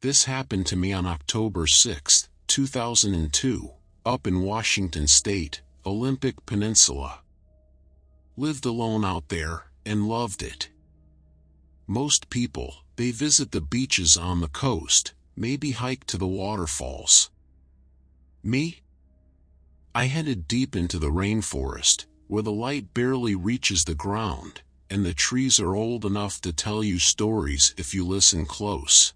This happened to me on October 6, 2002, up in Washington State, Olympic Peninsula. Lived alone out there, and loved it. Most people, they visit the beaches on the coast, maybe hike to the waterfalls. Me? I headed deep into the rainforest, where the light barely reaches the ground, and the trees are old enough to tell you stories if you listen close.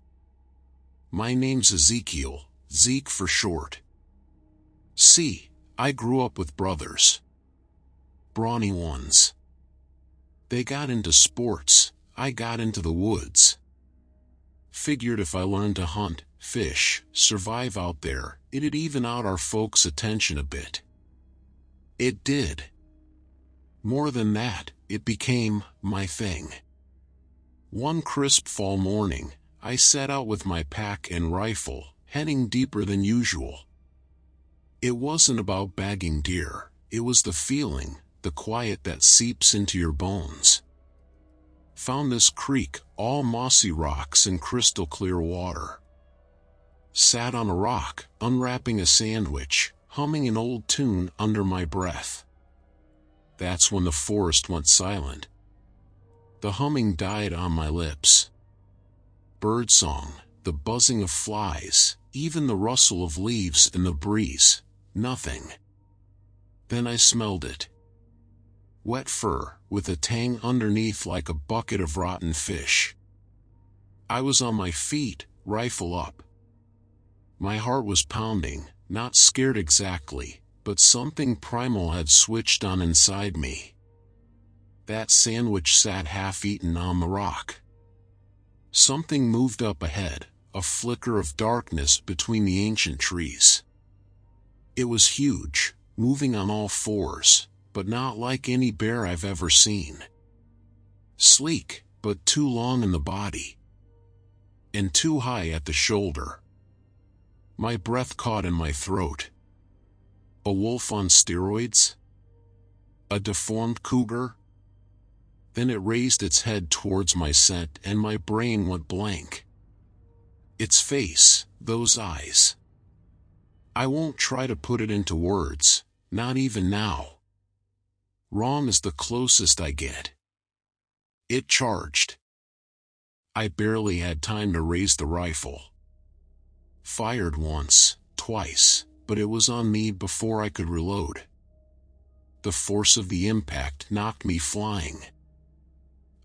My name's Ezekiel, Zeke for short. See, I grew up with brothers. Brawny ones. They got into sports, I got into the woods. Figured if I learned to hunt, fish, survive out there, it'd even out our folks' attention a bit. It did. More than that, it became my thing. One crisp fall morning, I set out with my pack and rifle, heading deeper than usual. It wasn't about bagging deer, it was the feeling, the quiet that seeps into your bones. Found this creek, all mossy rocks and crystal clear water. Sat on a rock, unwrapping a sandwich, humming an old tune under my breath. That's when the forest went silent. The humming died on my lips birdsong, the buzzing of flies, even the rustle of leaves in the breeze, nothing. Then I smelled it. Wet fur, with a tang underneath like a bucket of rotten fish. I was on my feet, rifle up. My heart was pounding, not scared exactly, but something primal had switched on inside me. That sandwich sat half-eaten on the rock. Something moved up ahead, a flicker of darkness between the ancient trees. It was huge, moving on all fours, but not like any bear I've ever seen. Sleek, but too long in the body. And too high at the shoulder. My breath caught in my throat. A wolf on steroids? A deformed cougar? Then it raised its head towards my scent and my brain went blank. Its face, those eyes. I won't try to put it into words, not even now. Wrong is the closest I get. It charged. I barely had time to raise the rifle. Fired once, twice, but it was on me before I could reload. The force of the impact knocked me flying.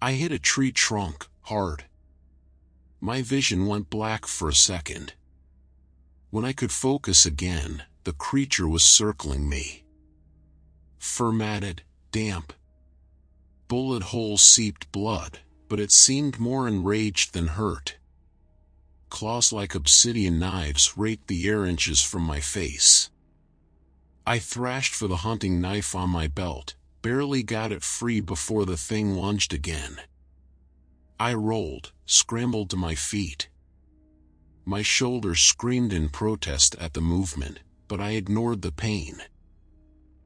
I hit a tree trunk, hard. My vision went black for a second. When I could focus again, the creature was circling me. Fur-matted, damp. Bullet holes seeped blood, but it seemed more enraged than hurt. Claws like obsidian knives raked the air inches from my face. I thrashed for the hunting knife on my belt, barely got it free before the thing lunged again. I rolled, scrambled to my feet. My shoulder screamed in protest at the movement, but I ignored the pain.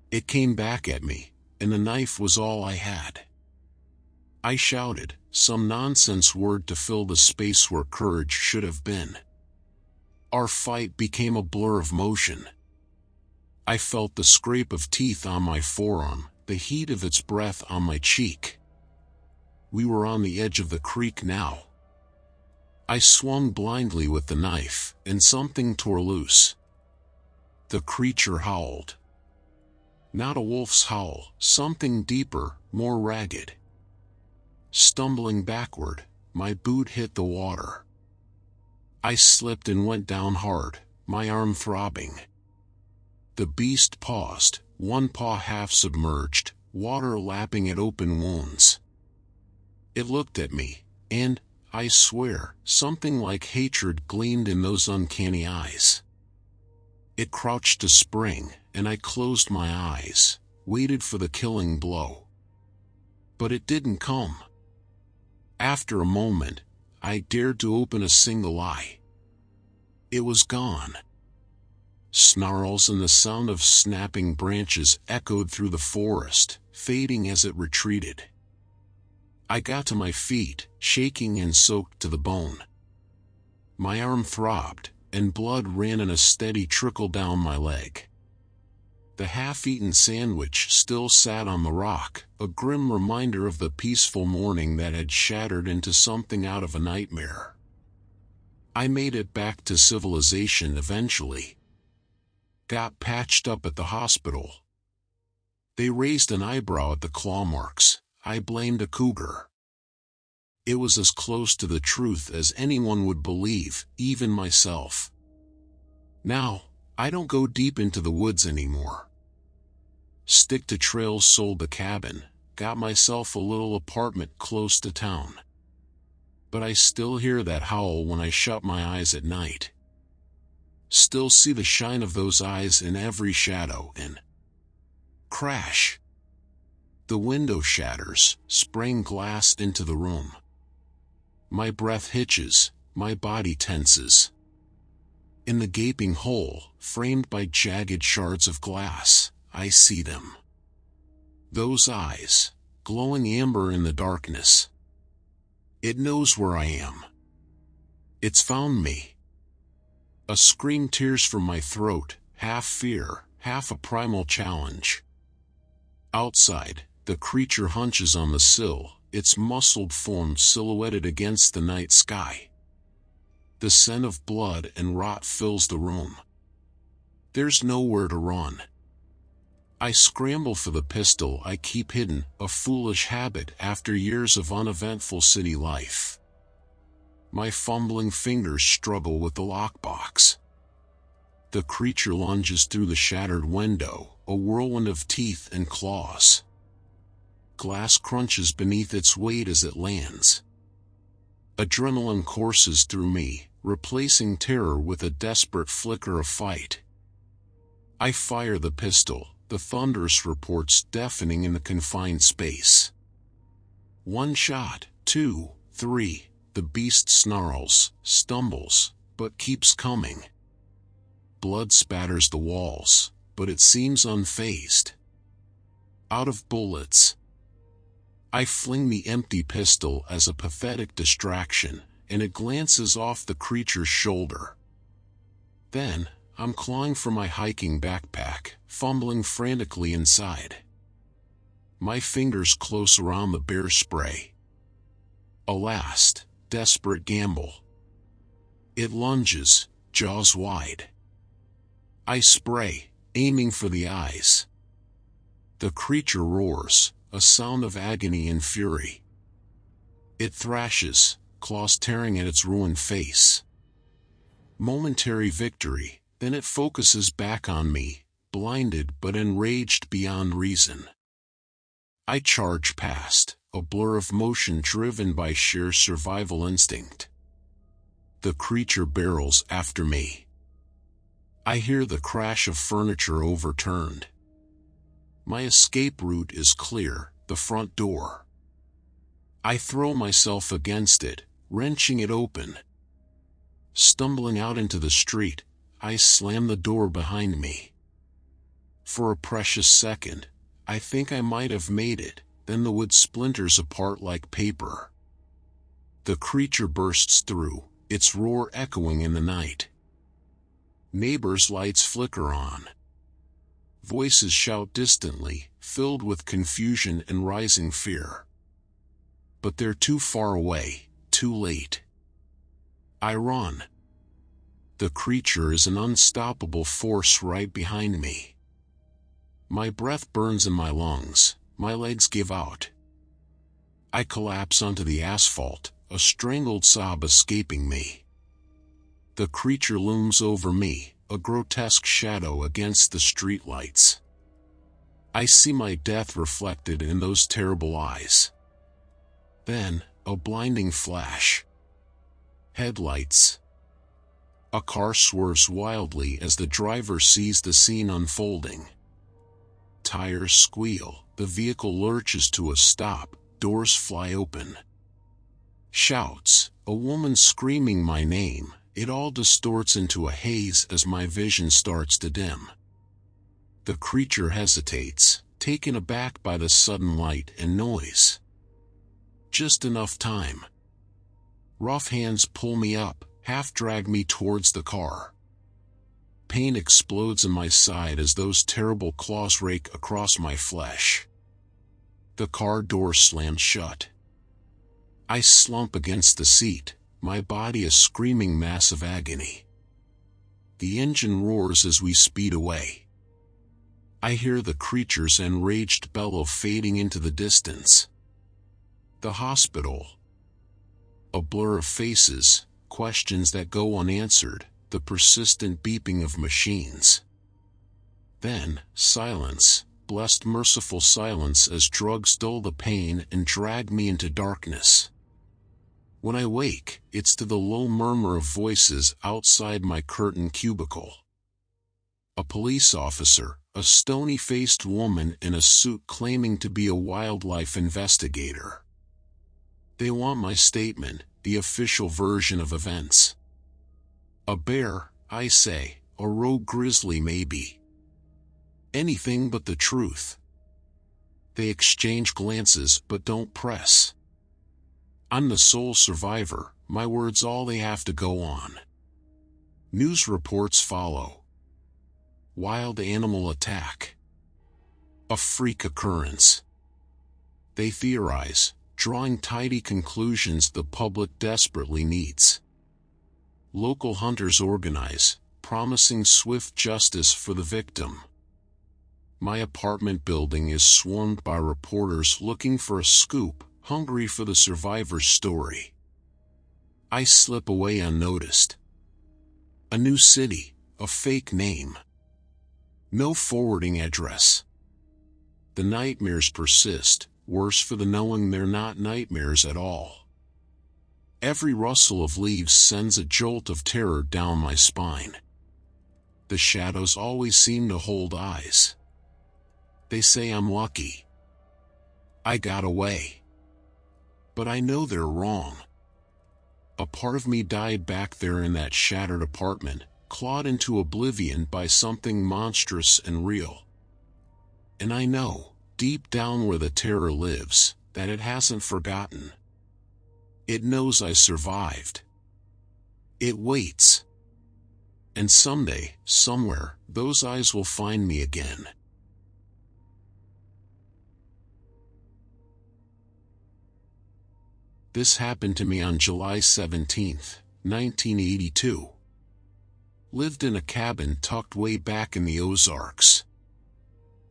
It came back at me, and the knife was all I had. I shouted, some nonsense word to fill the space where courage should have been. Our fight became a blur of motion. I felt the scrape of teeth on my forearm, the heat of its breath on my cheek. We were on the edge of the creek now. I swung blindly with the knife, and something tore loose. The creature howled. Not a wolf's howl, something deeper, more ragged. Stumbling backward, my boot hit the water. I slipped and went down hard, my arm throbbing. The beast paused, one paw half submerged, water lapping at open wounds. It looked at me, and, I swear, something like hatred gleamed in those uncanny eyes. It crouched to spring, and I closed my eyes, waited for the killing blow. But it didn't come. After a moment, I dared to open a single eye. It was gone. Snarls and the sound of snapping branches echoed through the forest, fading as it retreated. I got to my feet, shaking and soaked to the bone. My arm throbbed, and blood ran in a steady trickle down my leg. The half-eaten sandwich still sat on the rock, a grim reminder of the peaceful morning that had shattered into something out of a nightmare. I made it back to civilization eventually. Got patched up at the hospital. They raised an eyebrow at the claw marks. I blamed a cougar. It was as close to the truth as anyone would believe, even myself. Now, I don't go deep into the woods anymore. Stick to trails sold the cabin, got myself a little apartment close to town. But I still hear that howl when I shut my eyes at night. Still see the shine of those eyes in every shadow and crash. The window shatters, spraying glass into the room. My breath hitches, my body tenses. In the gaping hole, framed by jagged shards of glass, I see them. Those eyes, glowing amber in the darkness. It knows where I am. It's found me. A scream tears from my throat, half fear, half a primal challenge. Outside, the creature hunches on the sill, its muscled form silhouetted against the night sky. The scent of blood and rot fills the room. There's nowhere to run. I scramble for the pistol I keep hidden, a foolish habit after years of uneventful city life. My fumbling fingers struggle with the lockbox. The creature lunges through the shattered window, a whirlwind of teeth and claws glass crunches beneath its weight as it lands. Adrenaline courses through me, replacing terror with a desperate flicker of fight. I fire the pistol, the thunderous reports deafening in the confined space. One shot, two, three, the beast snarls, stumbles, but keeps coming. Blood spatters the walls, but it seems unfazed. Out of bullets, I fling the empty pistol as a pathetic distraction, and it glances off the creature's shoulder. Then, I'm clawing for my hiking backpack, fumbling frantically inside. My fingers close around the bear spray. A last, desperate gamble. It lunges, jaws wide. I spray, aiming for the eyes. The creature roars, a sound of agony and fury. It thrashes, claws tearing at its ruined face. Momentary victory, then it focuses back on me, blinded but enraged beyond reason. I charge past, a blur of motion driven by sheer survival instinct. The creature barrels after me. I hear the crash of furniture overturned. My escape route is clear, the front door. I throw myself against it, wrenching it open. Stumbling out into the street, I slam the door behind me. For a precious second, I think I might have made it, then the wood splinters apart like paper. The creature bursts through, its roar echoing in the night. Neighbors' lights flicker on. Voices shout distantly, filled with confusion and rising fear. But they're too far away, too late. I run. The creature is an unstoppable force right behind me. My breath burns in my lungs, my legs give out. I collapse onto the asphalt, a strangled sob escaping me. The creature looms over me, a grotesque shadow against the streetlights. I see my death reflected in those terrible eyes. Then, a blinding flash. Headlights. A car swerves wildly as the driver sees the scene unfolding. Tires squeal, the vehicle lurches to a stop, doors fly open. Shouts, a woman screaming my name, it all distorts into a haze as my vision starts to dim. The creature hesitates, taken aback by the sudden light and noise. Just enough time. Rough hands pull me up, half drag me towards the car. Pain explodes in my side as those terrible claws rake across my flesh. The car door slams shut. I slump against the seat, my body a screaming mass of agony. The engine roars as we speed away. I hear the creature's enraged bellow fading into the distance. The hospital. A blur of faces, questions that go unanswered, the persistent beeping of machines. Then, silence, blessed merciful silence as drugs dull the pain and drag me into darkness. When I wake, it's to the low murmur of voices outside my curtain cubicle. A police officer, a stony-faced woman in a suit claiming to be a wildlife investigator. They want my statement, the official version of events. A bear, I say, a rogue grizzly maybe. Anything but the truth. They exchange glances but don't press. I'm the sole survivor, my words all they have to go on. News reports follow. Wild animal attack. A freak occurrence. They theorize, drawing tidy conclusions the public desperately needs. Local hunters organize, promising swift justice for the victim. My apartment building is swarmed by reporters looking for a scoop, hungry for the survivor's story. I slip away unnoticed. A new city, a fake name. No forwarding address. The nightmares persist, worse for the knowing they're not nightmares at all. Every rustle of leaves sends a jolt of terror down my spine. The shadows always seem to hold eyes. They say I'm lucky. I got away. But I know they're wrong. A part of me died back there in that shattered apartment, clawed into oblivion by something monstrous and real. And I know, deep down where the terror lives, that it hasn't forgotten. It knows I survived. It waits. And someday, somewhere, those eyes will find me again. This happened to me on July 17, 1982. Lived in a cabin tucked way back in the Ozarks.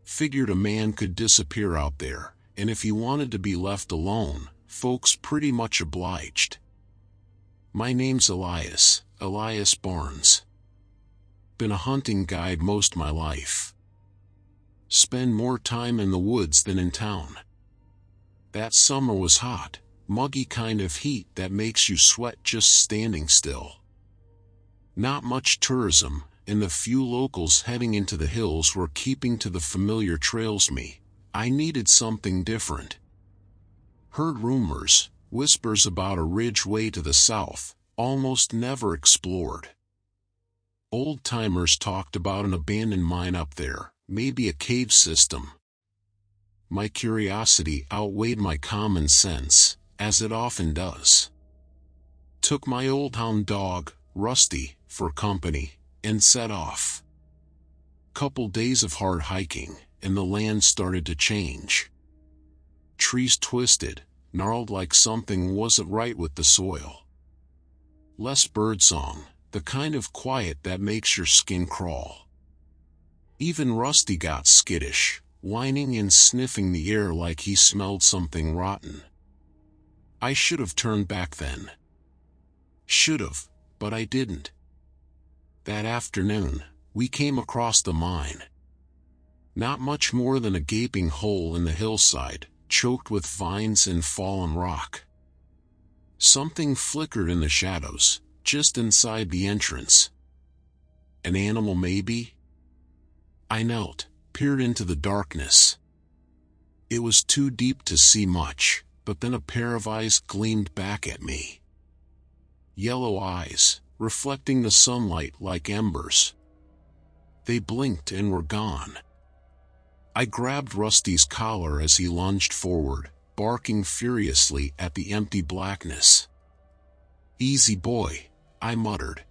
Figured a man could disappear out there, and if he wanted to be left alone, folks pretty much obliged. My name's Elias, Elias Barnes. Been a hunting guide most my life. Spend more time in the woods than in town. That summer was hot, muggy kind of heat that makes you sweat just standing still. Not much tourism, and the few locals heading into the hills were keeping to the familiar trails me. I needed something different. Heard rumors, whispers about a ridge way to the south, almost never explored. Old timers talked about an abandoned mine up there, maybe a cave system. My curiosity outweighed my common sense, as it often does. Took my old hound dog, Rusty, for company, and set off. Couple days of hard hiking, and the land started to change. Trees twisted, gnarled like something wasn't right with the soil. Less birdsong, the kind of quiet that makes your skin crawl. Even Rusty got skittish, whining and sniffing the air like he smelled something rotten. I should have turned back then. Should have, but I didn't. That afternoon, we came across the mine. Not much more than a gaping hole in the hillside, choked with vines and fallen rock. Something flickered in the shadows, just inside the entrance. An animal maybe? I knelt, peered into the darkness. It was too deep to see much, but then a pair of eyes gleamed back at me. Yellow eyes, reflecting the sunlight like embers. They blinked and were gone. I grabbed Rusty's collar as he lunged forward, barking furiously at the empty blackness. Easy boy, I muttered.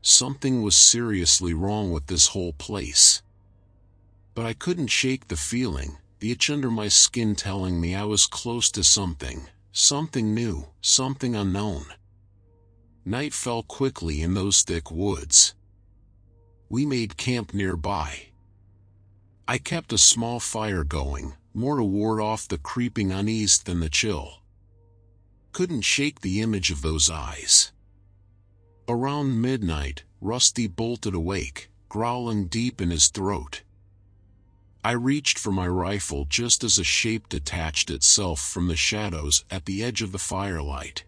Something was seriously wrong with this whole place. But I couldn't shake the feeling, the itch under my skin telling me I was close to something, something new, something unknown. Night fell quickly in those thick woods. We made camp nearby. I kept a small fire going, more to ward off the creeping unease than the chill. Couldn't shake the image of those eyes. Around midnight, Rusty bolted awake, growling deep in his throat. I reached for my rifle just as a shape detached itself from the shadows at the edge of the firelight.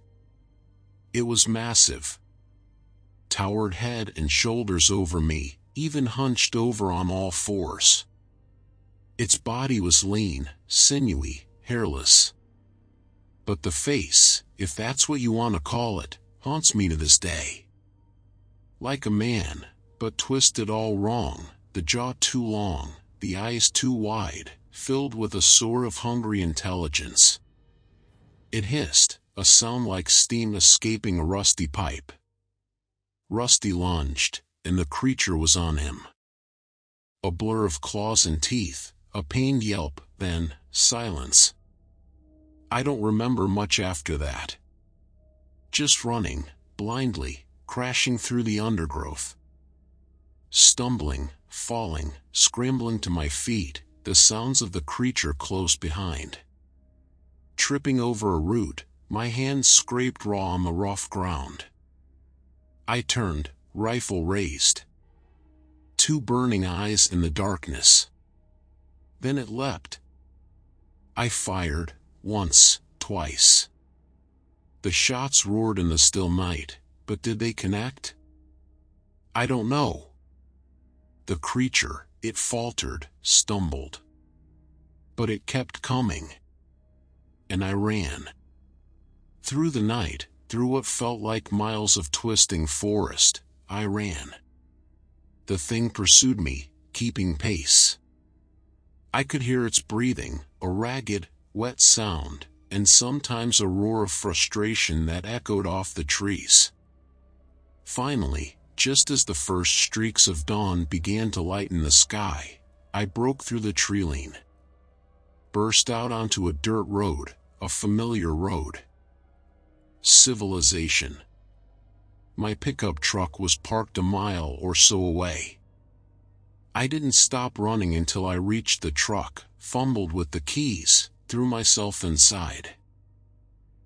It was massive. Towered head and shoulders over me, even hunched over on all fours. Its body was lean, sinewy, hairless. But the face, if that's what you want to call it, haunts me to this day. Like a man, but twisted all wrong, the jaw too long, the eyes too wide, filled with a soar of hungry intelligence. It hissed, a sound like steam escaping a rusty pipe. Rusty lunged, and the creature was on him. A blur of claws and teeth, a pained yelp, then, silence. I don't remember much after that. Just running, blindly, crashing through the undergrowth. Stumbling, falling, scrambling to my feet, the sounds of the creature close behind. Tripping over a root, my hands scraped raw on the rough ground. I turned, rifle raised. Two burning eyes in the darkness. Then it leapt. I fired, once, twice. The shots roared in the still night, but did they connect? I don't know. The creature, it faltered, stumbled. But it kept coming. And I ran. Through the night, through what felt like miles of twisting forest, I ran. The thing pursued me, keeping pace. I could hear its breathing, a ragged, wet sound, and sometimes a roar of frustration that echoed off the trees. Finally, just as the first streaks of dawn began to lighten the sky, I broke through the treeline. Burst out onto a dirt road, a familiar road. Civilization. My pickup truck was parked a mile or so away. I didn't stop running until I reached the truck, fumbled with the keys, threw myself inside.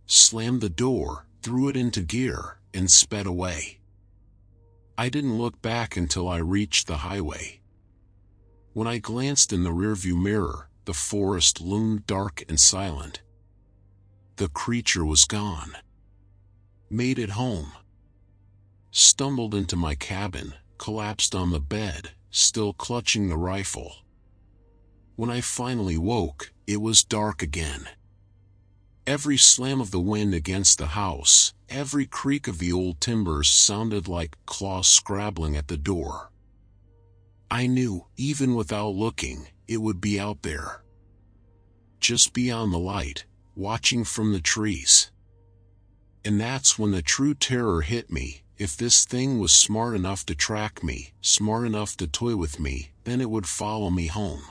Slammed the door, threw it into gear, and sped away. I didn't look back until I reached the highway. When I glanced in the rearview mirror, the forest loomed dark and silent. The creature was gone. Made it home. Stumbled into my cabin, collapsed on the bed, still clutching the rifle. When I finally woke, it was dark again. Every slam of the wind against the house, every creak of the old timbers sounded like claws scrabbling at the door. I knew, even without looking, it would be out there. Just beyond the light, watching from the trees. And that's when the true terror hit me. If this thing was smart enough to track me, smart enough to toy with me, then it would follow me home.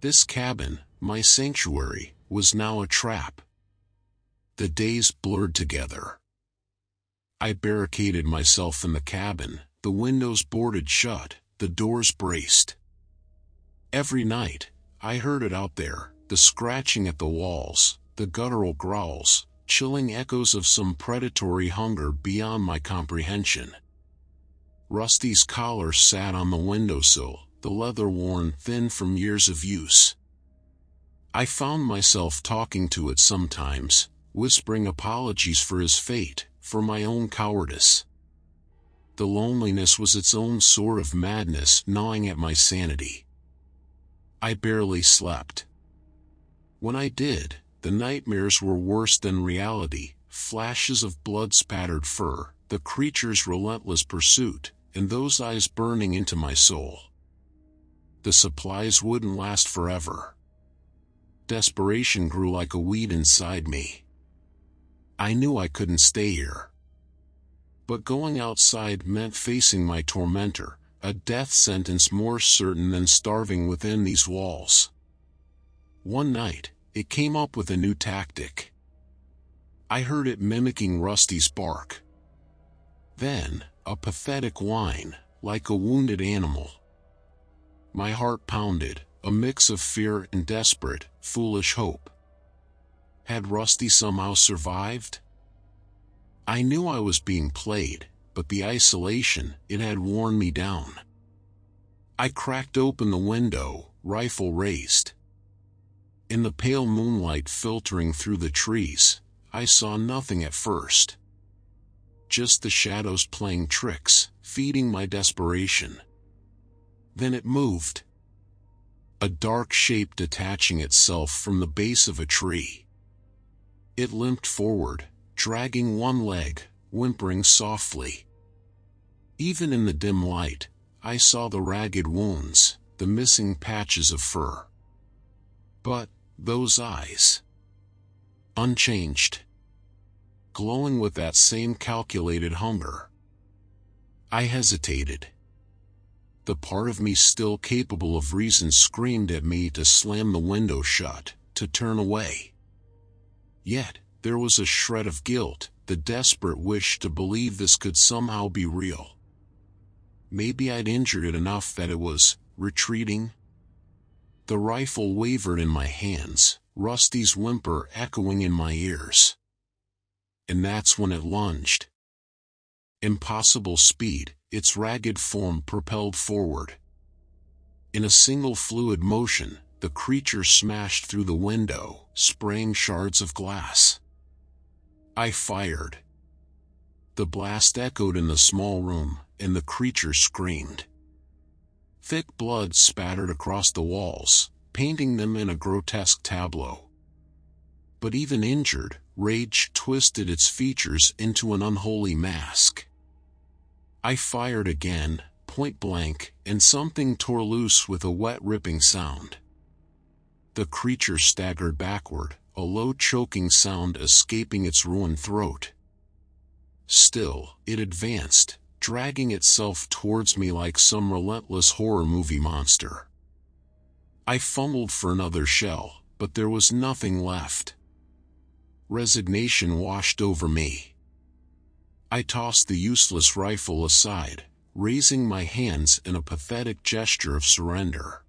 This cabin, my sanctuary, was now a trap. The days blurred together. I barricaded myself in the cabin, the windows boarded shut, the doors braced. Every night, I heard it out there, the scratching at the walls, the guttural growls, chilling echoes of some predatory hunger beyond my comprehension. Rusty's collar sat on the windowsill, the leather worn thin from years of use. I found myself talking to it sometimes, whispering apologies for his fate, for my own cowardice. The loneliness was its own sort of madness gnawing at my sanity. I barely slept. When I did, the nightmares were worse than reality, flashes of blood-spattered fur, the creature's relentless pursuit, and those eyes burning into my soul. The supplies wouldn't last forever. Desperation grew like a weed inside me. I knew I couldn't stay here. But going outside meant facing my tormentor, a death sentence more certain than starving within these walls. One night, it came up with a new tactic. I heard it mimicking Rusty's bark. Then, a pathetic whine, like a wounded animal. My heart pounded, a mix of fear and desperate, foolish hope. Had Rusty somehow survived? I knew I was being played, but the isolation, it had worn me down. I cracked open the window, rifle raised. In the pale moonlight filtering through the trees, I saw nothing at first. Just the shadows playing tricks, feeding my desperation. Then it moved. A dark shape detaching itself from the base of a tree. It limped forward, dragging one leg, whimpering softly. Even in the dim light, I saw the ragged wounds, the missing patches of fur. But, those eyes. Unchanged. Glowing with that same calculated hunger. I hesitated. The part of me still capable of reason screamed at me to slam the window shut, to turn away. Yet, there was a shred of guilt, the desperate wish to believe this could somehow be real. Maybe I'd injured it enough that it was retreating. The rifle wavered in my hands, Rusty's whimper echoing in my ears. And that's when it lunged. Impossible speed, its ragged form propelled forward. In a single fluid motion, the creature smashed through the window, spraying shards of glass. I fired. The blast echoed in the small room, and the creature screamed. Thick blood spattered across the walls, painting them in a grotesque tableau. But even injured, rage twisted its features into an unholy mask. I fired again, point blank, and something tore loose with a wet ripping sound. The creature staggered backward, a low choking sound escaping its ruined throat. Still, it advanced, dragging itself towards me like some relentless horror movie monster. I fumbled for another shell, but there was nothing left. Resignation washed over me. I tossed the useless rifle aside, raising my hands in a pathetic gesture of surrender.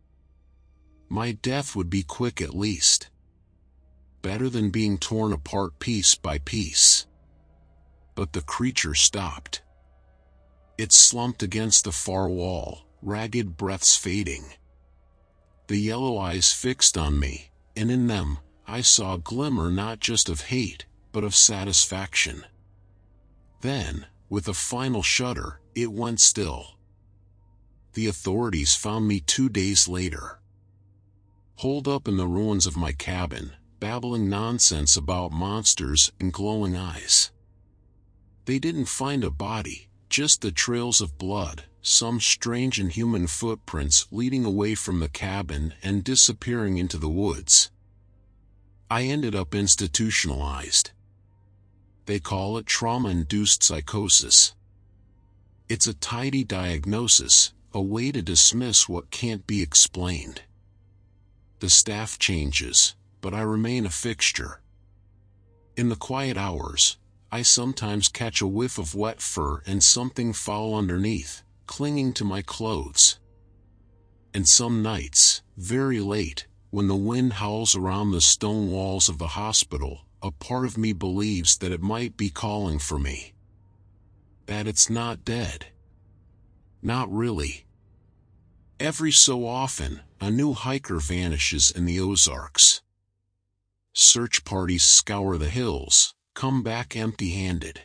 My death would be quick at least. Better than being torn apart piece by piece. But the creature stopped. It slumped against the far wall, ragged breaths fading. The yellow eyes fixed on me, and in them, I saw a glimmer not just of hate, but of satisfaction. Then, with a final shudder, it went still. The authorities found me two days later holed up in the ruins of my cabin, babbling nonsense about monsters and glowing eyes. They didn't find a body, just the trails of blood, some strange inhuman footprints leading away from the cabin and disappearing into the woods. I ended up institutionalized. They call it trauma-induced psychosis. It's a tidy diagnosis, a way to dismiss what can't be explained. The staff changes, but I remain a fixture. In the quiet hours, I sometimes catch a whiff of wet fur and something foul underneath, clinging to my clothes. And some nights, very late, when the wind howls around the stone walls of the hospital, a part of me believes that it might be calling for me. That it's not dead. Not really. Every so often, a new hiker vanishes in the Ozarks. Search parties scour the hills, come back empty-handed.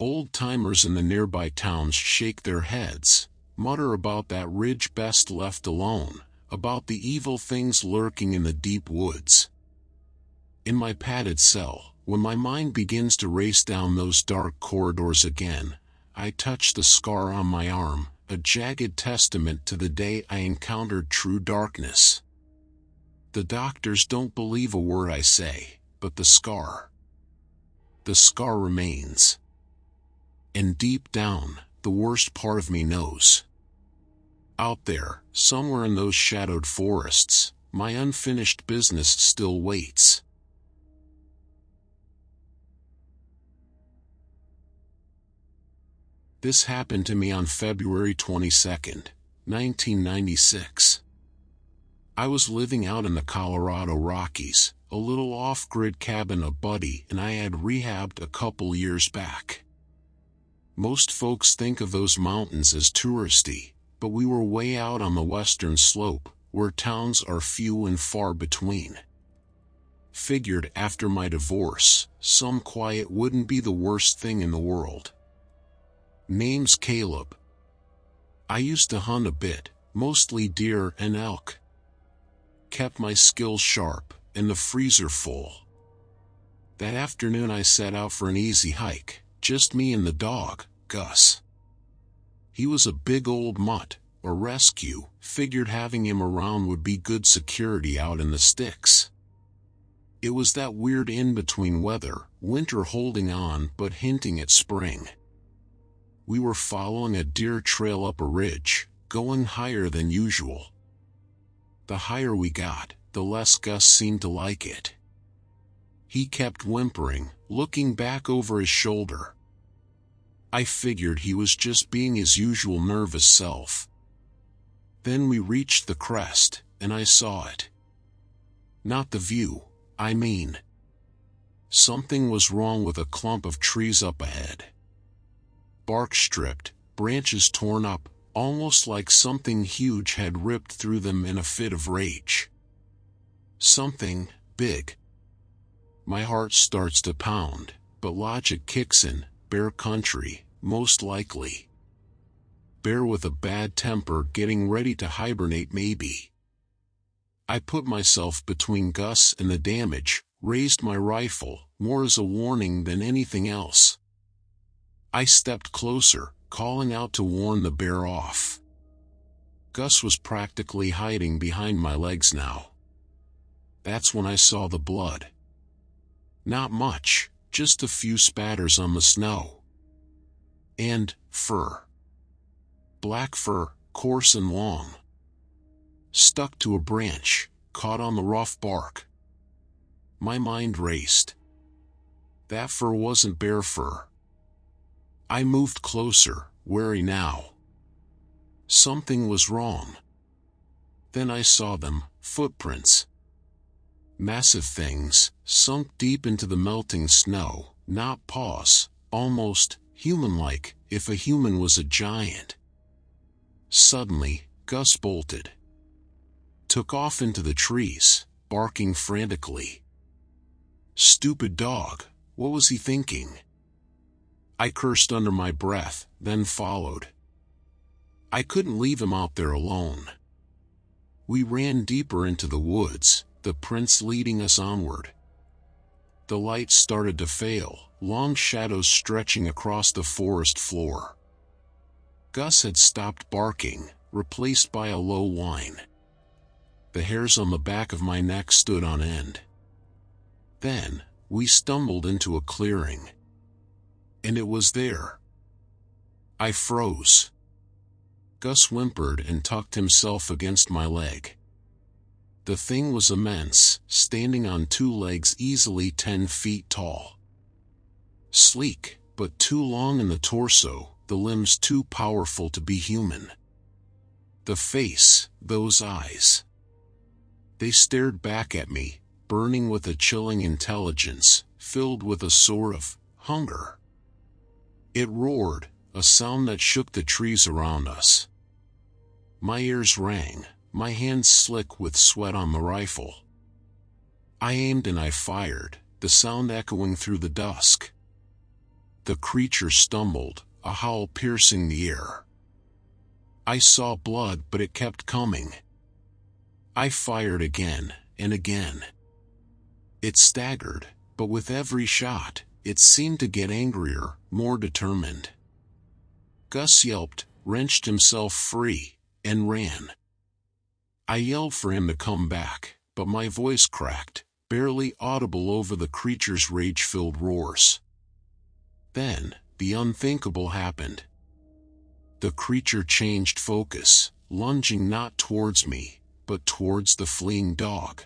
Old timers in the nearby towns shake their heads, mutter about that ridge best left alone, about the evil things lurking in the deep woods. In my padded cell, when my mind begins to race down those dark corridors again, I touch the scar on my arm, a jagged testament to the day I encountered true darkness. The doctors don't believe a word I say, but the scar. The scar remains. and deep down, the worst part of me knows. Out there, somewhere in those shadowed forests, my unfinished business still waits. This happened to me on February 22, 1996. I was living out in the Colorado Rockies, a little off-grid cabin a buddy and I had rehabbed a couple years back. Most folks think of those mountains as touristy, but we were way out on the western slope, where towns are few and far between. Figured after my divorce, some quiet wouldn't be the worst thing in the world. Name's Caleb. I used to hunt a bit, mostly deer and elk kept my skills sharp and the freezer full. That afternoon I set out for an easy hike, just me and the dog, Gus. He was a big old mutt, a rescue, figured having him around would be good security out in the sticks. It was that weird in-between weather, winter holding on but hinting at spring. We were following a deer trail up a ridge, going higher than usual. The higher we got, the less Gus seemed to like it. He kept whimpering, looking back over his shoulder. I figured he was just being his usual nervous self. Then we reached the crest, and I saw it. Not the view, I mean. Something was wrong with a clump of trees up ahead. Bark stripped, branches torn up, almost like something huge had ripped through them in a fit of rage. Something big. My heart starts to pound, but logic kicks in, bear country, most likely. Bear with a bad temper getting ready to hibernate maybe. I put myself between Gus and the damage, raised my rifle, more as a warning than anything else. I stepped closer, calling out to warn the bear off. Gus was practically hiding behind my legs now. That's when I saw the blood. Not much, just a few spatters on the snow. And fur. Black fur, coarse and long. Stuck to a branch, caught on the rough bark. My mind raced. That fur wasn't bear fur. I moved closer, wary now. Something was wrong. Then I saw them, footprints. Massive things, sunk deep into the melting snow, not paws, almost human-like, if a human was a giant. Suddenly, Gus bolted. Took off into the trees, barking frantically. Stupid dog, what was he thinking? I cursed under my breath, then followed. I couldn't leave him out there alone. We ran deeper into the woods, the prints leading us onward. The lights started to fail, long shadows stretching across the forest floor. Gus had stopped barking, replaced by a low whine. The hairs on the back of my neck stood on end. Then, we stumbled into a clearing and it was there. I froze. Gus whimpered and tucked himself against my leg. The thing was immense, standing on two legs easily ten feet tall. Sleek, but too long in the torso, the limbs too powerful to be human. The face, those eyes. They stared back at me, burning with a chilling intelligence, filled with a sort of hunger. It roared, a sound that shook the trees around us. My ears rang, my hands slick with sweat on the rifle. I aimed and I fired, the sound echoing through the dusk. The creature stumbled, a howl piercing the air. I saw blood but it kept coming. I fired again, and again. It staggered, but with every shot, it seemed to get angrier, more determined. Gus yelped, wrenched himself free, and ran. I yelled for him to come back, but my voice cracked, barely audible over the creature's rage-filled roars. Then, the unthinkable happened. The creature changed focus, lunging not towards me, but towards the fleeing dog.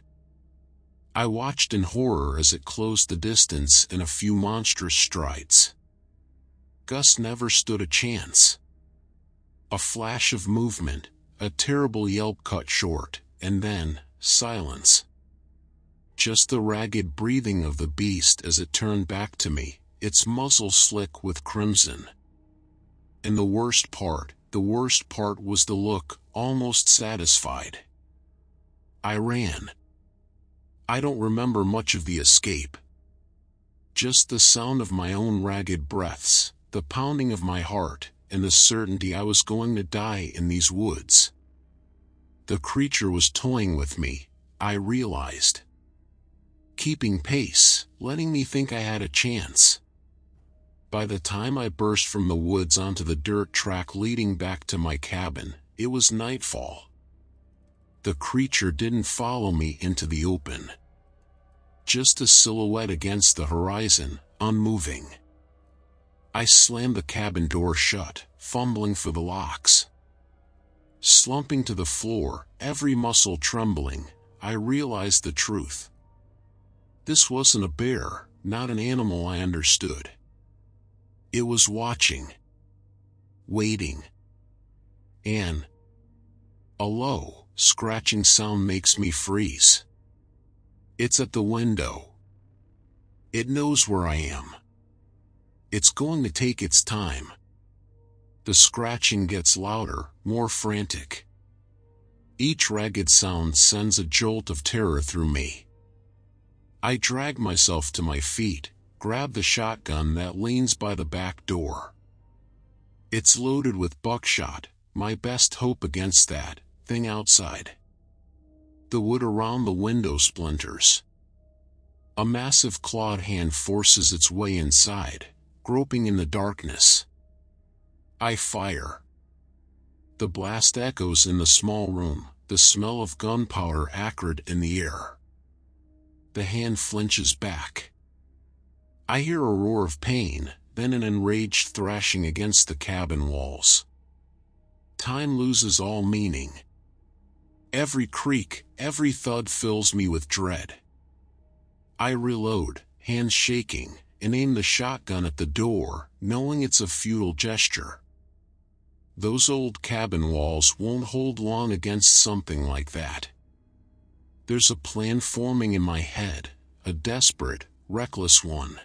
I watched in horror as it closed the distance in a few monstrous strides. Gus never stood a chance. A flash of movement, a terrible yelp cut short, and then, silence. Just the ragged breathing of the beast as it turned back to me, its muzzle slick with crimson. And the worst part, the worst part was the look, almost satisfied. I ran. I don't remember much of the escape. Just the sound of my own ragged breaths, the pounding of my heart, and the certainty I was going to die in these woods. The creature was toying with me, I realized. Keeping pace, letting me think I had a chance. By the time I burst from the woods onto the dirt track leading back to my cabin, it was nightfall. The creature didn't follow me into the open. Just a silhouette against the horizon, unmoving. I slammed the cabin door shut, fumbling for the locks. Slumping to the floor, every muscle trembling, I realized the truth. This wasn't a bear, not an animal I understood. It was watching. Waiting. And a low, scratching sound makes me freeze. It's at the window. It knows where I am. It's going to take its time. The scratching gets louder, more frantic. Each ragged sound sends a jolt of terror through me. I drag myself to my feet, grab the shotgun that leans by the back door. It's loaded with buckshot, my best hope against that thing outside. The wood around the window splinters. A massive clawed hand forces its way inside, groping in the darkness. I fire. The blast echoes in the small room, the smell of gunpowder acrid in the air. The hand flinches back. I hear a roar of pain, then an enraged thrashing against the cabin walls. Time loses all meaning. Every creak, every thud fills me with dread. I reload, hands shaking, and aim the shotgun at the door, knowing it's a futile gesture. Those old cabin walls won't hold long against something like that. There's a plan forming in my head, a desperate, reckless one.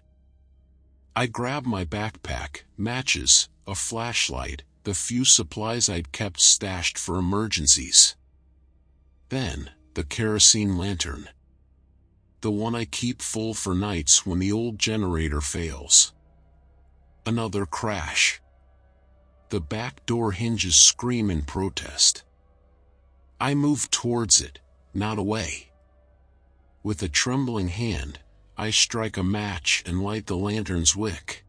I grab my backpack, matches, a flashlight, the few supplies I'd kept stashed for emergencies. Then, the kerosene lantern. The one I keep full for nights when the old generator fails. Another crash. The back door hinges scream in protest. I move towards it, not away. With a trembling hand, I strike a match and light the lantern's wick.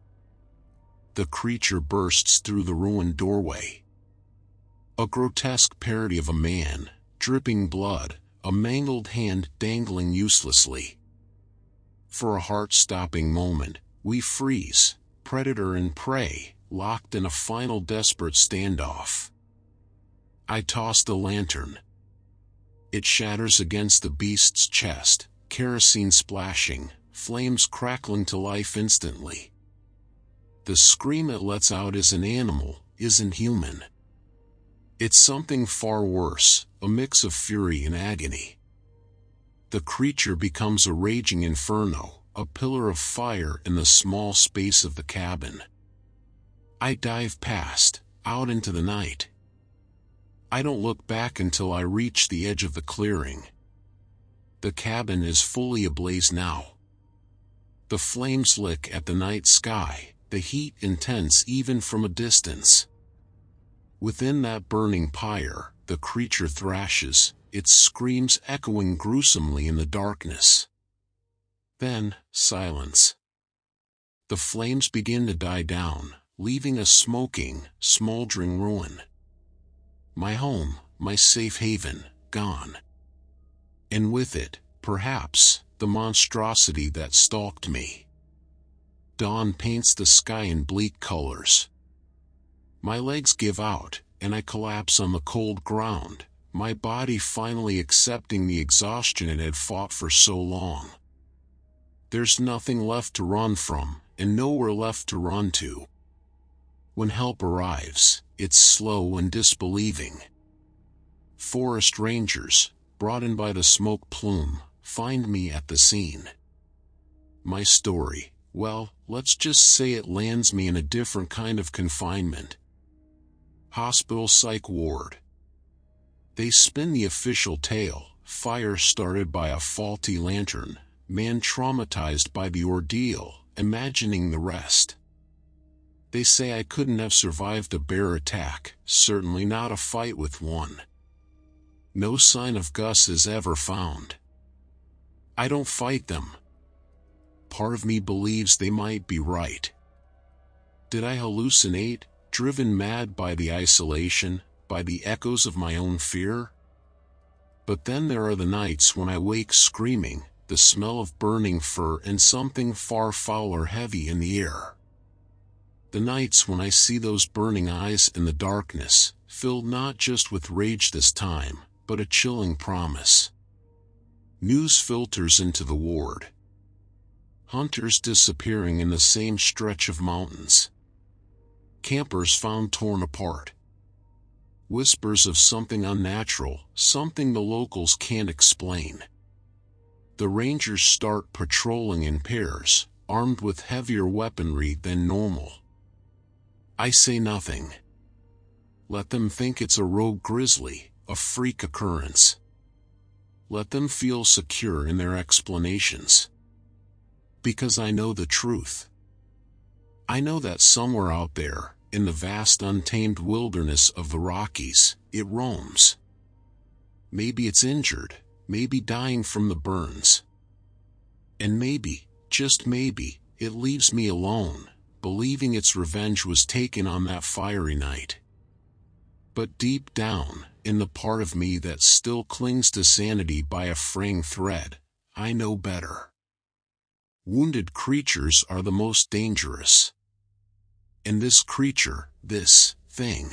The creature bursts through the ruined doorway. A grotesque parody of a man, dripping blood, a mangled hand dangling uselessly. For a heart-stopping moment, we freeze, predator and prey, locked in a final desperate standoff. I toss the lantern. It shatters against the beast's chest, kerosene splashing, flames crackling to life instantly. The scream it lets out is an animal, isn't human. It's something far worse, a mix of fury and agony. The creature becomes a raging inferno, a pillar of fire in the small space of the cabin. I dive past, out into the night. I don't look back until I reach the edge of the clearing. The cabin is fully ablaze now. The flames lick at the night sky, the heat intense even from a distance. Within that burning pyre, the creature thrashes, its screams echoing gruesomely in the darkness. Then, silence. The flames begin to die down, leaving a smoking, smoldering ruin. My home, my safe haven, gone. And with it, perhaps, the monstrosity that stalked me. dawn paints the sky in bleak colors. My legs give out, and I collapse on the cold ground, my body finally accepting the exhaustion it had fought for so long. There's nothing left to run from, and nowhere left to run to. When help arrives, it's slow and disbelieving. Forest rangers, brought in by the smoke plume, find me at the scene. My story, well, let's just say it lands me in a different kind of confinement. Hospital Psych Ward. They spin the official tale, fire started by a faulty lantern, man traumatized by the ordeal, imagining the rest. They say I couldn't have survived a bear attack, certainly not a fight with one. No sign of Gus is ever found. I don't fight them. Part of me believes they might be right. Did I hallucinate, driven mad by the isolation, by the echoes of my own fear? But then there are the nights when I wake screaming, the smell of burning fur and something far fouler heavy in the air. The nights when I see those burning eyes in the darkness, filled not just with rage this time, but a chilling promise. News filters into the ward. Hunters disappearing in the same stretch of mountains. Campers found torn apart. Whispers of something unnatural, something the locals can't explain. The rangers start patrolling in pairs, armed with heavier weaponry than normal. I say nothing. Let them think it's a rogue grizzly, a freak occurrence. Let them feel secure in their explanations. Because I know the truth. I know that somewhere out there, in the vast untamed wilderness of the Rockies, it roams. Maybe it's injured, maybe dying from the burns. And maybe, just maybe, it leaves me alone, believing its revenge was taken on that fiery night. But deep down, in the part of me that still clings to sanity by a fraying thread, I know better. Wounded creatures are the most dangerous. And this creature, this thing,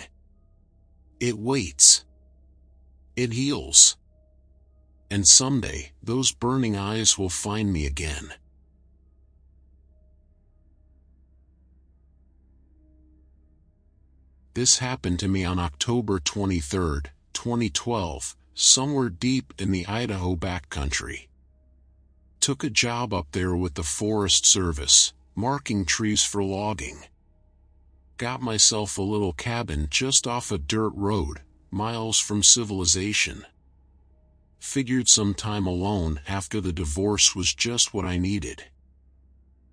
it waits. It heals. And someday, those burning eyes will find me again. This happened to me on October 23, 2012, somewhere deep in the Idaho backcountry. Took a job up there with the Forest Service, marking trees for logging. Got myself a little cabin just off a dirt road, miles from civilization. Figured some time alone after the divorce was just what I needed.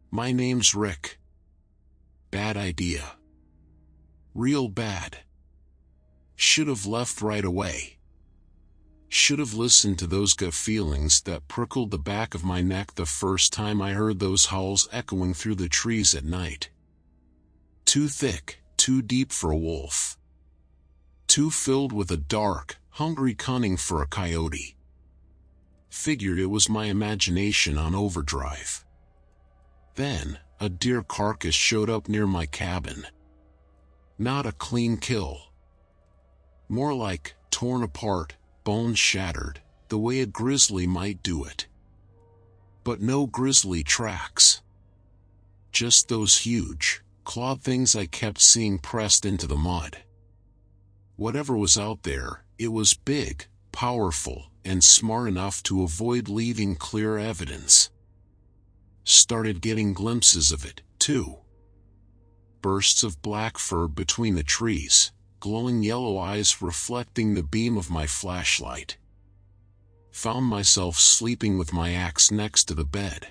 My name's Rick. Bad idea. Real bad. Should have left right away. Should have listened to those gut feelings that prickled the back of my neck the first time I heard those howls echoing through the trees at night. Too thick, too deep for a wolf. Too filled with a dark, hungry cunning for a coyote. Figured it was my imagination on overdrive. Then, a deer carcass showed up near my cabin. Not a clean kill. More like, torn apart, bones shattered, the way a grizzly might do it. But no grizzly tracks. Just those huge, clawed things I kept seeing pressed into the mud. Whatever was out there, it was big, powerful, and smart enough to avoid leaving clear evidence. Started getting glimpses of it, too bursts of black fur between the trees, glowing yellow eyes reflecting the beam of my flashlight. Found myself sleeping with my axe next to the bed.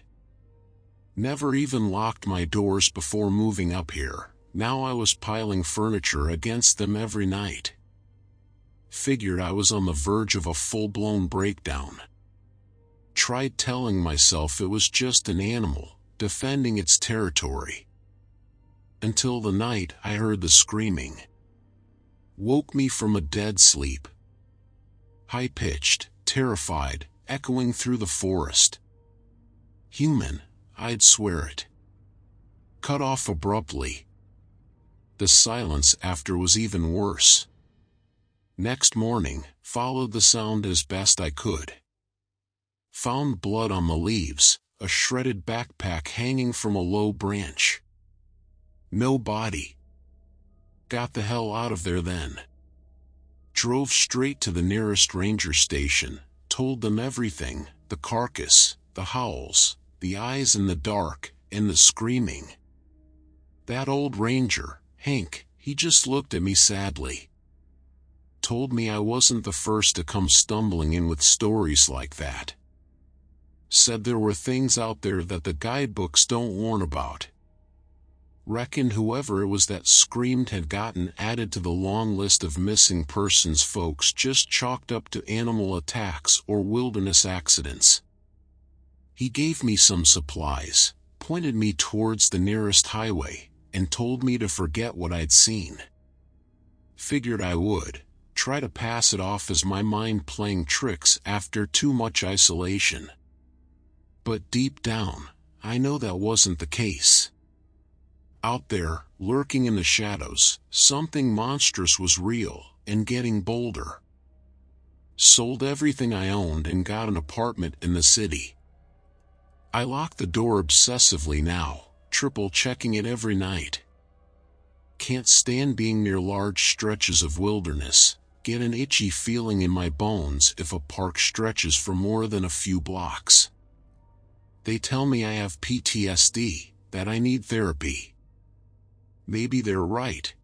Never even locked my doors before moving up here, now I was piling furniture against them every night. Figured I was on the verge of a full-blown breakdown. Tried telling myself it was just an animal, defending its territory until the night I heard the screaming. Woke me from a dead sleep. High-pitched, terrified, echoing through the forest. Human, I'd swear it. cut off abruptly. The silence after was even worse. Next morning, followed the sound as best I could. Found blood on the leaves, a shredded backpack hanging from a low branch. No body. Got the hell out of there then. Drove straight to the nearest ranger station, told them everything, the carcass, the howls, the eyes in the dark, and the screaming. That old ranger, Hank, he just looked at me sadly. Told me I wasn't the first to come stumbling in with stories like that. Said there were things out there that the guidebooks don't warn about. Reckoned whoever it was that screamed had gotten added to the long list of missing persons folks just chalked up to animal attacks or wilderness accidents. He gave me some supplies, pointed me towards the nearest highway, and told me to forget what I'd seen. Figured I would, try to pass it off as my mind playing tricks after too much isolation. But deep down, I know that wasn't the case. Out there, lurking in the shadows, something monstrous was real, and getting bolder. Sold everything I owned and got an apartment in the city. I lock the door obsessively now, triple checking it every night. Can't stand being near large stretches of wilderness, get an itchy feeling in my bones if a park stretches for more than a few blocks. They tell me I have PTSD, that I need therapy. Maybe they're right.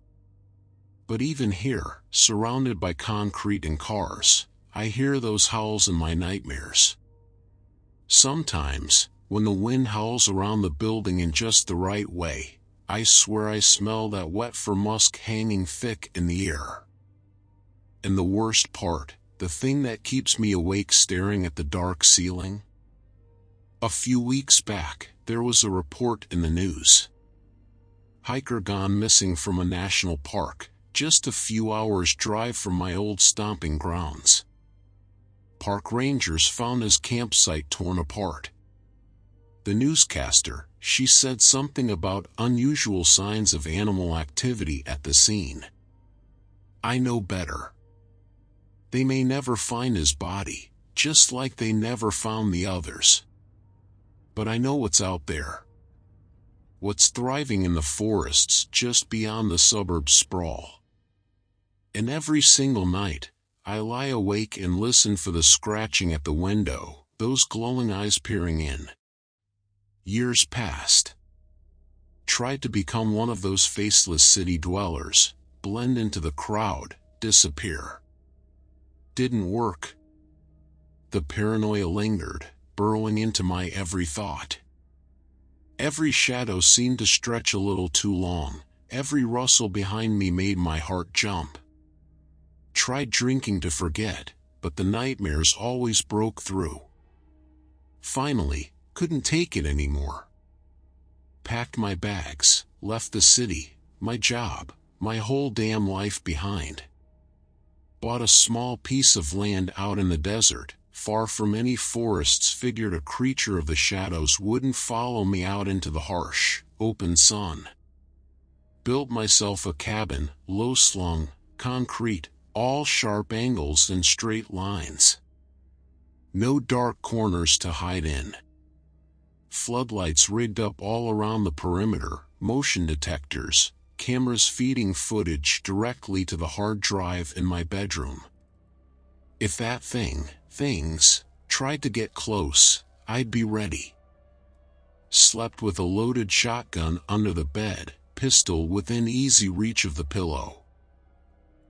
But even here, surrounded by concrete and cars, I hear those howls in my nightmares. Sometimes, when the wind howls around the building in just the right way, I swear I smell that wet fur musk hanging thick in the air. And the worst part, the thing that keeps me awake staring at the dark ceiling? A few weeks back, there was a report in the news. Hiker gone missing from a national park, just a few hours drive from my old stomping grounds. Park rangers found his campsite torn apart. The newscaster, she said something about unusual signs of animal activity at the scene. I know better. They may never find his body, just like they never found the others. But I know what's out there. What's thriving in the forests just beyond the suburb sprawl. And every single night, I lie awake and listen for the scratching at the window, those glowing eyes peering in. Years passed. Tried to become one of those faceless city dwellers, blend into the crowd, disappear. Didn't work. The paranoia lingered, burrowing into my every thought. Every shadow seemed to stretch a little too long, every rustle behind me made my heart jump. Tried drinking to forget, but the nightmares always broke through. Finally, couldn't take it anymore. Packed my bags, left the city, my job, my whole damn life behind. Bought a small piece of land out in the desert, far from any forests figured a creature of the shadows wouldn't follow me out into the harsh, open sun. Built myself a cabin, low slung, concrete, all sharp angles and straight lines. No dark corners to hide in floodlights rigged up all around the perimeter, motion detectors, cameras feeding footage directly to the hard drive in my bedroom. If that thing, things, tried to get close, I'd be ready. Slept with a loaded shotgun under the bed, pistol within easy reach of the pillow.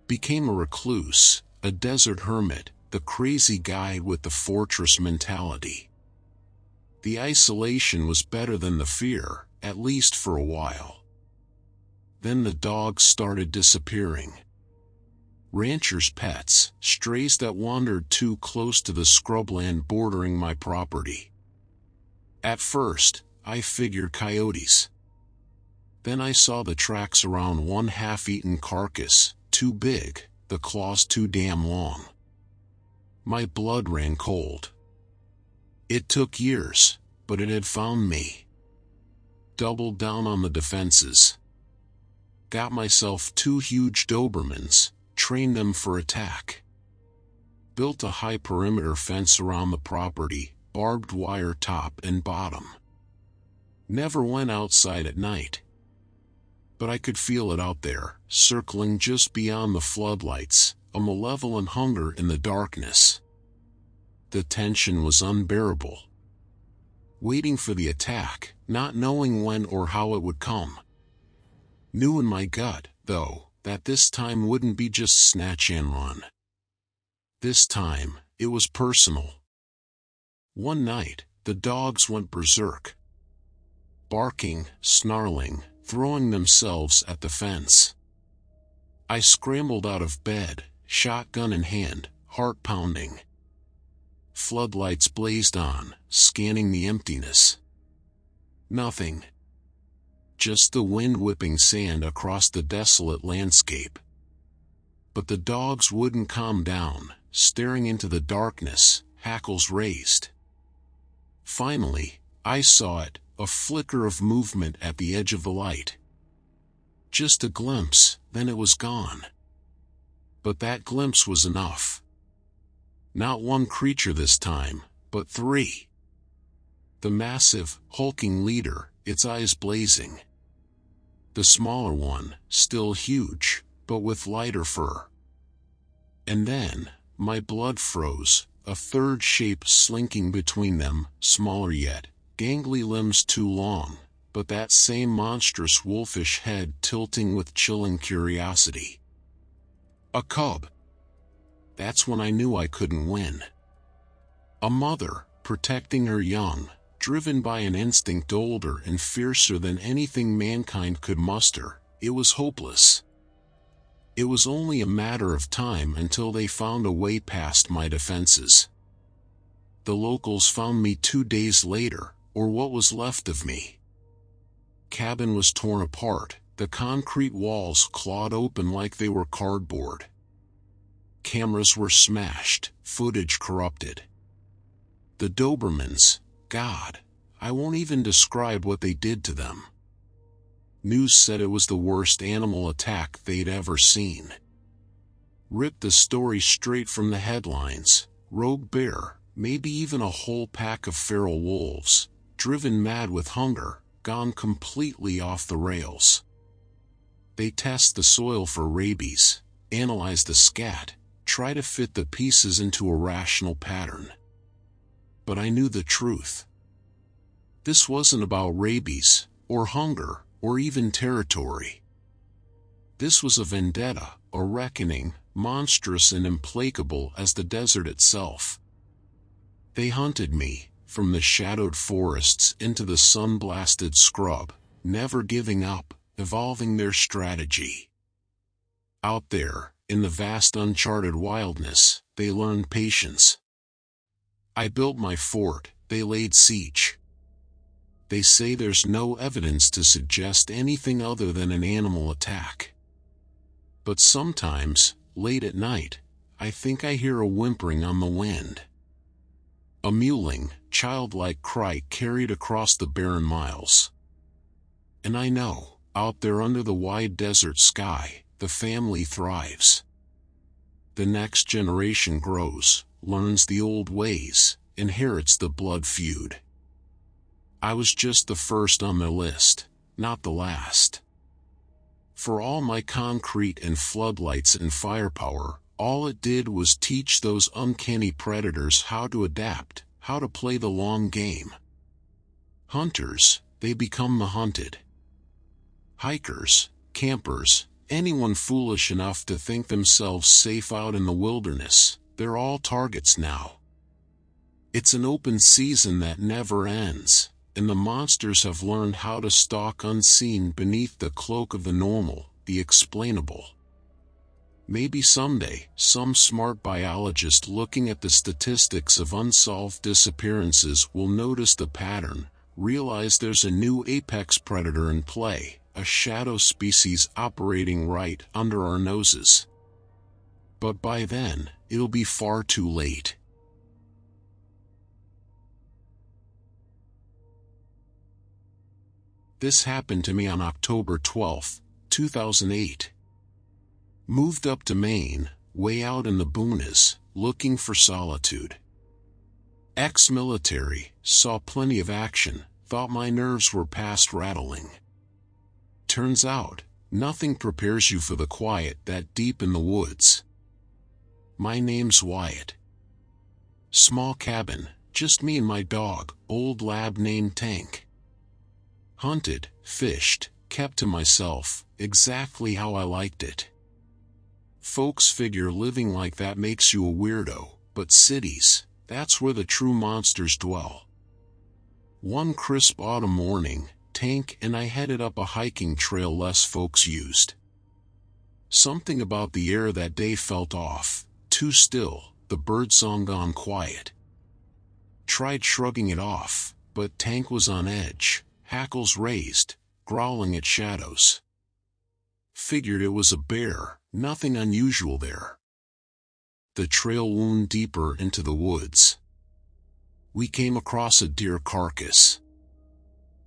Became a recluse, a desert hermit, the crazy guy with the fortress mentality. The isolation was better than the fear, at least for a while. Then the dogs started disappearing. Ranchers' pets, strays that wandered too close to the scrubland bordering my property. At first, I figured coyotes. Then I saw the tracks around one half-eaten carcass, too big, the claws too damn long. My blood ran cold. It took years, but it had found me. doubled down on the defenses. Got myself two huge Dobermans, trained them for attack. Built a high perimeter fence around the property, barbed wire top and bottom. Never went outside at night. But I could feel it out there, circling just beyond the floodlights, a malevolent hunger in the darkness. The tension was unbearable. Waiting for the attack, not knowing when or how it would come. Knew in my gut, though, that this time wouldn't be just snatch and run. This time, it was personal. One night, the dogs went berserk. Barking, snarling, throwing themselves at the fence. I scrambled out of bed, shotgun in hand, heart pounding. Floodlights blazed on, scanning the emptiness. Nothing. Just the wind whipping sand across the desolate landscape. But the dogs wouldn't calm down, staring into the darkness, hackles raised. Finally, I saw it, a flicker of movement at the edge of the light. Just a glimpse, then it was gone. But that glimpse was enough. Not one creature this time, but three. The massive, hulking leader, its eyes blazing. The smaller one, still huge, but with lighter fur. And then, my blood froze, a third shape slinking between them, smaller yet, gangly limbs too long, but that same monstrous wolfish head tilting with chilling curiosity. A cub. That's when I knew I couldn't win. A mother, protecting her young, driven by an instinct older and fiercer than anything mankind could muster, it was hopeless. It was only a matter of time until they found a way past my defenses. The locals found me two days later, or what was left of me. Cabin was torn apart, the concrete walls clawed open like they were cardboard. Cameras were smashed, footage corrupted. The Dobermans, God, I won't even describe what they did to them. News said it was the worst animal attack they'd ever seen. Ripped the story straight from the headlines, rogue bear, maybe even a whole pack of feral wolves, driven mad with hunger, gone completely off the rails. They test the soil for rabies, analyze the scat, try to fit the pieces into a rational pattern. But I knew the truth. This wasn't about rabies, or hunger, or even territory. This was a vendetta, a reckoning, monstrous and implacable as the desert itself. They hunted me, from the shadowed forests into the sun-blasted scrub, never giving up, evolving their strategy. Out there, in the vast uncharted wildness, they learned patience. I built my fort, they laid siege. They say there's no evidence to suggest anything other than an animal attack. But sometimes, late at night, I think I hear a whimpering on the wind. A mewling, childlike cry carried across the barren miles. And I know, out there under the wide desert sky, the family thrives. The next generation grows, learns the old ways, inherits the blood feud. I was just the first on the list, not the last. For all my concrete and floodlights and firepower, all it did was teach those uncanny predators how to adapt, how to play the long game. Hunters, they become the hunted. Hikers, campers, anyone foolish enough to think themselves safe out in the wilderness, they're all targets now. It's an open season that never ends, and the monsters have learned how to stalk unseen beneath the cloak of the normal, the explainable. Maybe someday, some smart biologist looking at the statistics of unsolved disappearances will notice the pattern, realize there's a new apex predator in play, a shadow species operating right under our noses. But by then, it'll be far too late. This happened to me on October 12, 2008. Moved up to Maine, way out in the boonies, looking for solitude. Ex-military, saw plenty of action, thought my nerves were past rattling. Turns out, nothing prepares you for the quiet that deep in the woods. My name's Wyatt. Small cabin, just me and my dog, old lab named Tank. Hunted, fished, kept to myself, exactly how I liked it. Folks figure living like that makes you a weirdo, but cities, that's where the true monsters dwell. One crisp autumn morning, Tank and I headed up a hiking trail less folks used. Something about the air that day felt off, too still, the birdsong gone quiet. Tried shrugging it off, but Tank was on edge, hackles raised, growling at shadows. Figured it was a bear, nothing unusual there. The trail wound deeper into the woods. We came across a deer carcass.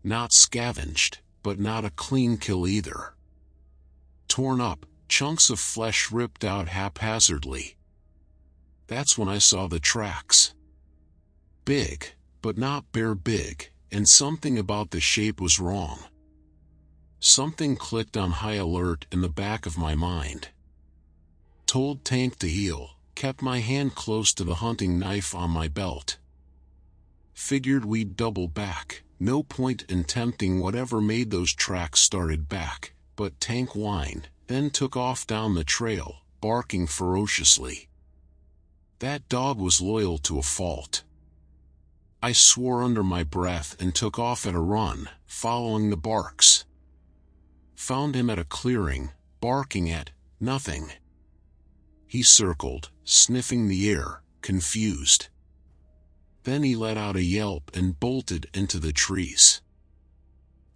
Not scavenged, but not a clean kill either. Torn up, chunks of flesh ripped out haphazardly, that's when I saw the tracks. Big, but not bear big, and something about the shape was wrong. Something clicked on high alert in the back of my mind. Told Tank to heel, kept my hand close to the hunting knife on my belt. Figured we'd double back, no point in tempting whatever made those tracks started back, but Tank whined, then took off down the trail, barking ferociously. That dog was loyal to a fault. I swore under my breath and took off at a run, following the barks. Found him at a clearing, barking at nothing. He circled, sniffing the air, confused. Then he let out a yelp and bolted into the trees.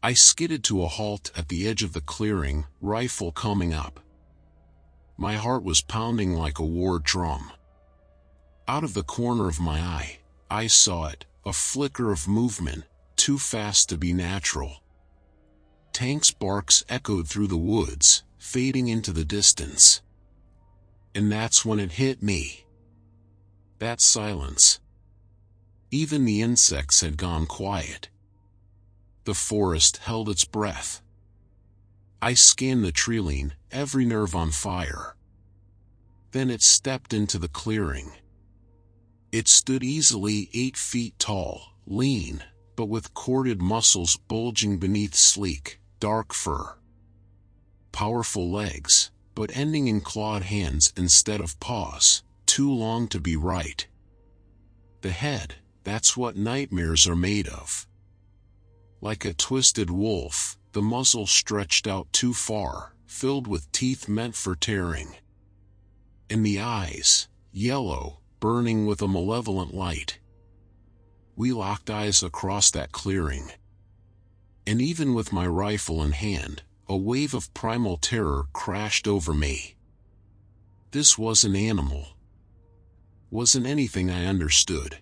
I skidded to a halt at the edge of the clearing, rifle coming up. My heart was pounding like a war drum. Out of the corner of my eye, I saw it, a flicker of movement, too fast to be natural. Tank's barks echoed through the woods, fading into the distance. And that's when it hit me. That silence. Even the insects had gone quiet. The forest held its breath. I scanned the treeline, every nerve on fire. Then it stepped into the clearing. It stood easily eight feet tall, lean, but with corded muscles bulging beneath sleek, dark fur. Powerful legs, but ending in clawed hands instead of paws, too long to be right. The head, that's what nightmares are made of. Like a twisted wolf, the muzzle stretched out too far, filled with teeth meant for tearing. And the eyes, yellow, burning with a malevolent light. We locked eyes across that clearing. And even with my rifle in hand, a wave of primal terror crashed over me. This was an animal. Wasn't anything I understood.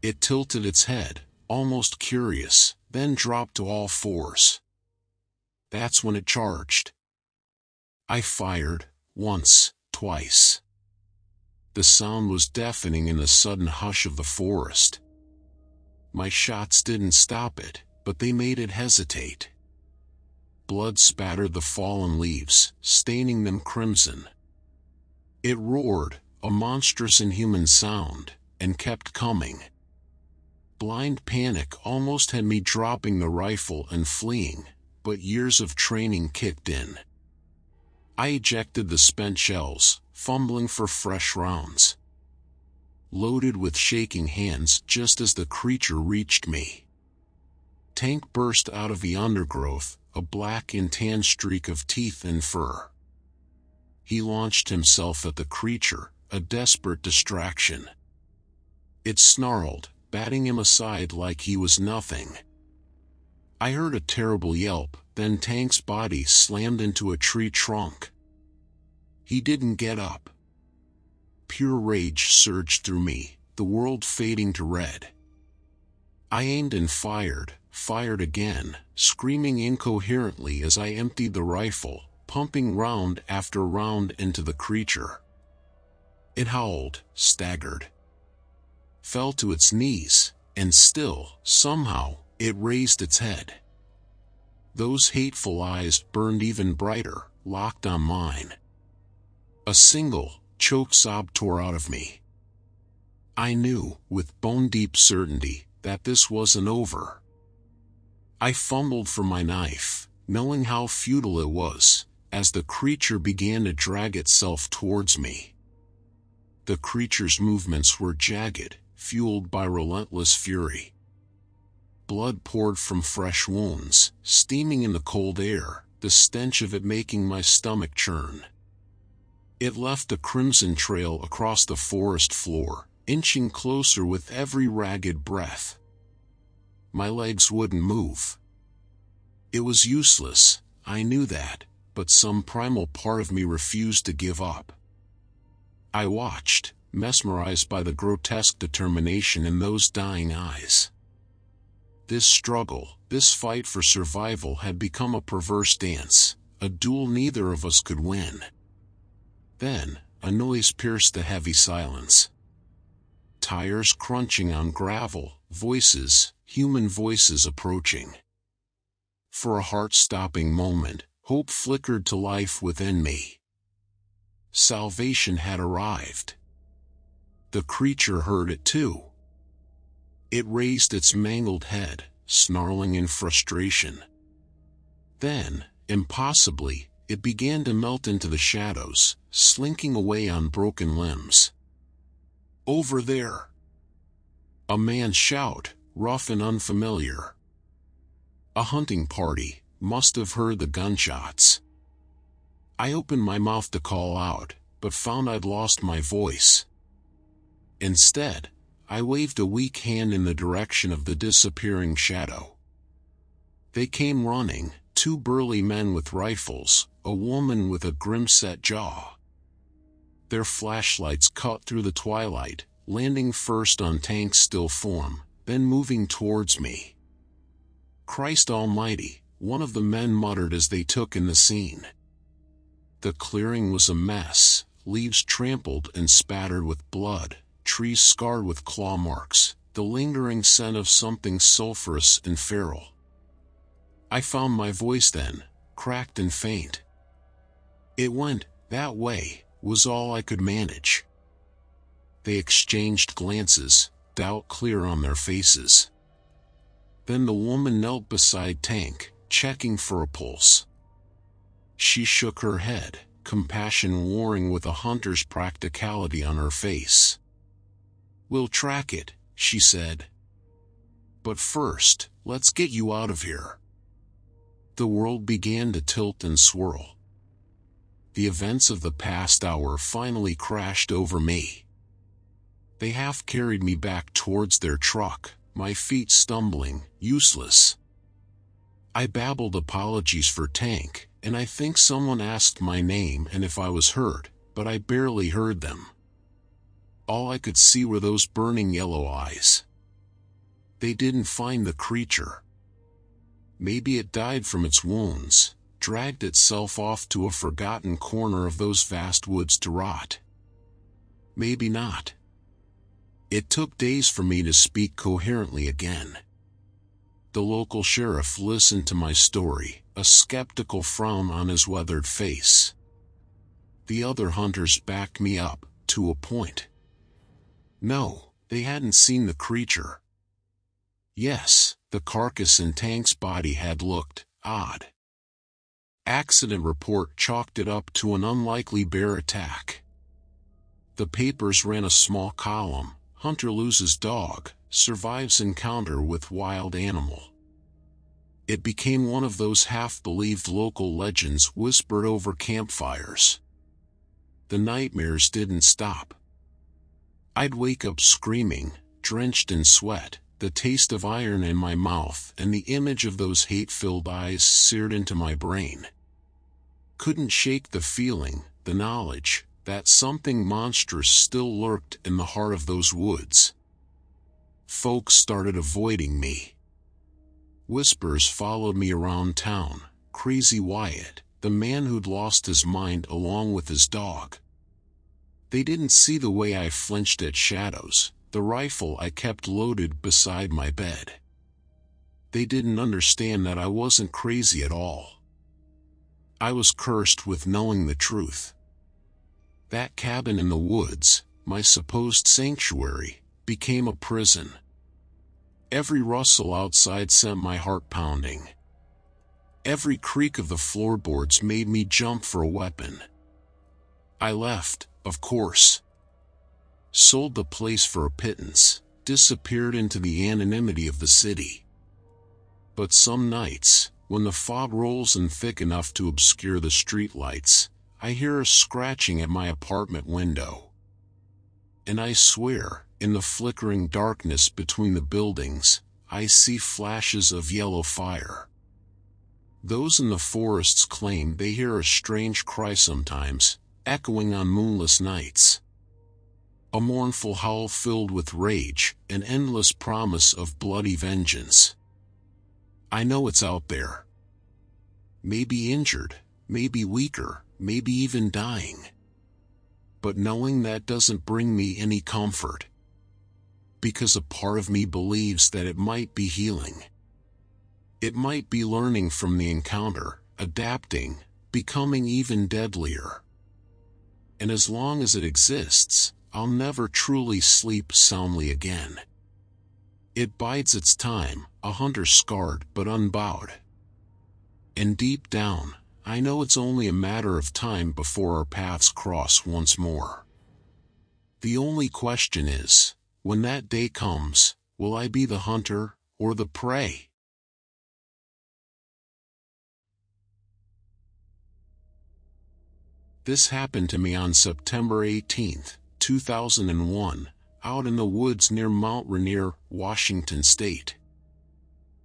It tilted its head, almost curious, then dropped to all fours. That's when it charged. I fired, once, twice. The sound was deafening in the sudden hush of the forest. My shots didn't stop it, but they made it hesitate. Blood spattered the fallen leaves, staining them crimson. It roared, a monstrous inhuman sound, and kept coming. Blind panic almost had me dropping the rifle and fleeing, but years of training kicked in. I ejected the spent shells, fumbling for fresh rounds. Loaded with shaking hands just as the creature reached me. Tank burst out of the undergrowth, a black and tan streak of teeth and fur. He launched himself at the creature, a desperate distraction. It snarled, batting him aside like he was nothing. I heard a terrible yelp, then Tank's body slammed into a tree trunk. He didn't get up. Pure rage surged through me, the world fading to red. I aimed and fired, fired again, screaming incoherently as I emptied the rifle, pumping round after round into the creature. It howled, staggered, fell to its knees, and still, somehow, it raised its head. Those hateful eyes burned even brighter, locked on mine. A single, choke sob tore out of me. I knew, with bone-deep certainty, that this wasn't over. I fumbled for my knife, knowing how futile it was, as the creature began to drag itself towards me. The creature's movements were jagged, fueled by relentless fury. Blood poured from fresh wounds, steaming in the cold air, the stench of it making my stomach churn. It left a crimson trail across the forest floor, inching closer with every ragged breath. My legs wouldn't move. It was useless, I knew that, but some primal part of me refused to give up. I watched, mesmerized by the grotesque determination in those dying eyes. This struggle, this fight for survival had become a perverse dance, a duel neither of us could win. Then, a noise pierced the heavy silence. Tires crunching on gravel, voices, human voices approaching. For a heart-stopping moment, hope flickered to life within me. Salvation had arrived. The creature heard it too. It raised its mangled head, snarling in frustration. Then, impossibly, it began to melt into the shadows, slinking away on broken limbs. Over there! A man's shout, rough and unfamiliar. A hunting party must have heard the gunshots. I opened my mouth to call out, but found I'd lost my voice. Instead, I waved a weak hand in the direction of the disappearing shadow. They came running, two burly men with rifles, a woman with a grim-set jaw. Their flashlights cut through the twilight, landing first on Tank's still form, then moving towards me. Christ almighty, one of the men muttered as they took in the scene. The clearing was a mess, leaves trampled and spattered with blood, trees scarred with claw marks, the lingering scent of something sulphurous and feral. I found my voice then, cracked and faint. It went, that way, was all I could manage. They exchanged glances, doubt clear on their faces. Then the woman knelt beside Tank, checking for a pulse. She shook her head, compassion warring with a hunter's practicality on her face. We'll track it, she said. But first, let's get you out of here. The world began to tilt and swirl. The events of the past hour finally crashed over me. They half carried me back towards their truck, my feet stumbling, useless. I babbled apologies for Tank, and I think someone asked my name and if I was hurt, but I barely heard them. All I could see were those burning yellow eyes. They didn't find the creature. Maybe it died from its wounds, dragged itself off to a forgotten corner of those vast woods to rot. Maybe not. It took days for me to speak coherently again. The local sheriff listened to my story, a skeptical frown on his weathered face. The other hunters backed me up, to a point. No, they hadn't seen the creature. Yes, the carcass in Tank's body had looked odd. Accident report chalked it up to an unlikely bear attack. The papers ran a small column, Hunter loses dog, survives encounter with wild animal. It became one of those half-believed local legends whispered over campfires. The nightmares didn't stop. I'd wake up screaming, drenched in sweat, the taste of iron in my mouth and the image of those hate-filled eyes seared into my brain. Couldn't shake the feeling, the knowledge, that something monstrous still lurked in the heart of those woods. Folks started avoiding me. whispers followed me around town, Crazy Wyatt, the man who'd lost his mind along with his dog. They didn't see the way I flinched at shadows, the rifle I kept loaded beside my bed. They didn't understand that I wasn't crazy at all. I was cursed with knowing the truth. That cabin in the woods, my supposed sanctuary, became a prison. Every rustle outside sent my heart pounding. Every creak of the floorboards made me jump for a weapon. I left, of course. Sold the place for a pittance, disappeared into the anonymity of the city. But some nights, when the fog rolls in thick enough to obscure the streetlights, I hear a scratching at my apartment window. And I swear, in the flickering darkness between the buildings, I see flashes of yellow fire. Those in the forests claim they hear a strange cry sometimes, echoing on moonless nights. A mournful howl filled with rage, an endless promise of bloody vengeance. I know it's out there. Maybe injured, maybe weaker, maybe even dying. But knowing that doesn't bring me any comfort. Because a part of me believes that it might be healing. It might be learning from the encounter, adapting, becoming even deadlier. And as long as it exists, I'll never truly sleep soundly again. It bides its time, a hunter scarred but unbowed. And deep down, I know it's only a matter of time before our paths cross once more. The only question is, when that day comes, will I be the hunter or the prey? This happened to me on September 18, 2001, out in the woods near Mount Rainier, Washington State.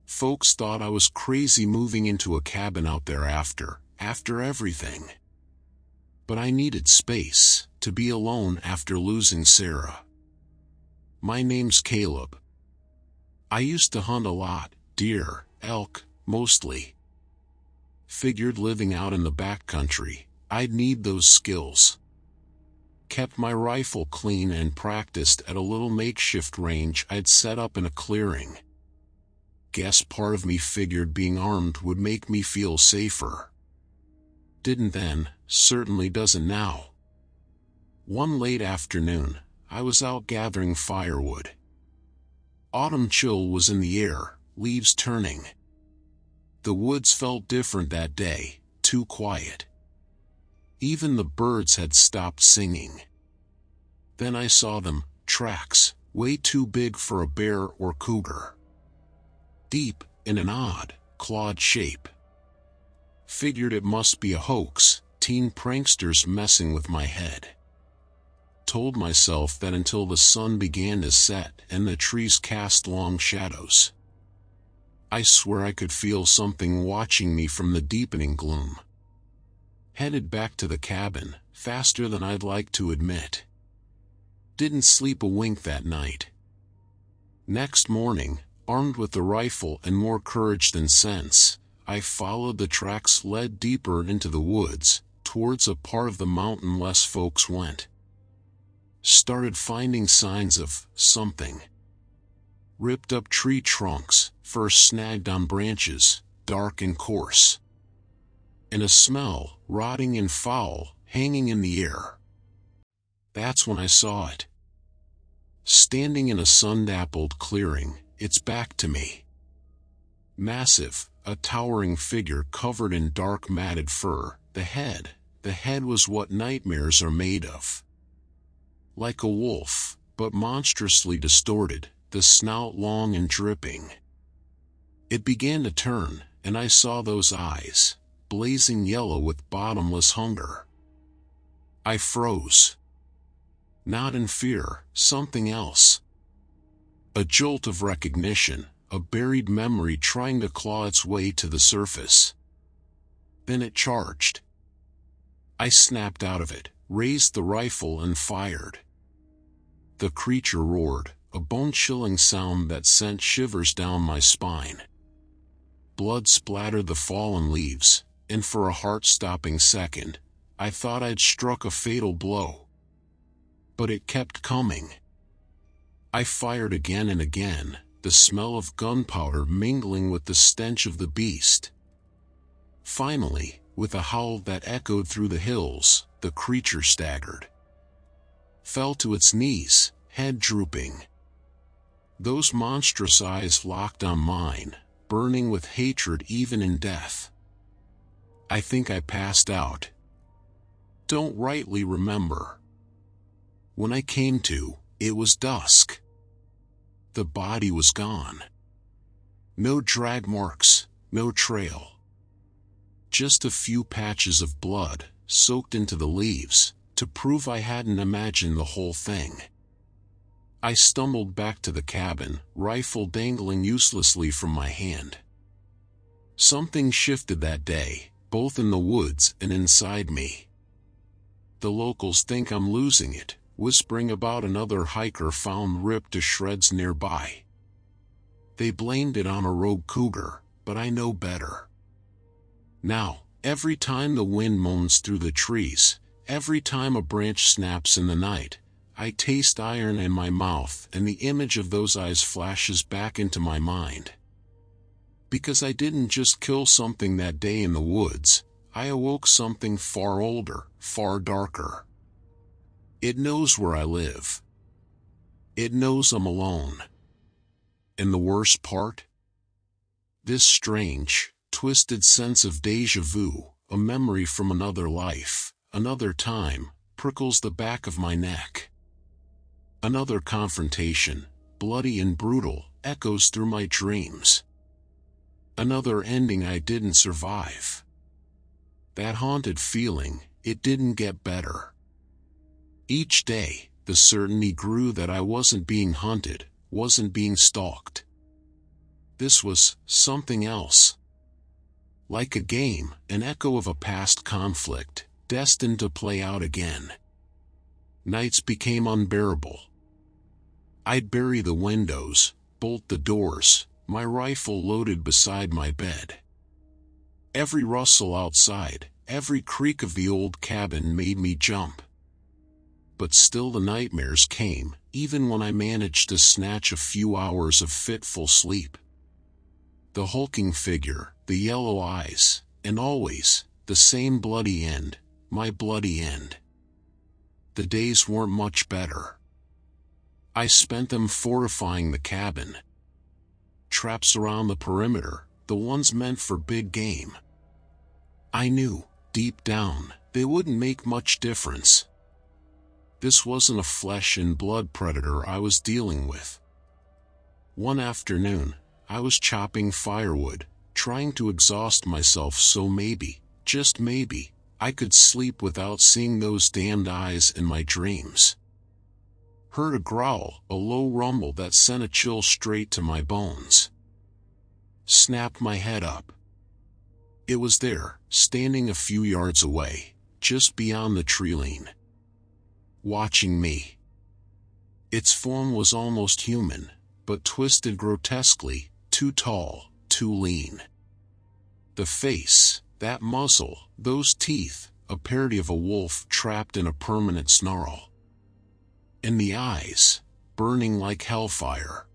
Folks thought I was crazy moving into a cabin out there after, after everything. But I needed space, to be alone after losing Sarah. My name's Caleb. I used to hunt a lot, deer, elk, mostly. Figured living out in the backcountry, I'd need those skills kept my rifle clean and practiced at a little makeshift range I'd set up in a clearing. Guess part of me figured being armed would make me feel safer. Didn't then, certainly doesn't now. One late afternoon, I was out gathering firewood. Autumn chill was in the air, leaves turning. The woods felt different that day, too quiet. Even the birds had stopped singing. Then I saw them, tracks, way too big for a bear or cougar. Deep, in an odd, clawed shape. Figured it must be a hoax, teen pranksters messing with my head. Told myself that until the sun began to set and the trees cast long shadows. I swear I could feel something watching me from the deepening gloom headed back to the cabin, faster than I'd like to admit. Didn't sleep a wink that night. Next morning, armed with the rifle and more courage than sense, I followed the tracks led deeper into the woods, towards a part of the mountain less folks went. Started finding signs of something. Ripped up tree trunks, first snagged on branches, dark and coarse and a smell, rotting and foul, hanging in the air. That's when I saw it. Standing in a sun-dappled clearing, its back to me. Massive, a towering figure covered in dark matted fur, the head, the head was what nightmares are made of. Like a wolf, but monstrously distorted, the snout long and dripping. It began to turn, and I saw those eyes, blazing yellow with bottomless hunger. I froze. Not in fear, something else. A jolt of recognition, a buried memory trying to claw its way to the surface. Then it charged. I snapped out of it, raised the rifle and fired. The creature roared, a bone-chilling sound that sent shivers down my spine. blood splattered the fallen leaves, and for a heart-stopping second, I thought I'd struck a fatal blow. But it kept coming. I fired again and again, the smell of gunpowder mingling with the stench of the beast. Finally, with a howl that echoed through the hills, the creature staggered. Fell to its knees, head drooping. Those monstrous eyes locked on mine, burning with hatred even in death. I think I passed out. Don't rightly remember. When I came to, it was dusk. The body was gone. No drag marks, no trail. Just a few patches of blood, soaked into the leaves, to prove I hadn't imagined the whole thing. I stumbled back to the cabin, rifle dangling uselessly from my hand. Something shifted that day, both in the woods and inside me. The locals think I'm losing it, whispering about another hiker found ripped to shreds nearby. They blamed it on a rogue cougar, but I know better. Now, every time the wind moans through the trees, every time a branch snaps in the night, I taste iron in my mouth and the image of those eyes flashes back into my mind. Because I didn't just kill something that day in the woods, I awoke something far older, far darker. It knows where I live. It knows I'm alone. And the worst part? This strange, twisted sense of deja vu, a memory from another life, another time, prickles the back of my neck. Another confrontation, bloody and brutal, echoes through my dreams. Another ending I didn't survive. That haunted feeling, it didn't get better. Each day, the certainty grew that I wasn't being hunted, wasn't being stalked. This was something else. Like a game, an echo of a past conflict, destined to play out again. Nights became unbearable. I'd bury the windows, bolt the doors, my rifle loaded beside my bed. Every rustle outside, every creak of the old cabin made me jump. But still the nightmares came, even when I managed to snatch a few hours of fitful sleep. The hulking figure, the yellow eyes, and always, the same bloody end, my bloody end. The days weren't much better. I spent them fortifying the cabin. Traps around the perimeter, the ones meant for big game. I knew, deep down, they wouldn't make much difference. This wasn't a flesh and blood predator I was dealing with. One afternoon, I was chopping firewood, trying to exhaust myself so maybe, just maybe, I could sleep without seeing those damned eyes in my dreams heard a growl, a low rumble that sent a chill straight to my bones. Snapped my head up. It was there, standing a few yards away, just beyond the tree line. Watching me. Its form was almost human, but twisted grotesquely, too tall, too lean. The face, that muzzle, those teeth, a parody of a wolf trapped in a permanent snarl in the eyes, burning like hellfire.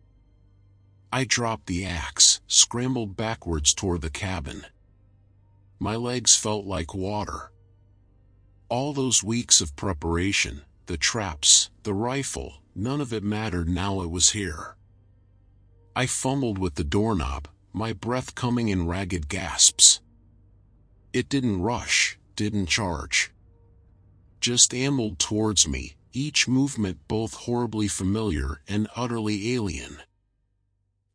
I dropped the axe, scrambled backwards toward the cabin. My legs felt like water. All those weeks of preparation, the traps, the rifle, none of it mattered now it was here. I fumbled with the doorknob, my breath coming in ragged gasps. It didn't rush, didn't charge. Just ambled towards me, each movement both horribly familiar and utterly alien.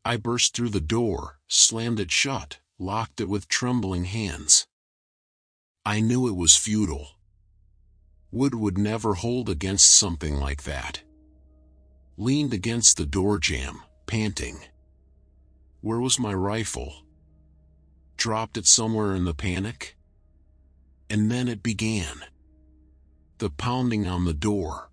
I burst through the door, slammed it shut, locked it with trembling hands. I knew it was futile. Wood would never hold against something like that. Leaned against the door jamb, panting. Where was my rifle? Dropped it somewhere in the panic? And then it began the pounding on the door.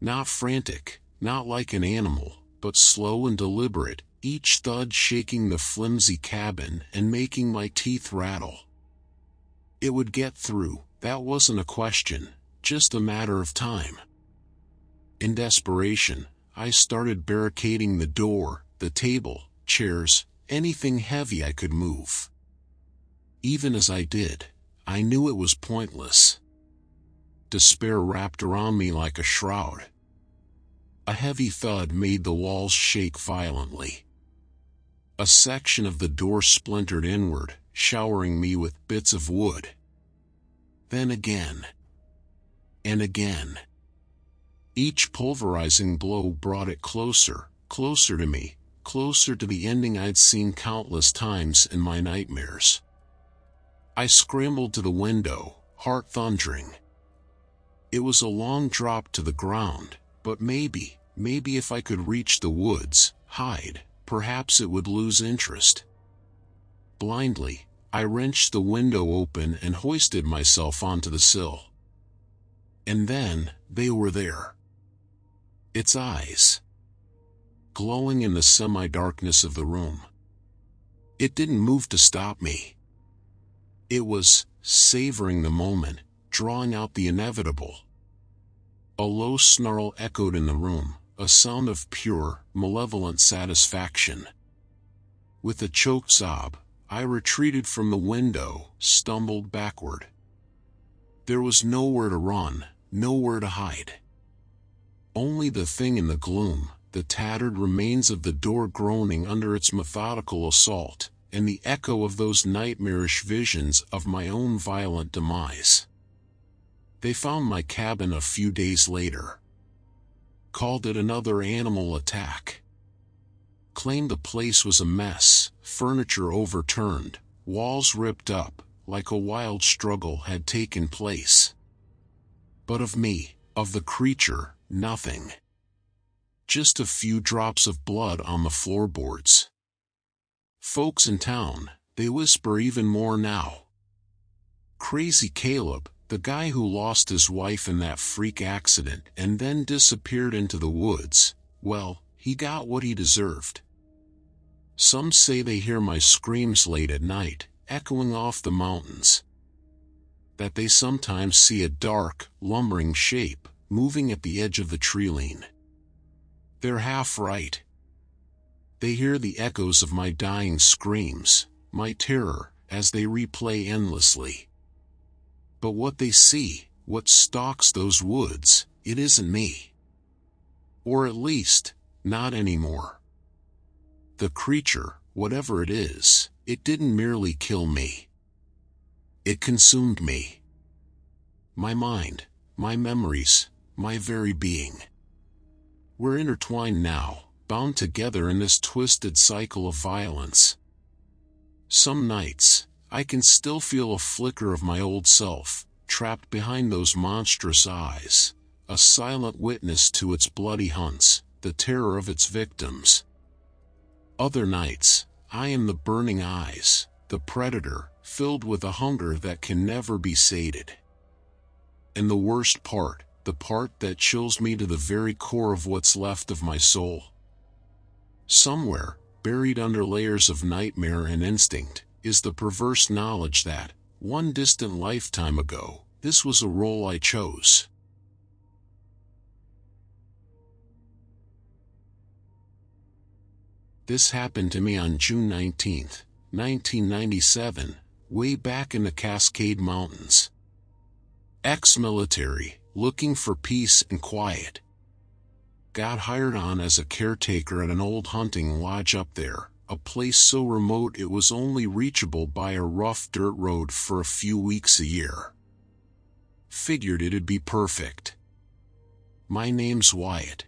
Not frantic, not like an animal, but slow and deliberate, each thud shaking the flimsy cabin and making my teeth rattle. It would get through, that wasn't a question, just a matter of time. In desperation, I started barricading the door, the table, chairs, anything heavy I could move. Even as I did, I knew it was pointless. Despair wrapped around me like a shroud. A heavy thud made the walls shake violently. A section of the door splintered inward, showering me with bits of wood. Then again. And again. Each pulverizing blow brought it closer, closer to me, closer to the ending I'd seen countless times in my nightmares. I scrambled to the window, heart thundering. It was a long drop to the ground, but maybe, maybe if I could reach the woods, hide, perhaps it would lose interest. Blindly, I wrenched the window open and hoisted myself onto the sill. And then, they were there. Its eyes. Glowing in the semi-darkness of the room. It didn't move to stop me. It was, savoring the moment, drawing out the inevitable. A low snarl echoed in the room, a sound of pure, malevolent satisfaction. With a choked sob, I retreated from the window, stumbled backward. There was nowhere to run, nowhere to hide. Only the thing in the gloom, the tattered remains of the door groaning under its methodical assault, and the echo of those nightmarish visions of my own violent demise. They found my cabin a few days later. Called it another animal attack. Claimed the place was a mess, furniture overturned, walls ripped up, like a wild struggle had taken place. But of me, of the creature, Nothing. Just a few drops of blood on the floorboards. Folks in town, they whisper even more now. Crazy Caleb, the guy who lost his wife in that freak accident and then disappeared into the woods, well, he got what he deserved. Some say they hear my screams late at night, echoing off the mountains. That they sometimes see a dark, lumbering shape, moving at the edge of the tree They're half right. They hear the echoes of my dying screams, my terror, as they replay endlessly. But what they see, what stalks those woods, it isn't me. Or at least, not anymore. The creature, whatever it is, it didn't merely kill me. It consumed me. My mind, my memories, my very being. We're intertwined now, bound together in this twisted cycle of violence. Some nights, I can still feel a flicker of my old self, trapped behind those monstrous eyes, a silent witness to its bloody hunts, the terror of its victims. Other nights, I am the burning eyes, the predator, filled with a hunger that can never be sated. And the worst part, the part that chills me to the very core of what's left of my soul. Somewhere, buried under layers of nightmare and instinct, is the perverse knowledge that, one distant lifetime ago, this was a role I chose. This happened to me on June 19, 1997, way back in the Cascade Mountains. Ex-military, looking for peace and quiet. Got hired on as a caretaker at an old hunting lodge up there, a place so remote it was only reachable by a rough dirt road for a few weeks a year. Figured it'd be perfect. My name's Wyatt.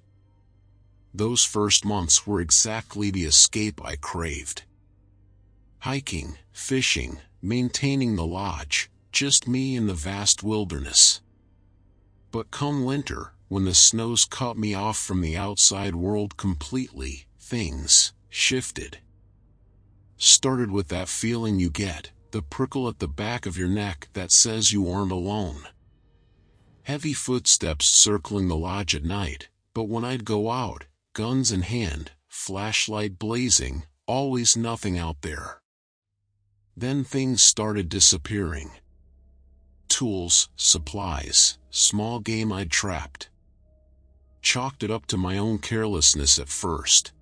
Those first months were exactly the escape I craved. Hiking, fishing, maintaining the lodge, just me in the vast wilderness. But come winter, when the snows cut me off from the outside world completely, things shifted. Started with that feeling you get, the prickle at the back of your neck that says you aren't alone. Heavy footsteps circling the lodge at night, but when I'd go out, guns in hand, flashlight blazing, always nothing out there. Then things started disappearing. Tools, supplies, small game I'd trapped. Chalked it up to my own carelessness at first.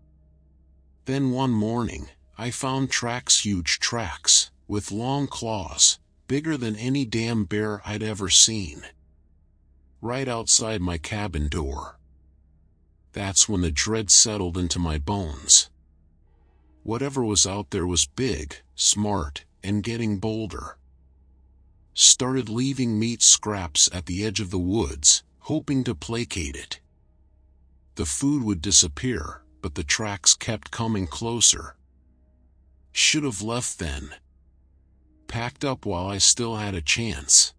Then one morning, I found tracks huge tracks, with long claws, bigger than any damn bear I'd ever seen. Right outside my cabin door. That's when the dread settled into my bones. Whatever was out there was big, smart, and getting bolder. Started leaving meat scraps at the edge of the woods, hoping to placate it. The food would disappear, but the tracks kept coming closer. Should have left then. Packed up while I still had a chance.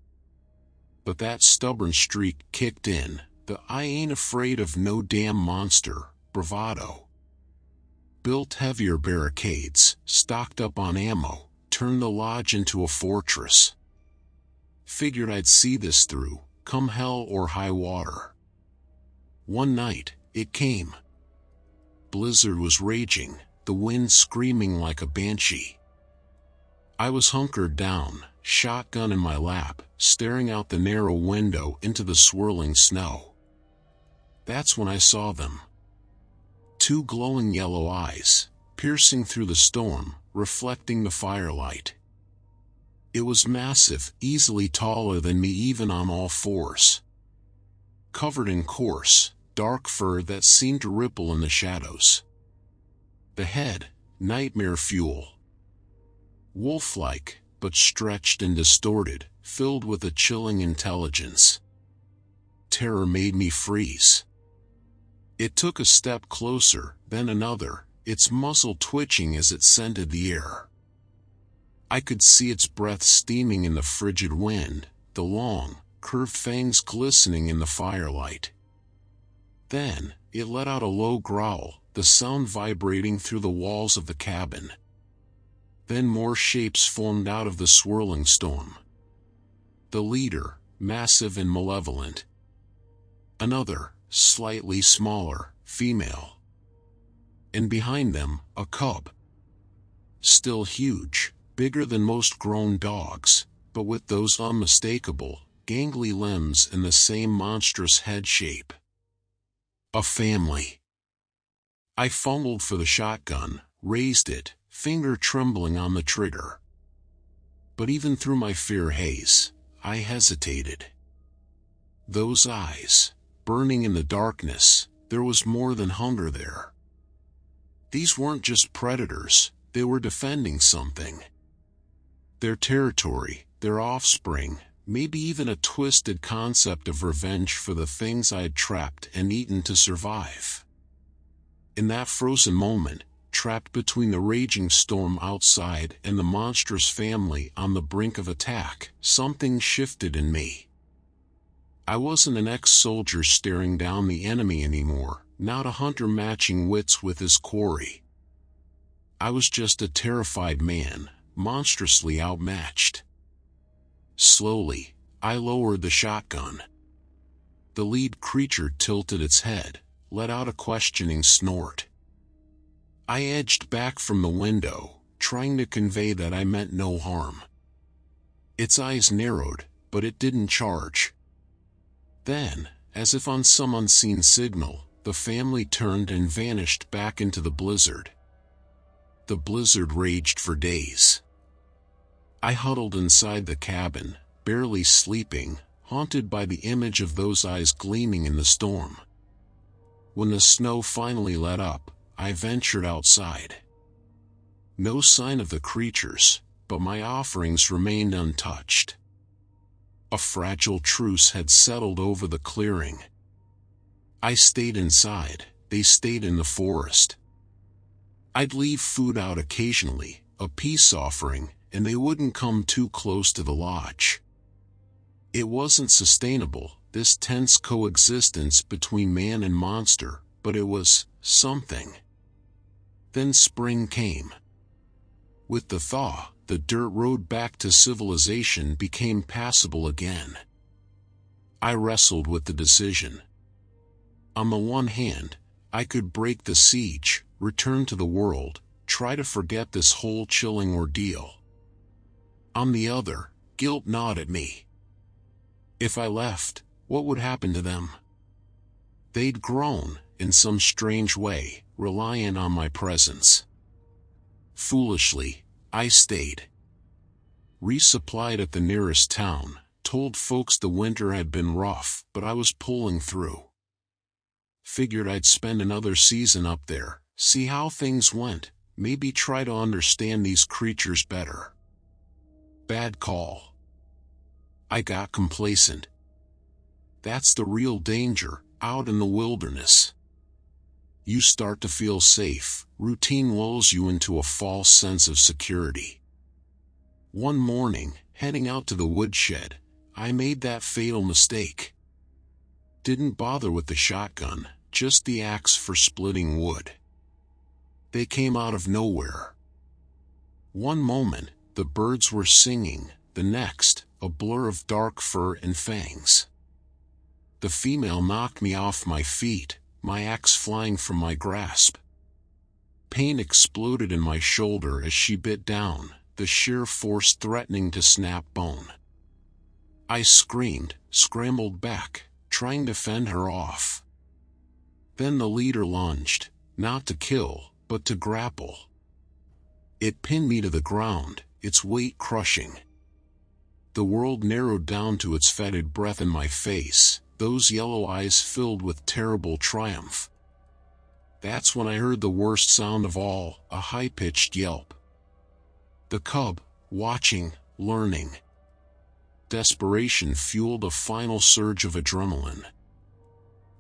But that stubborn streak kicked in, the I ain't afraid of no damn monster, bravado. Built heavier barricades, stocked up on ammo, turned the lodge into a fortress. Figured I'd see this through, come hell or high water. One night, it came. Blizzard was raging, the wind screaming like a banshee. I was hunkered down, shotgun in my lap, staring out the narrow window into the swirling snow. That's when I saw them. Two glowing yellow eyes, piercing through the storm, reflecting the firelight. It was massive, easily taller than me even on all fours. Covered in coarse, dark fur that seemed to ripple in the shadows. The head, nightmare fuel. Wolf-like, but stretched and distorted, filled with a chilling intelligence. Terror made me freeze. It took a step closer, then another, its muzzle twitching as it scented the air. I could see its breath steaming in the frigid wind, the long, curved fangs glistening in the firelight. Then, it let out a low growl, the sound vibrating through the walls of the cabin. Then more shapes formed out of the swirling storm. The leader, massive and malevolent. Another, slightly smaller, female. And behind them, a cub. Still huge, bigger than most grown dogs, but with those unmistakable, gangly limbs and the same monstrous head shape. A family. I fumbled for the shotgun, raised it, finger trembling on the trigger. But even through my fear haze, I hesitated. Those eyes, burning in the darkness, there was more than hunger there. These weren't just predators, they were defending something. Their territory, their offspring, maybe even a twisted concept of revenge for the things I had trapped and eaten to survive. In that frozen moment, trapped between the raging storm outside and the monstrous family on the brink of attack, something shifted in me. I wasn't an ex-soldier staring down the enemy anymore, not a hunter matching wits with his quarry. I was just a terrified man, monstrously outmatched. Slowly, I lowered the shotgun. The lead creature tilted its head, let out a questioning snort. I edged back from the window, trying to convey that I meant no harm. Its eyes narrowed, but it didn't charge. Then, as if on some unseen signal, the family turned and vanished back into the blizzard. The blizzard raged for days. I huddled inside the cabin, barely sleeping, haunted by the image of those eyes gleaming in the storm. When the snow finally let up, I ventured outside. No sign of the creatures, but my offerings remained untouched. A fragile truce had settled over the clearing. I stayed inside, they stayed in the forest. I'd leave food out occasionally, a peace offering, and they wouldn't come too close to the lodge. It wasn't sustainable, this tense coexistence between man and monster, but it was something. Then spring came. With the thaw, the dirt road back to civilization became passable again. I wrestled with the decision. On the one hand, I could break the siege, return to the world, try to forget this whole chilling ordeal. On the other, guilt gnawed at me. If I left, what would happen to them? They'd grown, in some strange way, reliant on my presence. Foolishly, I stayed. Resupplied at the nearest town, told folks the winter had been rough, but I was pulling through. Figured I'd spend another season up there, see how things went, maybe try to understand these creatures better. Bad call. I got complacent. That's the real danger, out in the wilderness. You start to feel safe, routine lulls you into a false sense of security. One morning, heading out to the woodshed, I made that fatal mistake. Didn't bother with the shotgun, just the axe for splitting wood. They came out of nowhere. One moment, the birds were singing, the next, a blur of dark fur and fangs. The female knocked me off my feet, my axe flying from my grasp. Pain exploded in my shoulder as she bit down, the sheer force threatening to snap bone. I screamed, scrambled back, trying to fend her off. Then the leader lunged, not to kill, but to grapple. It pinned me to the ground, its weight crushing. The world narrowed down to its fetid breath in my face, those yellow eyes filled with terrible triumph. That's when I heard the worst sound of all, a high-pitched yelp. The cub, watching, learning. Desperation fueled a final surge of adrenaline.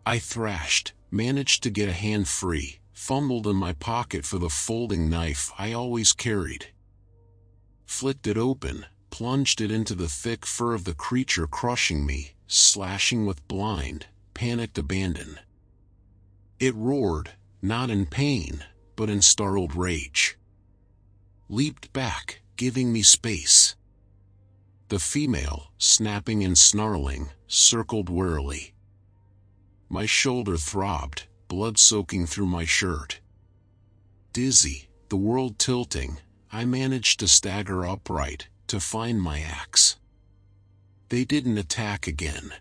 I thrashed, managed to get a hand free, fumbled in my pocket for the folding knife I always carried flicked it open, plunged it into the thick fur of the creature crushing me, slashing with blind, panicked abandon. It roared, not in pain, but in startled rage. Leaped back, giving me space. The female, snapping and snarling, circled warily. My shoulder throbbed, blood soaking through my shirt. Dizzy, the world tilting, I managed to stagger upright, to find my axe. They didn't attack again.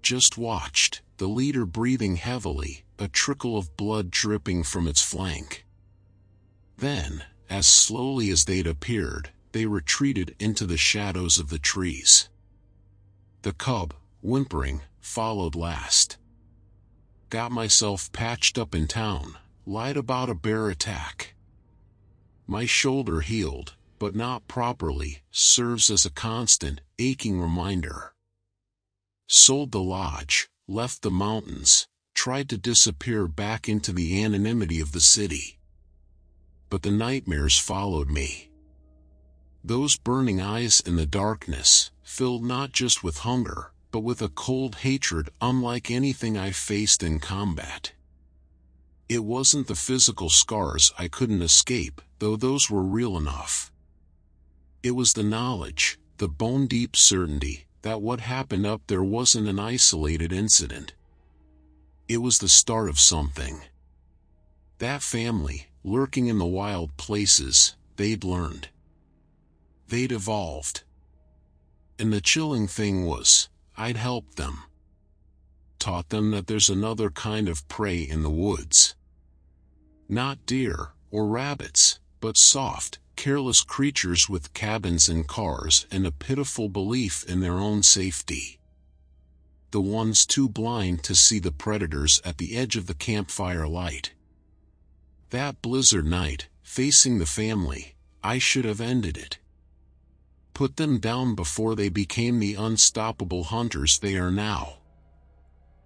Just watched, the leader breathing heavily, a trickle of blood dripping from its flank. Then, as slowly as they'd appeared, they retreated into the shadows of the trees. The cub, whimpering, followed last. Got myself patched up in town, lied about a bear attack. My shoulder healed, but not properly, serves as a constant, aching reminder. Sold the lodge, left the mountains, tried to disappear back into the anonymity of the city. But the nightmares followed me. Those burning eyes in the darkness, filled not just with hunger, but with a cold hatred unlike anything I faced in combat. It wasn't the physical scars I couldn't escape, though those were real enough. It was the knowledge, the bone-deep certainty, that what happened up there wasn't an isolated incident. It was the start of something. That family, lurking in the wild places, they'd learned. They'd evolved. And the chilling thing was, I'd helped them. Taught them that there's another kind of prey in the woods. Not deer or rabbits, but soft, careless creatures with cabins and cars and a pitiful belief in their own safety. The ones too blind to see the predators at the edge of the campfire light. That blizzard night, facing the family, I should have ended it. Put them down before they became the unstoppable hunters they are now.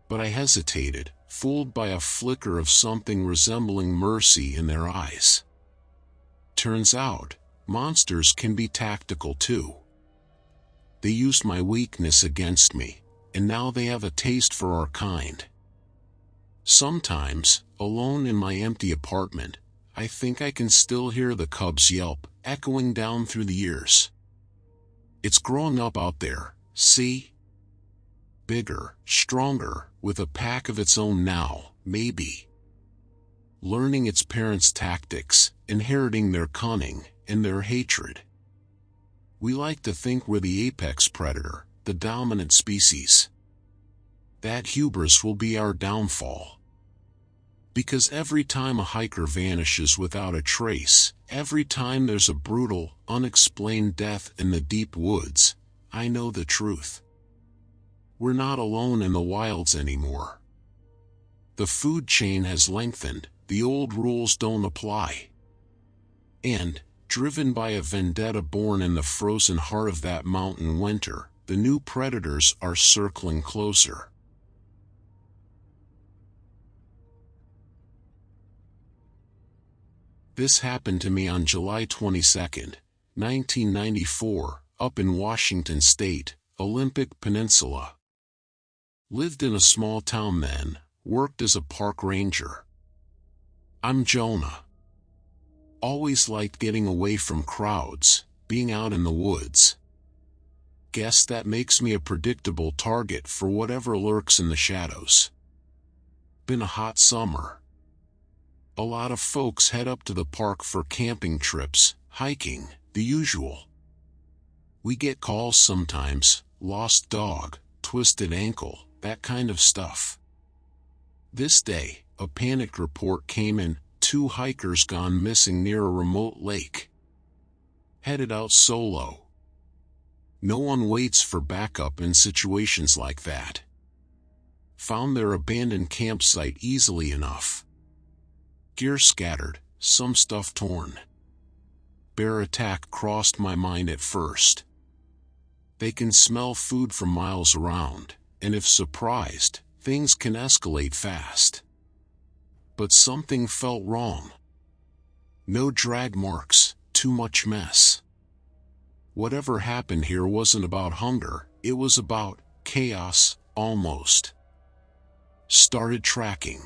But I hesitated, fooled by a flicker of something resembling mercy in their eyes. Turns out, monsters can be tactical too. They used my weakness against me, and now they have a taste for our kind. Sometimes, alone in my empty apartment, I think I can still hear the cub's yelp echoing down through the years. It's growing up out there, see? Bigger, stronger, with a pack of its own now, maybe. learning its parents' tactics, inheriting their cunning, and their hatred. We like to think we're the apex predator, the dominant species. That hubris will be our downfall. Because every time a hiker vanishes without a trace, every time there's a brutal, unexplained death in the deep woods, I know the truth. We're not alone in the wilds anymore. The food chain has lengthened, the old rules don't apply. And, driven by a vendetta born in the frozen heart of that mountain winter, the new predators are circling closer. This happened to me on July 22, 1994, up in Washington State, Olympic Peninsula. Lived in a small town then, worked as a park ranger. I'm Jonah. Always liked getting away from crowds, being out in the woods. Guess that makes me a predictable target for whatever lurks in the shadows. Been a hot summer. A lot of folks head up to the park for camping trips, hiking, the usual. We get calls sometimes, lost dog, twisted ankle, that kind of stuff. This day, a panicked report came in, two hikers gone missing near a remote lake. Headed out solo. No one waits for backup in situations like that. Found their abandoned campsite easily enough. Gear scattered, some stuff torn. Bear attack crossed my mind at first. They can smell food from miles around, and if surprised, things can escalate fast. But something felt wrong. No drag marks, too much mess. Whatever happened here wasn't about hunger, it was about chaos, almost. Started tracking.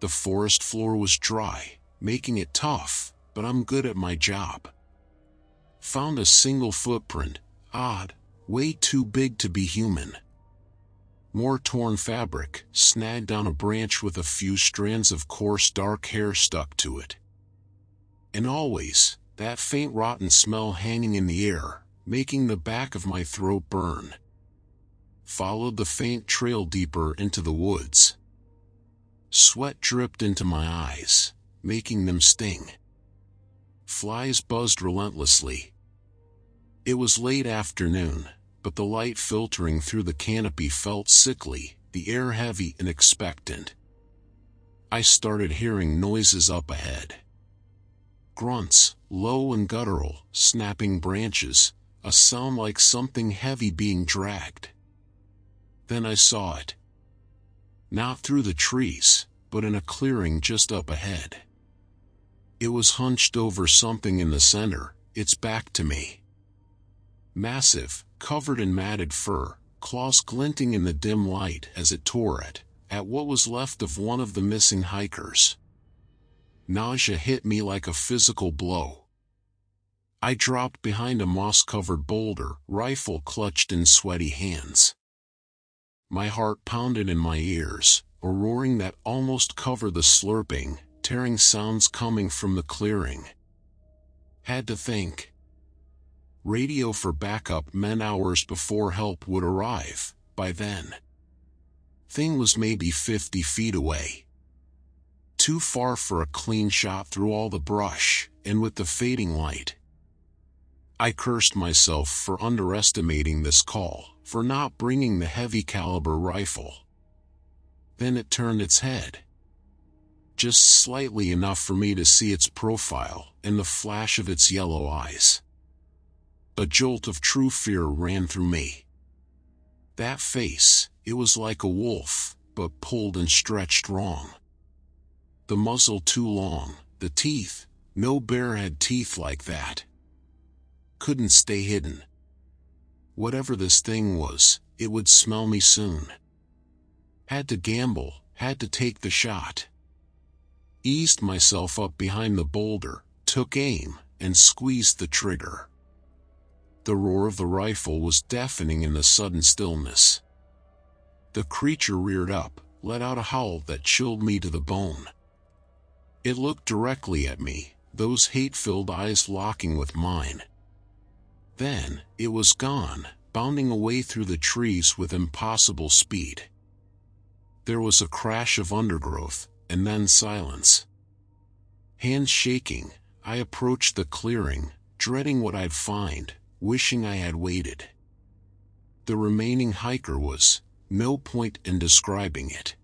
The forest floor was dry, making it tough, but I'm good at my job. Found a single footprint, odd, way too big to be human. More torn fabric, snagged on a branch with a few strands of coarse dark hair stuck to it. And always, that faint rotten smell hanging in the air, making the back of my throat burn. Followed the faint trail deeper into the woods. Sweat dripped into my eyes, making them sting. Flies buzzed relentlessly. It was late afternoon, but the light filtering through the canopy felt sickly, the air heavy and expectant. I started hearing noises up ahead. Grunts, low and guttural, snapping branches, a sound like something heavy being dragged. Then I saw it not through the trees, but in a clearing just up ahead. It was hunched over something in the center, its back to me. Massive, covered in matted fur, claws glinting in the dim light as it tore at, at what was left of one of the missing hikers. Nausea hit me like a physical blow. I dropped behind a moss-covered boulder, rifle clutched in sweaty hands. My heart pounded in my ears, a roaring that almost covered the slurping, tearing sounds coming from the clearing. Had to think. Radio for backup men hours before help would arrive, by then. Thing was maybe 50 feet away. Too far for a clean shot through all the brush, and with the fading light. I cursed myself for underestimating this call for not bringing the heavy caliber rifle. Then it turned its head. Just slightly enough for me to see its profile and the flash of its yellow eyes. A jolt of true fear ran through me. That face, it was like a wolf, but pulled and stretched wrong. The muzzle too long, the teeth, no bear had teeth like that. Couldn't stay hidden. Whatever this thing was, it would smell me soon. Had to gamble, had to take the shot. Eased myself up behind the boulder, took aim, and squeezed the trigger. The roar of the rifle was deafening in the sudden stillness. The creature reared up, let out a howl that chilled me to the bone. It looked directly at me, those hate-filled eyes locking with mine. Then, it was gone, bounding away through the trees with impossible speed. There was a crash of undergrowth, and then silence. Hands shaking, I approached the clearing, dreading what I'd find, wishing I had waited. The remaining hiker was, no point in describing it.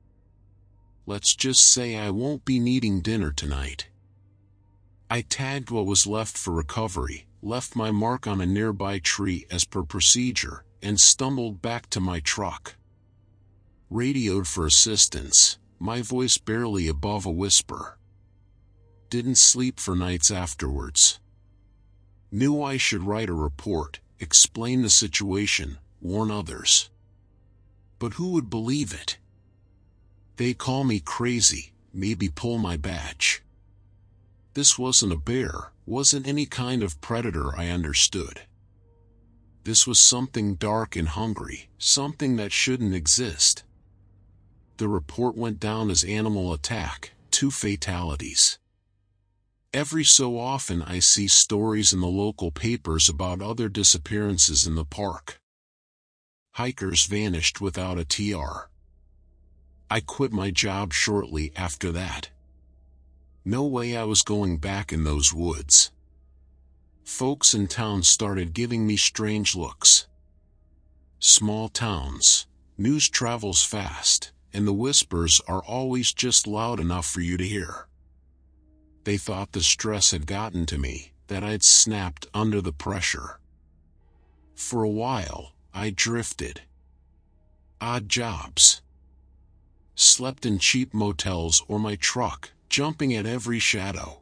Let's just say I won't be needing dinner tonight. I tagged what was left for recovery, left my mark on a nearby tree as per procedure, and stumbled back to my truck. Radioed for assistance, my voice barely above a whisper. Didn't sleep for nights afterwards. Knew I should write a report, explain the situation, warn others. But who would believe it? They call me crazy, maybe pull my badge. This wasn't a bear, wasn't any kind of predator I understood. This was something dark and hungry, something that shouldn't exist. The report went down as animal attack, two fatalities. Every so often I see stories in the local papers about other disappearances in the park. Hikers vanished without a TR. I quit my job shortly after that. No way I was going back in those woods. Folks in town started giving me strange looks. Small towns, news travels fast, and the whispers are always just loud enough for you to hear. They thought the stress had gotten to me, that I'd snapped under the pressure. For a while, I drifted. Odd jobs. Slept in cheap motels or my truck, jumping at every shadow.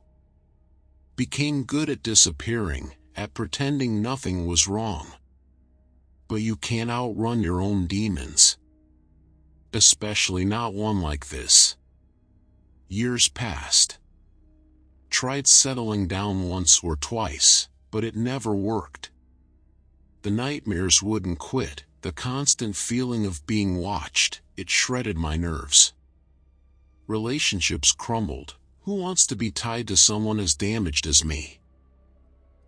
Became good at disappearing, at pretending nothing was wrong. But you can't outrun your own demons. Especially not one like this. Years passed. Tried settling down once or twice, but it never worked. The nightmares wouldn't quit, the constant feeling of being watched, it shredded my nerves. Relationships crumbled. Who wants to be tied to someone as damaged as me?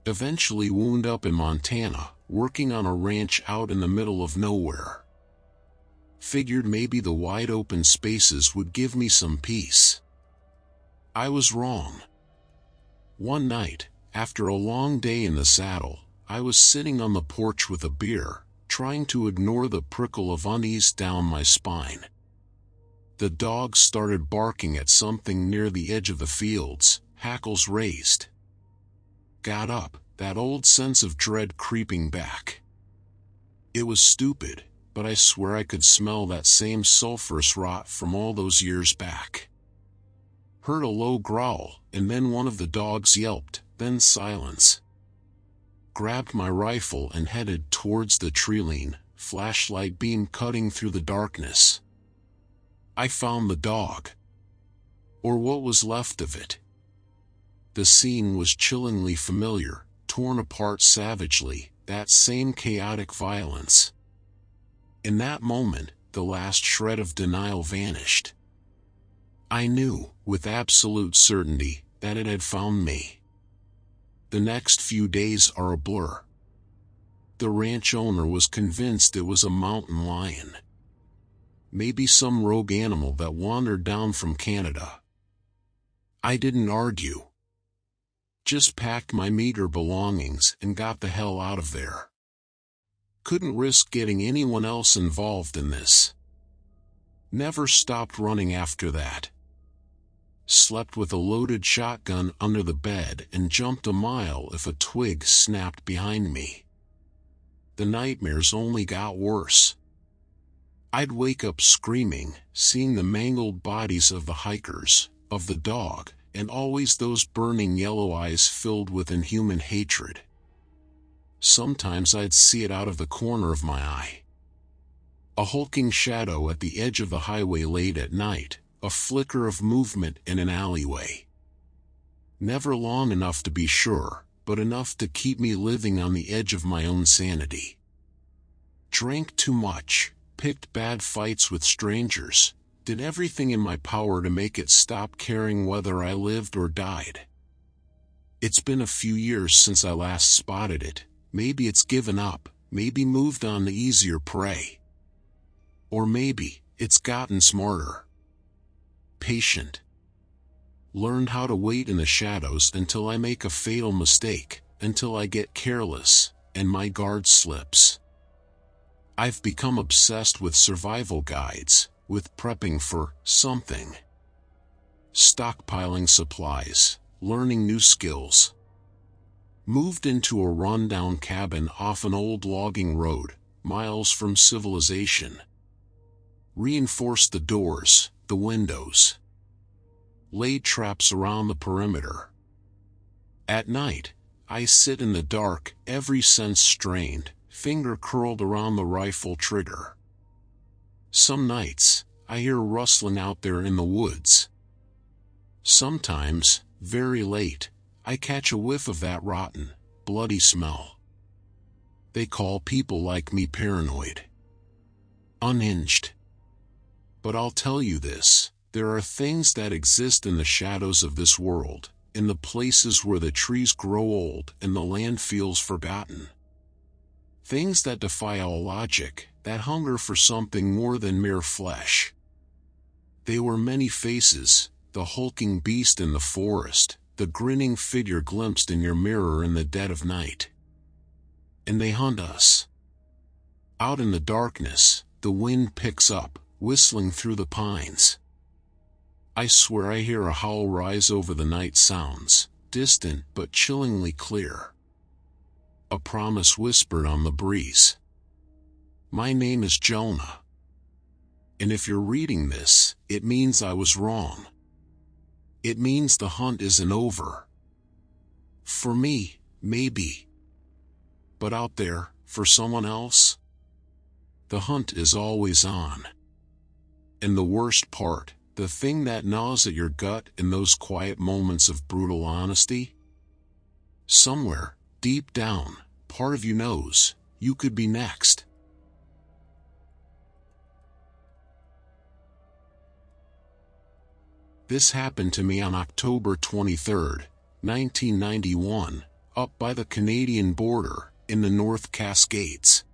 Eventually wound up in Montana, working on a ranch out in the middle of nowhere. Figured maybe the wide open spaces would give me some peace. I was wrong. One night, after a long day in the saddle, I was sitting on the porch with a beer, trying to ignore the prickle of unease down my spine. The dog started barking at something near the edge of the fields, hackles raised. Got up, that old sense of dread creeping back. It was stupid, but I swear I could smell that same sulfurous rot from all those years back. Heard a low growl, and then one of the dogs yelped, then silence. Grabbed my rifle and headed towards the treeline, flashlight beam cutting through the darkness. I found the dog. Or what was left of it. The scene was chillingly familiar, torn apart savagely, that same chaotic violence. In that moment, the last shred of denial vanished. I knew, with absolute certainty, that it had found me. The next few days are a blur. The ranch owner was convinced it was a mountain lion maybe some rogue animal that wandered down from Canada. I didn't argue. Just packed my meager belongings and got the hell out of there. Couldn't risk getting anyone else involved in this. Never stopped running after that. Slept with a loaded shotgun under the bed and jumped a mile if a twig snapped behind me. The nightmares only got worse. I'd wake up screaming, seeing the mangled bodies of the hikers, of the dog, and always those burning yellow eyes filled with inhuman hatred. Sometimes I'd see it out of the corner of my eye. A hulking shadow at the edge of the highway late at night, a flicker of movement in an alleyway. Never long enough to be sure, but enough to keep me living on the edge of my own sanity. Drank too much, picked bad fights with strangers, Did everything in my power to make it stop caring whether I lived or died. It's been a few years since I last spotted it, maybe it's given up, maybe moved on to easier prey. Or maybe, it's gotten smarter. Patient. Learned how to wait in the shadows until I make a fatal mistake, until I get careless, and my guard slips. I've become obsessed with survival guides, with prepping for something. Stockpiling supplies, learning new skills. Moved into a rundown cabin off an old logging road, miles from civilization. Reinforced the doors, the windows. Lay traps around the perimeter. At night, I sit in the dark, every sense strained, finger curled around the rifle trigger. Some nights, I hear rustling out there in the woods. Sometimes, very late, I catch a whiff of that rotten, bloody smell. They call people like me paranoid. Unhinged. But I'll tell you this, there are things that exist in the shadows of this world, in the places where the trees grow old and the land feels forgotten. Things that defy all logic, that hunger for something more than mere flesh. They were many faces, the hulking beast in the forest, the grinning figure glimpsed in your mirror in the dead of night. And they hunt us. Out in the darkness, the wind picks up, whistling through the pines. I swear I hear a howl rise over the night sounds, distant but chillingly clear a promise whispered on the breeze. My name is Jonah. And if you're reading this, it means I was wrong. It means the hunt isn't over. For me, maybe. But out there, for someone else? The hunt is always on. And the worst part, the thing that gnaws at your gut in those quiet moments of brutal honesty? Somewhere, deep down, part of you knows, you could be next. This happened to me on October 23, 1991, up by the Canadian border, in the North Cascades.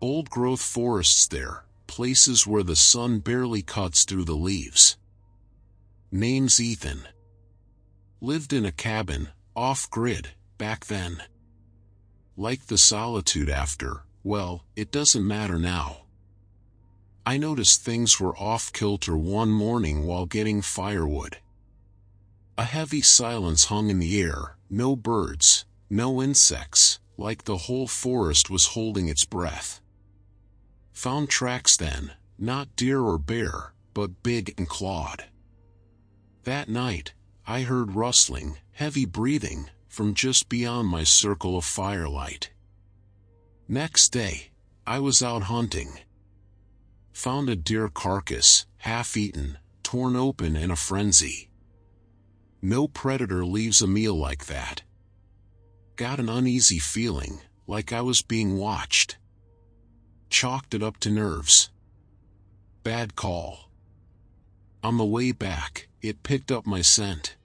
Old growth forests there, places where the sun barely cuts through the leaves. Name's Ethan. Lived in a cabin, off-grid, back then. Like the solitude after, well, it doesn't matter now. I noticed things were off-kilter one morning while getting firewood. A heavy silence hung in the air, no birds, no insects, like the whole forest was holding its breath. Found tracks then, not deer or bear, but big and clawed. That night, I heard rustling, heavy breathing, from just beyond my circle of firelight. Next day, I was out hunting. Found a deer carcass, half-eaten, torn open in a frenzy. No predator leaves a meal like that. Got an uneasy feeling, like I was being watched. Chalked it up to nerves. Bad call. On the way back, it picked up my scent.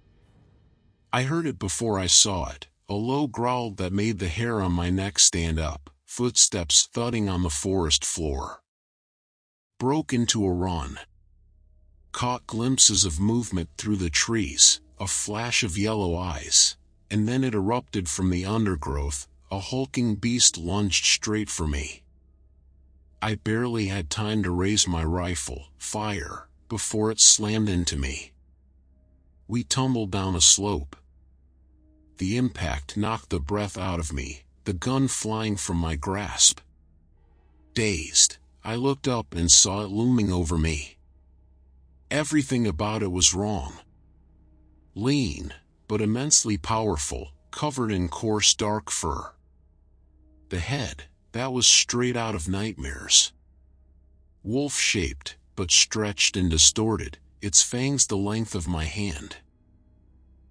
I heard it before I saw it, a low growl that made the hair on my neck stand up, footsteps thudding on the forest floor. Broke into a run. Caught glimpses of movement through the trees, a flash of yellow eyes, and then it erupted from the undergrowth, a hulking beast lunged straight for me. I barely had time to raise my rifle, fire, before it slammed into me. We tumbled down a slope, the impact knocked the breath out of me, the gun flying from my grasp. Dazed, I looked up and saw it looming over me. Everything about it was wrong. Lean, but immensely powerful, covered in coarse dark fur. The head, that was straight out of nightmares. Wolf-shaped, but stretched and distorted, its fangs the length of my hand.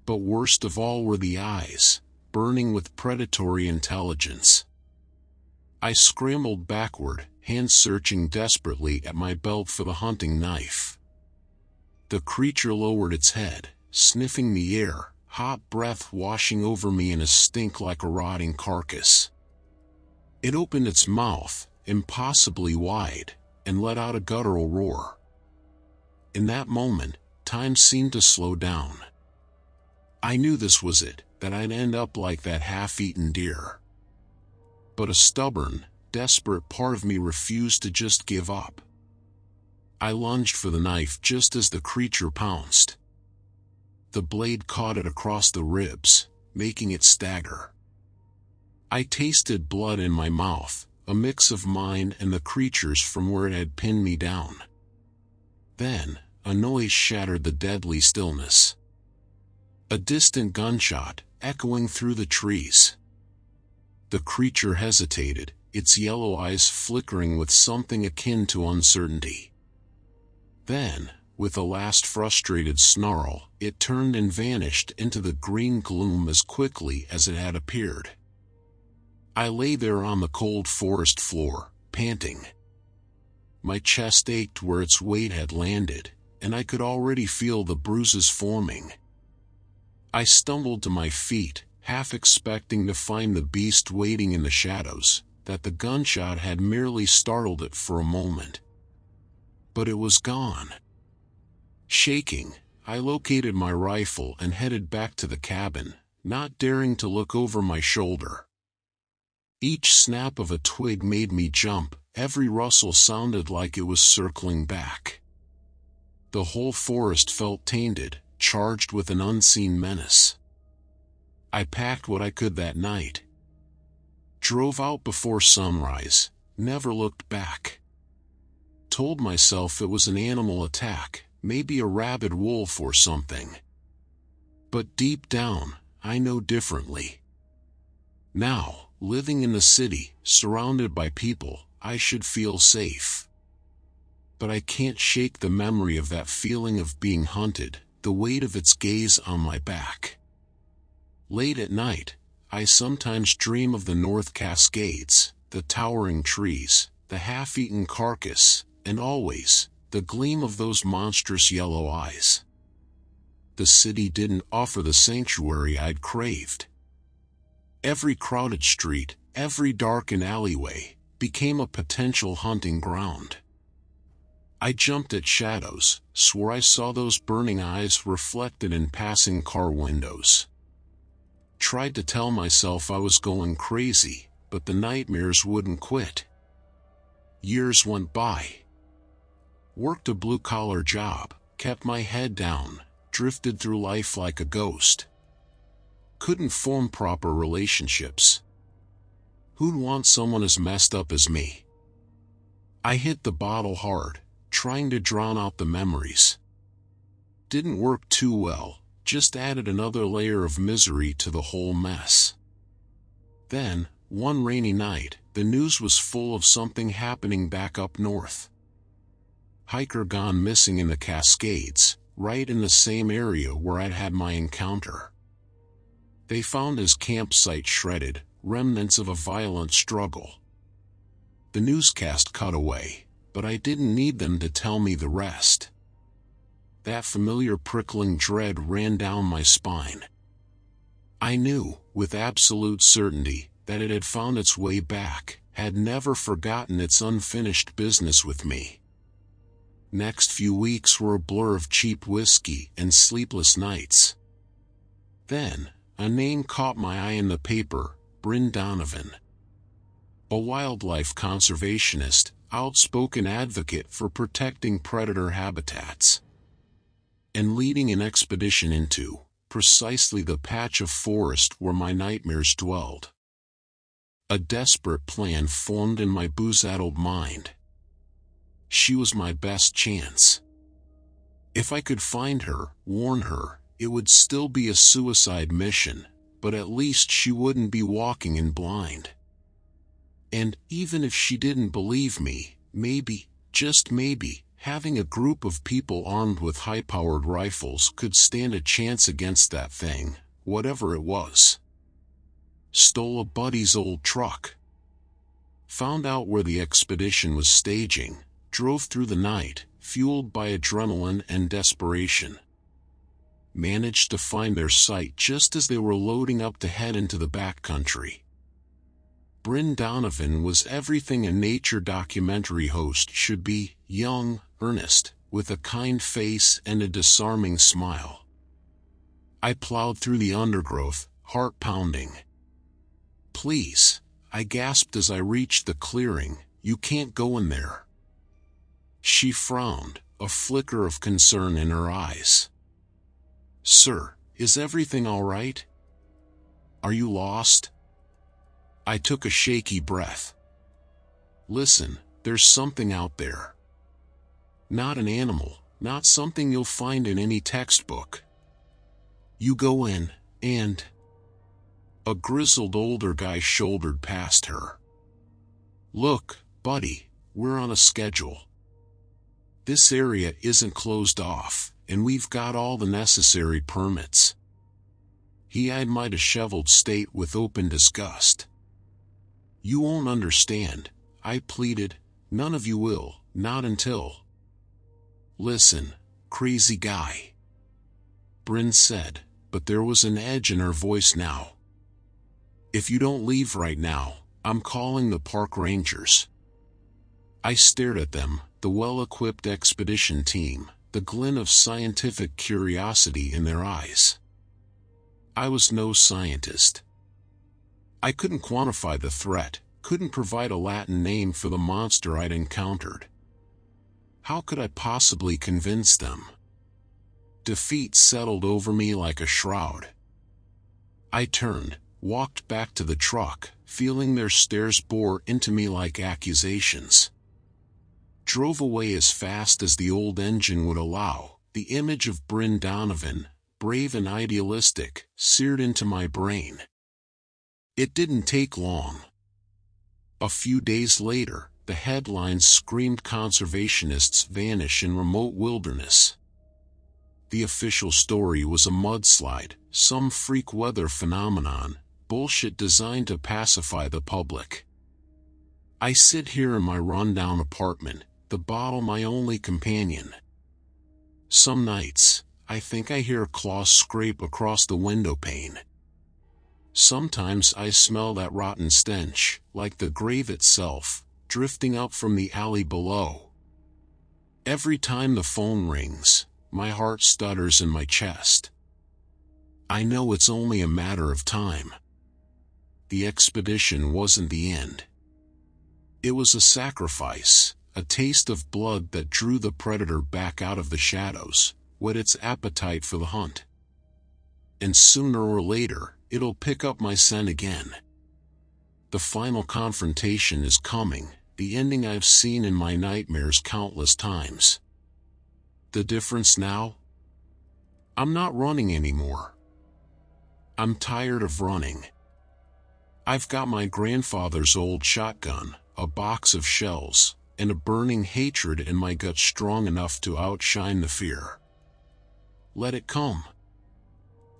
But worst of all were the eyes, burning with predatory intelligence. I scrambled backward, hands searching desperately at my belt for the hunting knife. The creature lowered its head, sniffing the air, hot breath washing over me in a stink like a rotting carcass. It opened its mouth, impossibly wide, and let out a guttural roar. In that moment, time seemed to slow down. I knew this was it, that I'd end up like that half-eaten deer. But a stubborn, desperate part of me refused to just give up. I lunged for the knife just as the creature pounced. The blade caught it across the ribs, making it stagger. I tasted blood in my mouth, a mix of mine and the creature's from where it had pinned me down. Then, a noise shattered the deadly stillness. A distant gunshot, echoing through the trees. The creature hesitated, its yellow eyes flickering with something akin to uncertainty. Then, with a last frustrated snarl, it turned and vanished into the green gloom as quickly as it had appeared. I lay there on the cold forest floor, panting. My chest ached where its weight had landed, and I could already feel the bruises forming. I stumbled to my feet, half expecting to find the beast waiting in the shadows, that the gunshot had merely startled it for a moment. But it was gone. Shaking, I located my rifle and headed back to the cabin, not daring to look over my shoulder. Each snap of a twig made me jump, every rustle sounded like it was circling back. The whole forest felt tainted, charged with an unseen menace. I packed what I could that night, drove out before sunrise, never looked back. Told myself it was an animal attack, maybe a rabid wolf or something. But deep down, I know differently. Now, living in the city, surrounded by people, I should feel safe. But I can't shake the memory of that feeling of being hunted, the weight of its gaze on my back. Late at night, I sometimes dream of the North Cascades, the towering trees, the half-eaten carcass, and always, the gleam of those monstrous yellow eyes. The city didn't offer the sanctuary I'd craved. Every crowded street, every darkened alleyway, became a potential hunting ground. I jumped at shadows, swore I saw those burning eyes reflected in passing car windows tried to tell myself I was going crazy, but the nightmares wouldn't quit. Years went by. Worked a blue-collar job, kept my head down, drifted through life like a ghost. Couldn't form proper relationships. Who'd want someone as messed up as me? I hit the bottle hard, trying to drown out the memories. Didn't work too well, just added another layer of misery to the whole mess. Then, one rainy night, the news was full of something happening back up north. Hiker gone missing in the Cascades, right in the same area where I'd had my encounter. They found his campsite shredded, remnants of a violent struggle. The newscast cut away, but I didn't need them to tell me the rest. That familiar prickling dread ran down my spine. I knew, with absolute certainty, that it had found its way back, had never forgotten its unfinished business with me. Next few weeks were a blur of cheap whiskey and sleepless nights. Then, a name caught my eye in the paper, Bryn Donovan. A wildlife conservationist, outspoken advocate for protecting predator habitats and leading an expedition into precisely the patch of forest where my nightmares dwelled. A desperate plan formed in my booze-addled mind. She was my best chance. If I could find her, warn her, it would still be a suicide mission, but at least she wouldn't be walking in blind. And even if she didn't believe me, maybe, just maybe, Having a group of people armed with high-powered rifles could stand a chance against that thing, whatever it was. Stole a buddy's old truck. found out where the expedition was staging, drove through the night, fueled by adrenaline and desperation. Managed to find their site just as they were loading up to head into the backcountry. Bryn Donovan was everything a nature documentary host should be, young, earnest, with a kind face and a disarming smile. I plowed through the undergrowth, heart pounding. Please, I gasped as I reached the clearing, you can't go in there. She frowned, a flicker of concern in her eyes. Sir, is everything all right? Are you lost? I took a shaky breath. Listen, there's something out there. Not an animal, not something you'll find in any textbook. You go in, and... A grizzled older guy shouldered past her. Look, buddy, we're on a schedule. This area isn't closed off, and we've got all the necessary permits. He eyed my disheveled state with open disgust. You won't understand, I pleaded. None of you will, not until. Listen, crazy guy. Bryn said, but there was an edge in her voice now. If you don't leave right now, I'm calling the park rangers. I stared at them, the well-equipped expedition team, the glint of scientific curiosity in their eyes. I was no scientist. I couldn't quantify the threat, couldn't provide a Latin name for the monster I'd encountered. How could I possibly convince them? Defeat settled over me like a shroud. I turned, walked back to the truck, feeling their stares bore into me like accusations. Drove away as fast as the old engine would allow, the image of Bryn Donovan, brave and idealistic, seared into my brain. It didn't take long. A few days later, the headlines screamed conservationists vanish in remote wilderness. The official story was a mudslide, some freak weather phenomenon, bullshit designed to pacify the public. I sit here in my rundown apartment, the bottle my only companion. Some nights, I think I hear claws scrape across the window pane. Sometimes I smell that rotten stench, like the grave itself, drifting up from the alley below. Every time the phone rings, my heart stutters in my chest. I know it's only a matter of time. The expedition wasn't the end. It was a sacrifice, a taste of blood that drew the predator back out of the shadows, whet its appetite for the hunt. And sooner or later, it'll pick up my scent again. The final confrontation is coming, the ending I've seen in my nightmares countless times. The difference now? I'm not running anymore. I'm tired of running. I've got my grandfather's old shotgun, a box of shells, and a burning hatred in my gut strong enough to outshine the fear. Let it come.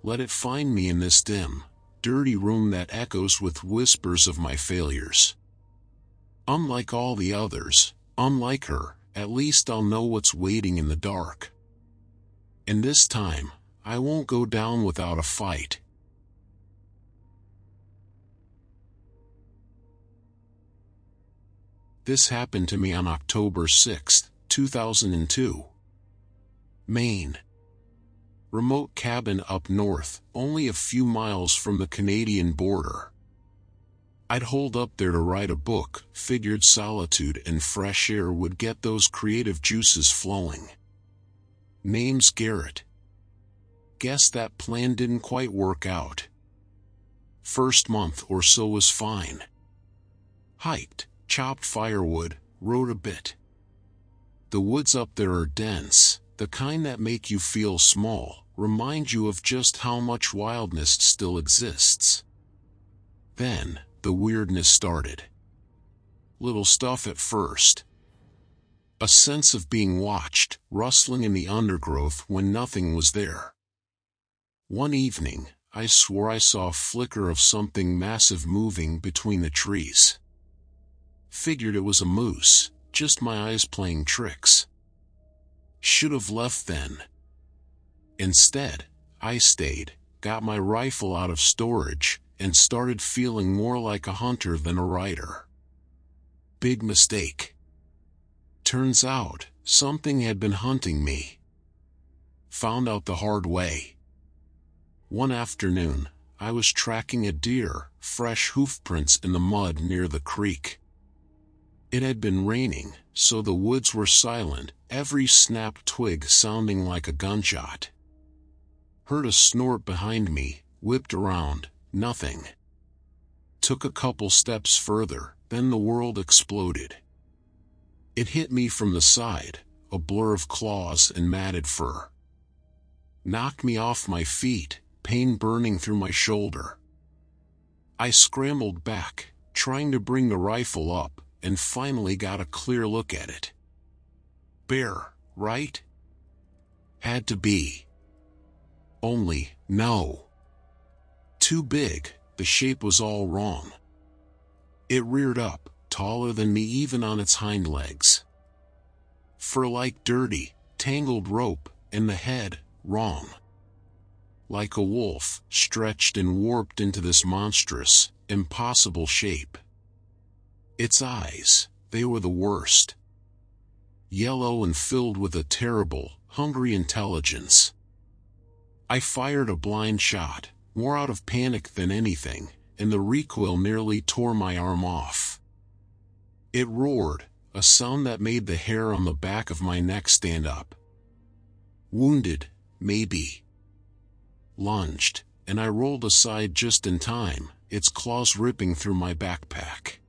Let it find me in this dim, dirty room that echoes with whispers of my failures. Unlike all the others, unlike her, at least I'll know what's waiting in the dark. And this time, I won't go down without a fight. This happened to me on October 6, 2002. Maine remote cabin up north, only a few miles from the Canadian border. I'd hold up there to write a book, figured solitude and fresh air would get those creative juices flowing. Name's Garrett. Guess that plan didn't quite work out. First month or so was fine. Hiked, chopped firewood, rode a bit. The woods up there are dense, the kind that make you feel small, remind you of just how much wildness still exists. Then, the weirdness started. Little stuff at first. A sense of being watched, rustling in the undergrowth when nothing was there. One evening, I swore I saw a flicker of something massive moving between the trees. Figured it was a moose, just my eyes playing tricks. Should have left then. Instead, I stayed, got my rifle out of storage, and started feeling more like a hunter than a rider. Big mistake. Turns out, something had been hunting me. Found out the hard way. One afternoon, I was tracking a deer, fresh hoofprints in the mud near the creek. It had been raining, so the woods were silent, every snapped twig sounding like a gunshot. Heard a snort behind me, whipped around, nothing. Took a couple steps further, then the world exploded. It hit me from the side, a blur of claws and matted fur. Knocked me off my feet, pain burning through my shoulder. I scrambled back, trying to bring the rifle up, and finally got a clear look at it. Bear, right? Had to be. Only, no. Too big, the shape was all wrong. It reared up, taller than me even on its hind legs. Fur like dirty, tangled rope, and the head, wrong. Like a wolf, stretched and warped into this monstrous, impossible shape. Its eyes, they were the worst. Yellow and filled with a terrible, hungry intelligence. I fired a blind shot, more out of panic than anything, and the recoil nearly tore my arm off. It roared, a sound that made the hair on the back of my neck stand up. Wounded, maybe. Lunged, and I rolled aside just in time, its claws ripping through my backpack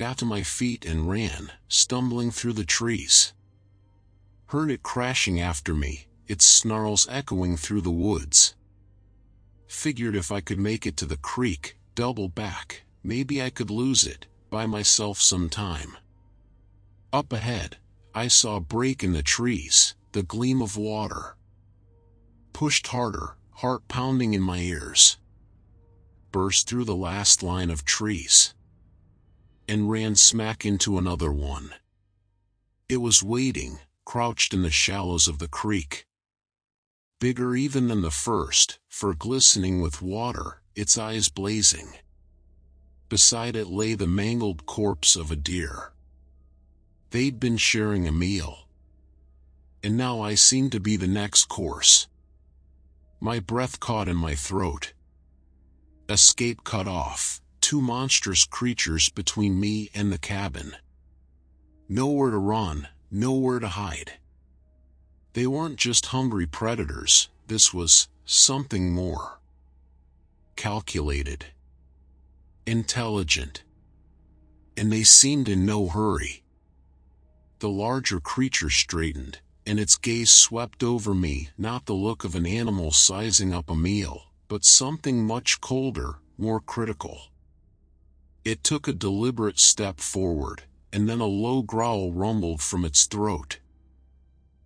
got to my feet and ran, stumbling through the trees. Heard it crashing after me, its snarls echoing through the woods. Figured if I could make it to the creek, double back, maybe I could lose it, by myself some time. Up ahead, I saw a break in the trees, the gleam of water. Pushed harder, heart pounding in my ears. Burst through the last line of trees and ran smack into another one. It was waiting, crouched in the shallows of the creek. Bigger even than the first, for glistening with water, its eyes blazing. Beside it lay the mangled corpse of a deer. They'd been sharing a meal. And now I seemed to be the next course. My breath caught in my throat. Escape cut off two monstrous creatures between me and the cabin. Nowhere to run, nowhere to hide. They weren't just hungry predators, this was something more. Calculated. Intelligent. And they seemed in no hurry. The larger creature straightened, and its gaze swept over me, not the look of an animal sizing up a meal, but something much colder, more critical. It took a deliberate step forward, and then a low growl rumbled from its throat.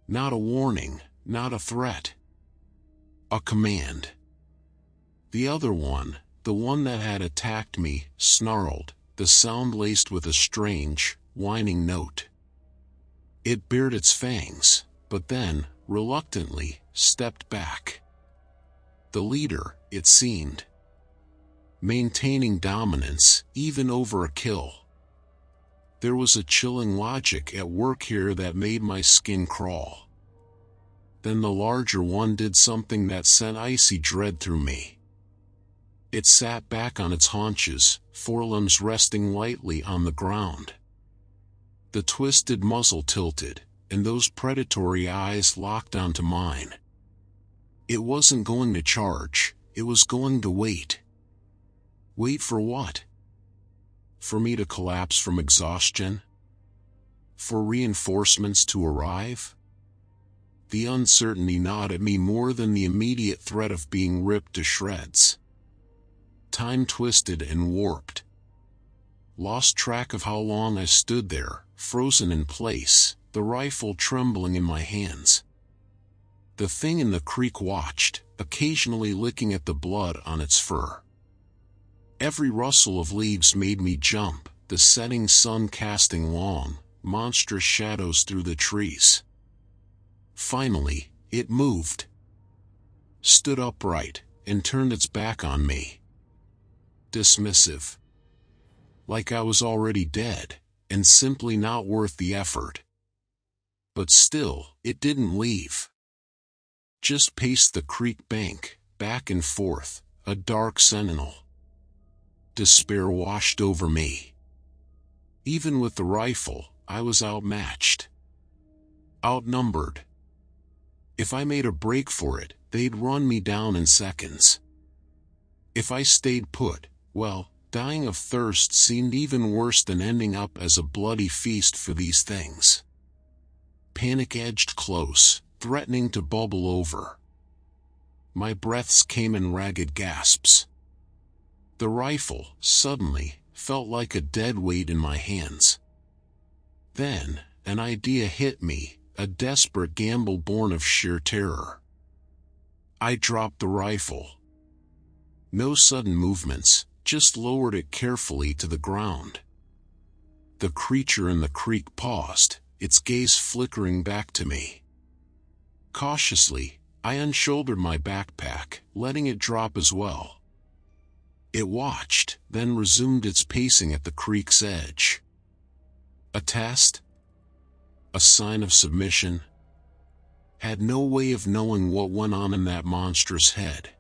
Not a warning, not a threat. A command. The other one, the one that had attacked me, snarled, the sound laced with a strange, whining note. It bared its fangs, but then, reluctantly, stepped back. The leader, it seemed, maintaining dominance, even over a kill. There was a chilling logic at work here that made my skin crawl. Then the larger one did something that sent icy dread through me. It sat back on its haunches, forelimbs resting lightly on the ground. The twisted muzzle tilted, and those predatory eyes locked onto mine. It wasn't going to charge, it was going to wait. Wait for what? For me to collapse from exhaustion? For reinforcements to arrive? The uncertainty gnawed at me more than the immediate threat of being ripped to shreds. Time twisted and warped. Lost track of how long I stood there, frozen in place, the rifle trembling in my hands. The thing in the creek watched, occasionally licking at the blood on its fur. Every rustle of leaves made me jump, the setting sun casting long, monstrous shadows through the trees. Finally, it moved. Stood upright, and turned its back on me. Dismissive. Like I was already dead, and simply not worth the effort. But still, it didn't leave. Just paced the creek bank, back and forth, a dark sentinel. Despair washed over me. Even with the rifle, I was outmatched. Outnumbered. If I made a break for it, they'd run me down in seconds. If I stayed put, well, dying of thirst seemed even worse than ending up as a bloody feast for these things. Panic edged close, threatening to bubble over. My breaths came in ragged gasps. The rifle, suddenly, felt like a dead weight in my hands. Then, an idea hit me, a desperate gamble born of sheer terror. I dropped the rifle. No sudden movements, just lowered it carefully to the ground. The creature in the creek paused, its gaze flickering back to me. Cautiously, I unshouldered my backpack, letting it drop as well. It watched, then resumed its pacing at the creek's edge. A test? A sign of submission? Had no way of knowing what went on in that monstrous head.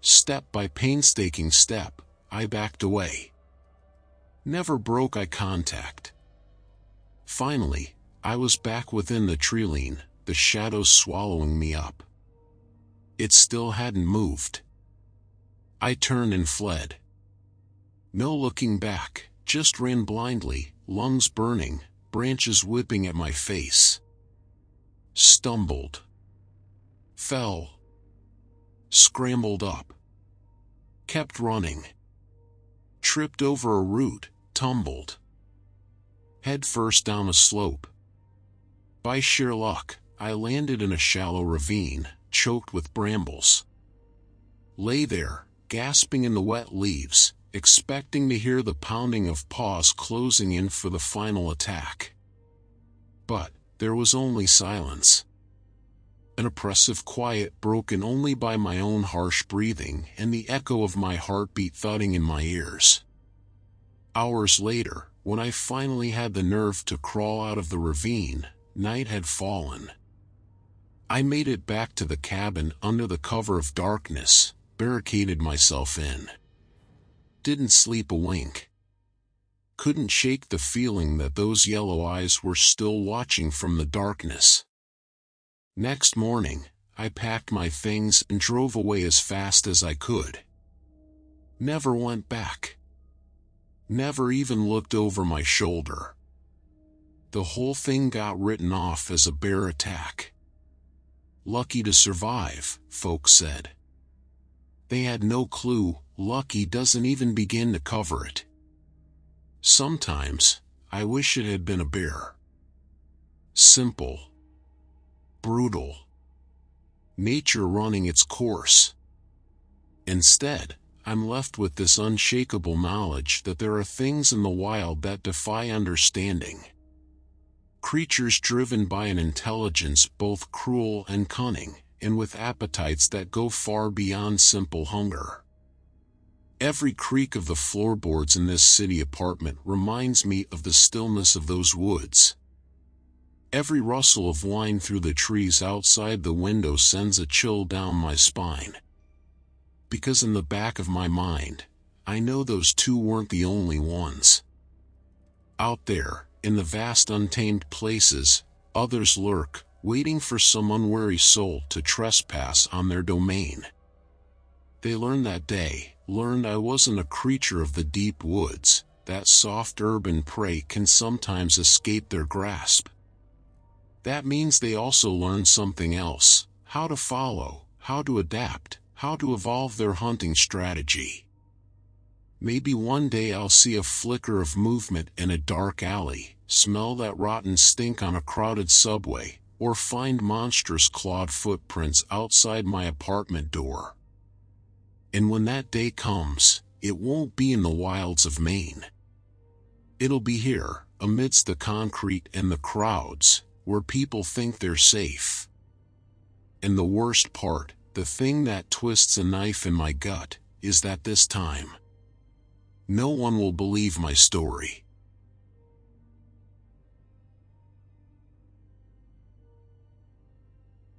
Step by painstaking step, I backed away. Never broke eye contact. Finally, I was back within the tree treeline, the shadows swallowing me up. It still hadn't moved. I turned and fled. No looking back, just ran blindly, lungs burning, branches whipping at my face. Stumbled. Fell. Scrambled up kept running. Tripped over a root, tumbled. Head first down a slope. By sheer luck, I landed in a shallow ravine, choked with brambles. Lay there, gasping in the wet leaves, expecting to hear the pounding of paws closing in for the final attack. But, there was only silence an oppressive quiet broken only by my own harsh breathing and the echo of my heartbeat thudding in my ears. Hours later, when I finally had the nerve to crawl out of the ravine, night had fallen. I made it back to the cabin under the cover of darkness, barricaded myself in. Didn't sleep a wink. Couldn't shake the feeling that those yellow eyes were still watching from the darkness. Next morning, I packed my things and drove away as fast as I could. Never went back. Never even looked over my shoulder. The whole thing got written off as a bear attack. Lucky to survive, folks said. They had no clue, lucky doesn't even begin to cover it. Sometimes, I wish it had been a bear. Simple brutal. Nature running its course. Instead, I'm left with this unshakable knowledge that there are things in the wild that defy understanding. Creatures driven by an intelligence both cruel and cunning, and with appetites that go far beyond simple hunger. Every creak of the floorboards in this city apartment reminds me of the stillness of those woods. Every rustle of wine through the trees outside the window sends a chill down my spine. Because in the back of my mind, I know those two weren't the only ones. Out there, in the vast untamed places, others lurk, waiting for some unwary soul to trespass on their domain. They learned that day, learned I wasn't a creature of the deep woods, that soft urban prey can sometimes escape their grasp. That means they also learn something else, how to follow, how to adapt, how to evolve their hunting strategy. Maybe one day I'll see a flicker of movement in a dark alley, smell that rotten stink on a crowded subway, or find monstrous clawed footprints outside my apartment door. And when that day comes, it won't be in the wilds of Maine. It'll be here, amidst the concrete and the crowds, where people think they're safe. And the worst part, the thing that twists a knife in my gut, is that this time, no one will believe my story.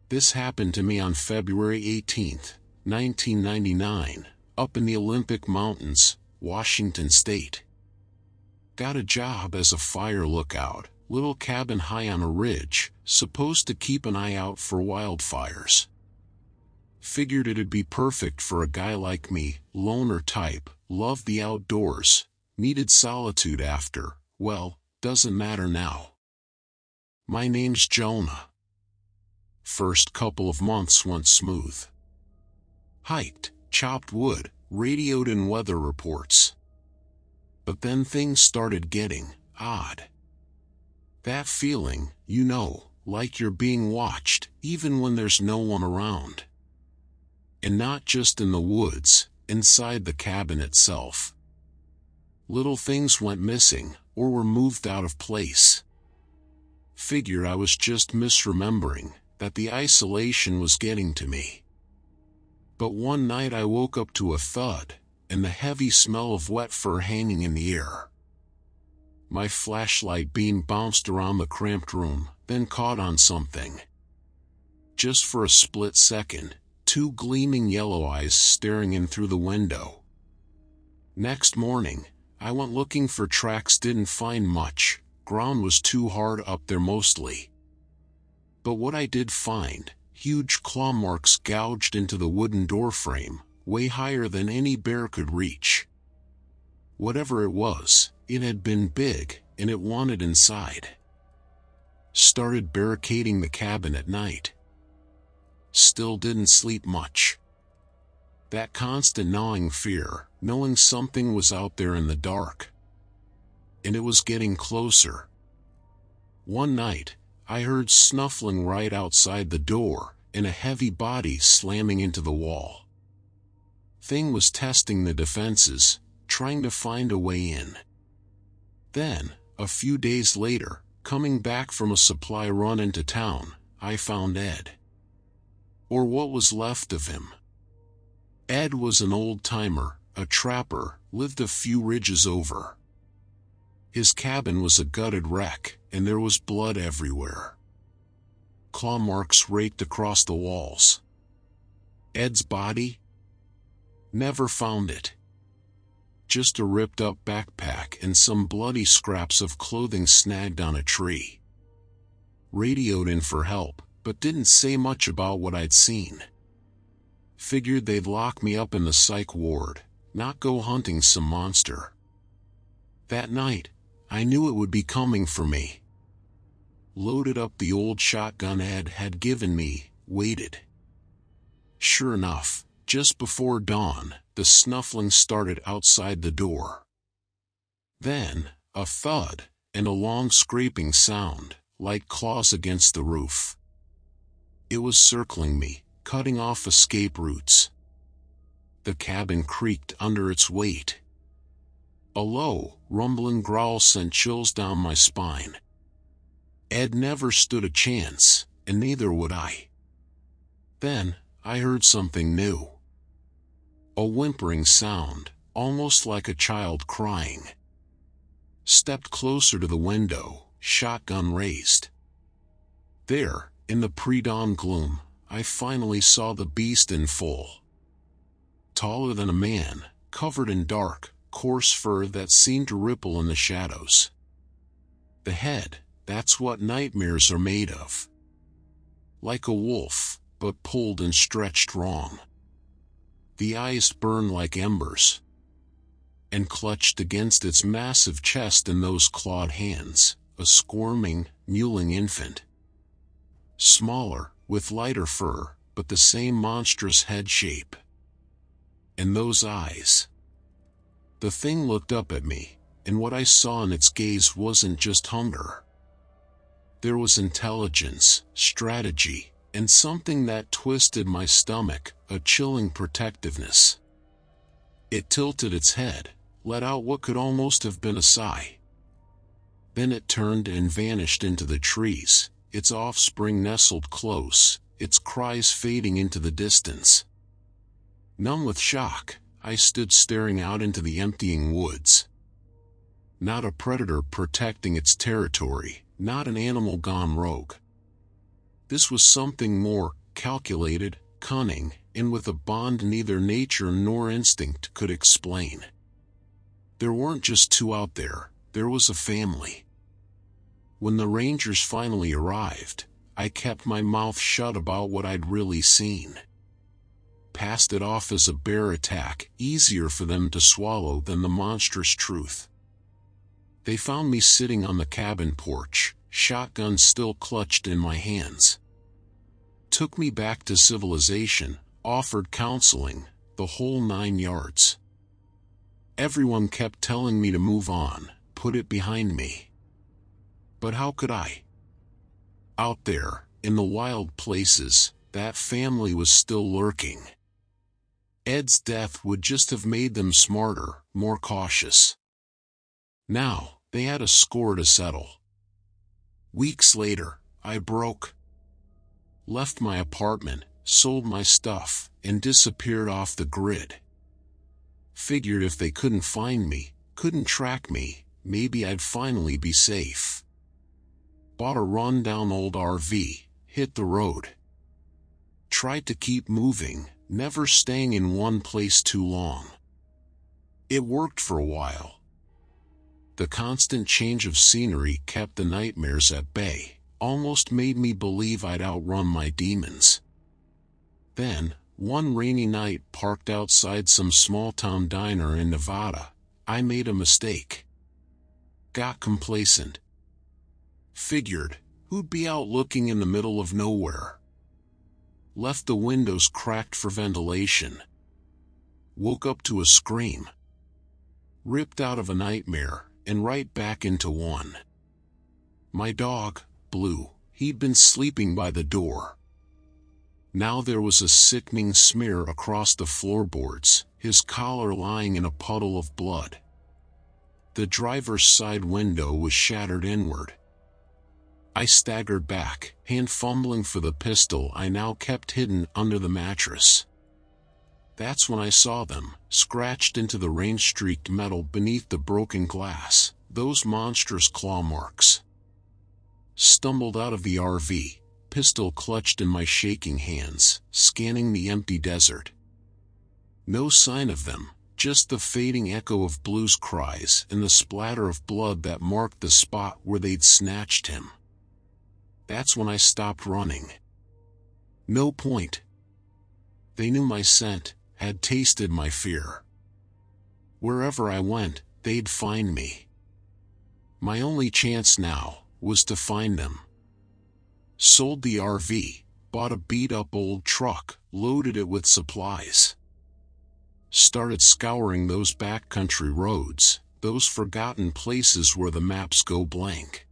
This happened to me on February 18, 1999, up in the Olympic Mountains, Washington State. Got a job as a fire lookout, little cabin high on a ridge, supposed to keep an eye out for wildfires. Figured it'd be perfect for a guy like me, loner type, loved the outdoors, needed solitude after, well, doesn't matter now. My name's Jonah. First couple of months went smooth. Hiked, chopped wood, radioed in weather reports. But then things started getting odd. That feeling, you know, like you're being watched, even when there's no one around. And not just in the woods, inside the cabin itself. Little things went missing, or were moved out of place. Figure I was just misremembering, that the isolation was getting to me. But one night I woke up to a thud, and the heavy smell of wet fur hanging in the air. My flashlight beam bounced around the cramped room, then caught on something. Just for a split second, two gleaming yellow eyes staring in through the window. Next morning, I went looking for tracks didn't find much, ground was too hard up there mostly. But what I did find, huge claw marks gouged into the wooden doorframe, way higher than any bear could reach. Whatever it was, it had been big, and it wanted inside. Started barricading the cabin at night. Still didn't sleep much. That constant gnawing fear, knowing something was out there in the dark. And it was getting closer. One night, I heard snuffling right outside the door, and a heavy body slamming into the wall. Thing was testing the defenses, trying to find a way in. Then, a few days later, coming back from a supply run into town, I found Ed. Or what was left of him. Ed was an old timer, a trapper, lived a few ridges over. His cabin was a gutted wreck, and there was blood everywhere. Claw marks raked across the walls. Ed's body? Never found it. Just a ripped up backpack and some bloody scraps of clothing snagged on a tree. Radioed in for help, but didn't say much about what I'd seen. Figured they'd lock me up in the psych ward, not go hunting some monster. That night, I knew it would be coming for me. Loaded up the old shotgun Ed had given me, waited. Sure enough, just before dawn, the snuffling started outside the door. Then, a thud, and a long scraping sound, like claws against the roof. It was circling me, cutting off escape routes. The cabin creaked under its weight. A low, rumbling growl sent chills down my spine. Ed never stood a chance, and neither would I. Then, I heard something new. A whimpering sound, almost like a child crying. Stepped closer to the window, shotgun raised. There, in the pre-dawn gloom, I finally saw the beast in full. Taller than a man, covered in dark, coarse fur that seemed to ripple in the shadows. The head, that's what nightmares are made of. Like a wolf, but pulled and stretched wrong. The eyes burn like embers. And clutched against its massive chest in those clawed hands, a squirming, mewling infant. Smaller, with lighter fur, but the same monstrous head shape. And those eyes. The thing looked up at me, and what I saw in its gaze wasn't just hunger. There was intelligence, strategy, and something that twisted my stomach, a chilling protectiveness. It tilted its head, let out what could almost have been a sigh. Then it turned and vanished into the trees, its offspring nestled close, its cries fading into the distance. Numb with shock, I stood staring out into the emptying woods. Not a predator protecting its territory, not an animal gone rogue. This was something more calculated, cunning, and with a bond neither nature nor instinct could explain. There weren't just two out there, there was a family. When the rangers finally arrived, I kept my mouth shut about what I'd really seen. Passed it off as a bear attack, easier for them to swallow than the monstrous truth. They found me sitting on the cabin porch, shotgun still clutched in my hands. Took me back to civilization, offered counseling, the whole nine yards. Everyone kept telling me to move on, put it behind me. But how could I? Out there, in the wild places, that family was still lurking. Ed's death would just have made them smarter, more cautious. Now, they had a score to settle. Weeks later, I broke. Left my apartment, sold my stuff, and disappeared off the grid. Figured if they couldn't find me, couldn't track me, maybe I'd finally be safe. Bought a run-down old RV, hit the road. Tried to keep moving, never staying in one place too long. It worked for a while. The constant change of scenery kept the nightmares at bay, almost made me believe I'd outrun my demons. Then, one rainy night parked outside some small-town diner in Nevada, I made a mistake. Got complacent. Figured, who'd be out looking in the middle of nowhere? Left the windows cracked for ventilation. Woke up to a scream. Ripped out of a nightmare, and right back into one. My dog, Blue, he'd been sleeping by the door. Now there was a sickening smear across the floorboards, his collar lying in a puddle of blood. The driver's side window was shattered inward. I staggered back, hand fumbling for the pistol I now kept hidden under the mattress. That's when I saw them, scratched into the rain-streaked metal beneath the broken glass, those monstrous claw marks. Stumbled out of the RV, pistol clutched in my shaking hands, scanning the empty desert. No sign of them, just the fading echo of Blue's cries and the splatter of blood that marked the spot where they'd snatched him. That's when I stopped running. No point. They knew my scent, had tasted my fear. Wherever I went, they'd find me. My only chance now was to find them. Sold the RV, bought a beat-up old truck, loaded it with supplies. Started scouring those backcountry roads, those forgotten places where the maps go blank.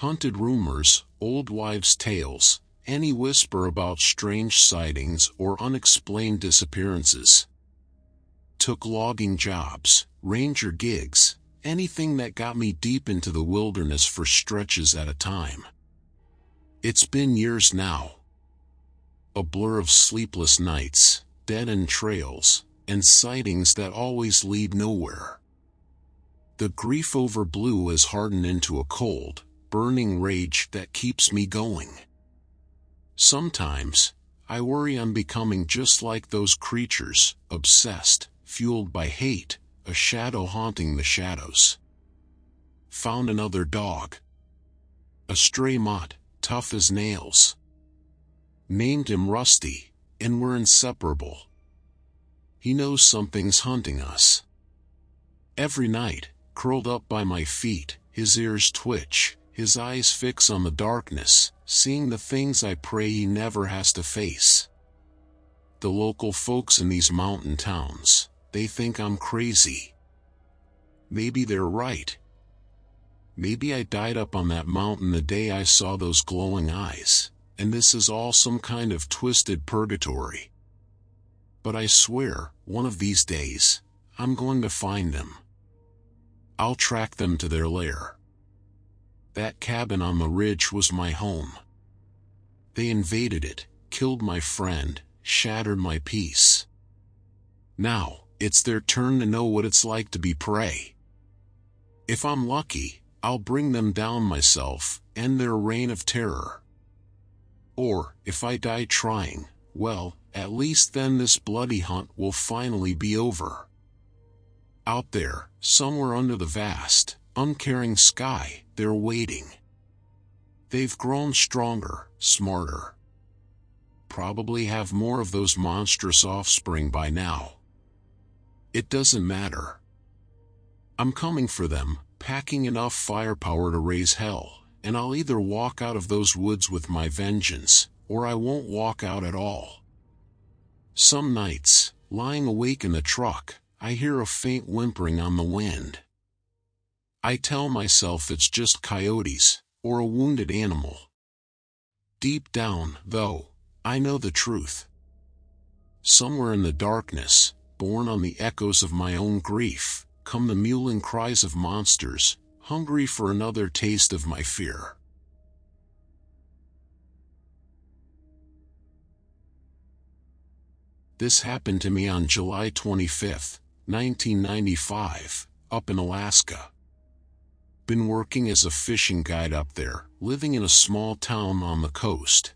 Hunted rumors, old wives' tales, any whisper about strange sightings or unexplained disappearances. Took logging jobs, ranger gigs, anything that got me deep into the wilderness for stretches at a time. It's been years now. A blur of sleepless nights, dead-end trails, and sightings that always lead nowhere. The grief over blue has hardened into a cold, burning rage that keeps me going. Sometimes, I worry I'm becoming just like those creatures, obsessed, fueled by hate, a shadow haunting the shadows. Found another dog. A stray mutt, tough as nails. Named him Rusty, and we're inseparable. He knows something's hunting us. Every night, curled up by my feet, his ears twitch, his eyes fix on the darkness, seeing the things I pray he never has to face. The local folks in these mountain towns, they think I'm crazy. Maybe they're right. Maybe I died up on that mountain the day I saw those glowing eyes, and this is all some kind of twisted purgatory. But I swear, one of these days, I'm going to find them. I'll track them to their lair. That cabin on the ridge was my home. They invaded it, killed my friend, shattered my peace. Now, it's their turn to know what it's like to be prey. If I'm lucky, I'll bring them down myself, end their reign of terror. Or, if I die trying, well, at least then this bloody hunt will finally be over. Out there, somewhere under the vast, uncaring sky, they're waiting. They've grown stronger, smarter. Probably have more of those monstrous offspring by now. It doesn't matter. I'm coming for them, packing enough firepower to raise hell, and I'll either walk out of those woods with my vengeance, or I won't walk out at all. Some nights, lying awake in the truck, I hear a faint whimpering on the wind. I tell myself it's just coyotes, or a wounded animal. Deep down, though, I know the truth. Somewhere in the darkness, born on the echoes of my own grief, come the mewling cries of monsters, hungry for another taste of my fear. This happened to me on July 25, 1995, up in Alaska. Been working as a fishing guide up there, living in a small town on the coast.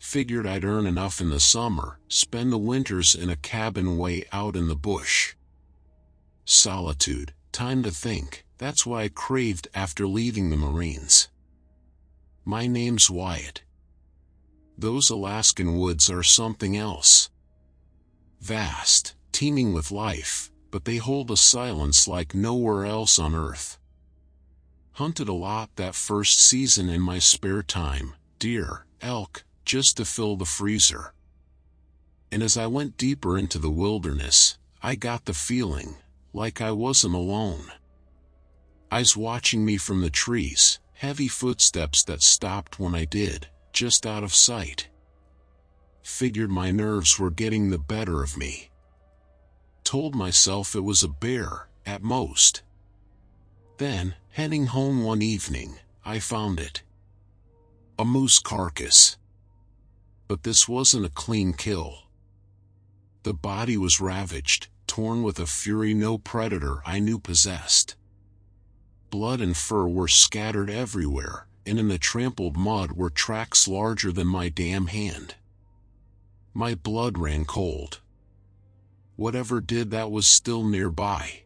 Figured I'd earn enough in the summer, spend the winters in a cabin way out in the bush. Solitude, time to think, that's why I craved after leaving the Marines. My name's Wyatt. Those Alaskan woods are something else. Vast, teeming with life, but they hold a silence like nowhere else on earth. Hunted a lot that first season in my spare time, deer, elk, just to fill the freezer. And as I went deeper into the wilderness, I got the feeling, like I wasn't alone. Eyes watching me from the trees, heavy footsteps that stopped when I did, just out of sight. Figured my nerves were getting the better of me. Told myself it was a bear, at most. Then, heading home one evening, I found it. A moose carcass. But this wasn't a clean kill. The body was ravaged, torn with a fury no predator I knew possessed. Blood and fur were scattered everywhere, and in the trampled mud were tracks larger than my damn hand. My blood ran cold. Whatever did that was still nearby.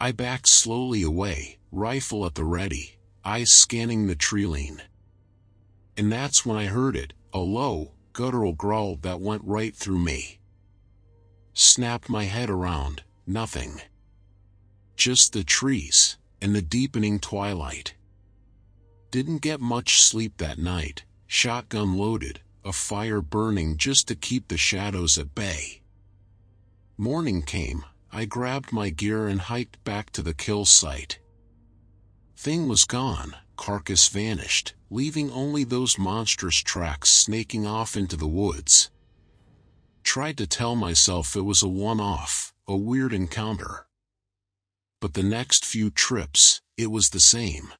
I backed slowly away, rifle at the ready, eyes scanning the treeline. And that's when I heard it, a low, guttural growl that went right through me. Snapped my head around, nothing. Just the trees, and the deepening twilight. Didn't get much sleep that night, shotgun loaded, a fire burning just to keep the shadows at bay. Morning came, I grabbed my gear and hiked back to the kill site. Thing was gone, carcass vanished, leaving only those monstrous tracks snaking off into the woods. Tried to tell myself it was a one-off, a weird encounter. But the next few trips, it was the same.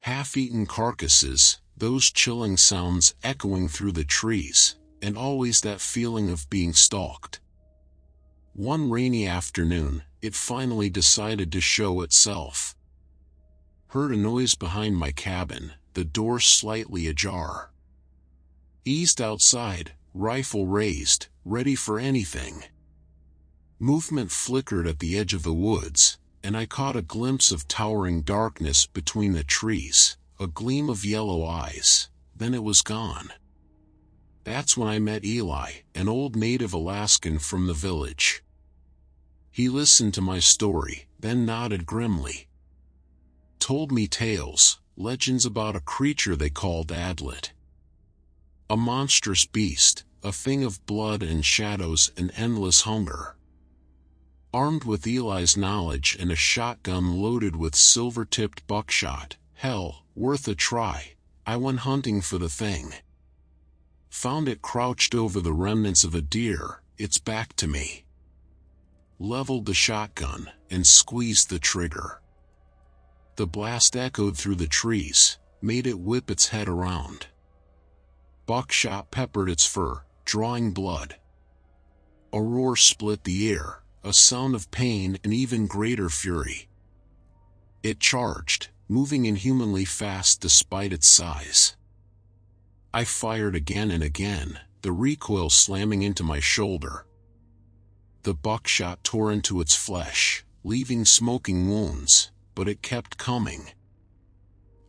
Half-eaten carcasses, those chilling sounds echoing through the trees, and always that feeling of being stalked. One rainy afternoon, it finally decided to show itself. Heard a noise behind my cabin, the door slightly ajar. Eased outside, rifle raised, ready for anything. Movement flickered at the edge of the woods, and I caught a glimpse of towering darkness between the trees, a gleam of yellow eyes, then it was gone. That's when I met Eli, an old native Alaskan from the village. He listened to my story, then nodded grimly. Told me tales, legends about a creature they called Adlet. A monstrous beast, a thing of blood and shadows and endless hunger. Armed with Eli's knowledge and a shotgun loaded with silver-tipped buckshot, hell, worth a try, I went hunting for the thing. Found it crouched over the remnants of a deer, its back to me. Leveled the shotgun, and squeezed the trigger. The blast echoed through the trees, made it whip its head around. Buckshot peppered its fur, drawing blood. A roar split the air, a sound of pain and even greater fury. It charged, moving inhumanly fast despite its size. I fired again and again, the recoil slamming into my shoulder. The buckshot tore into its flesh, leaving smoking wounds, but it kept coming.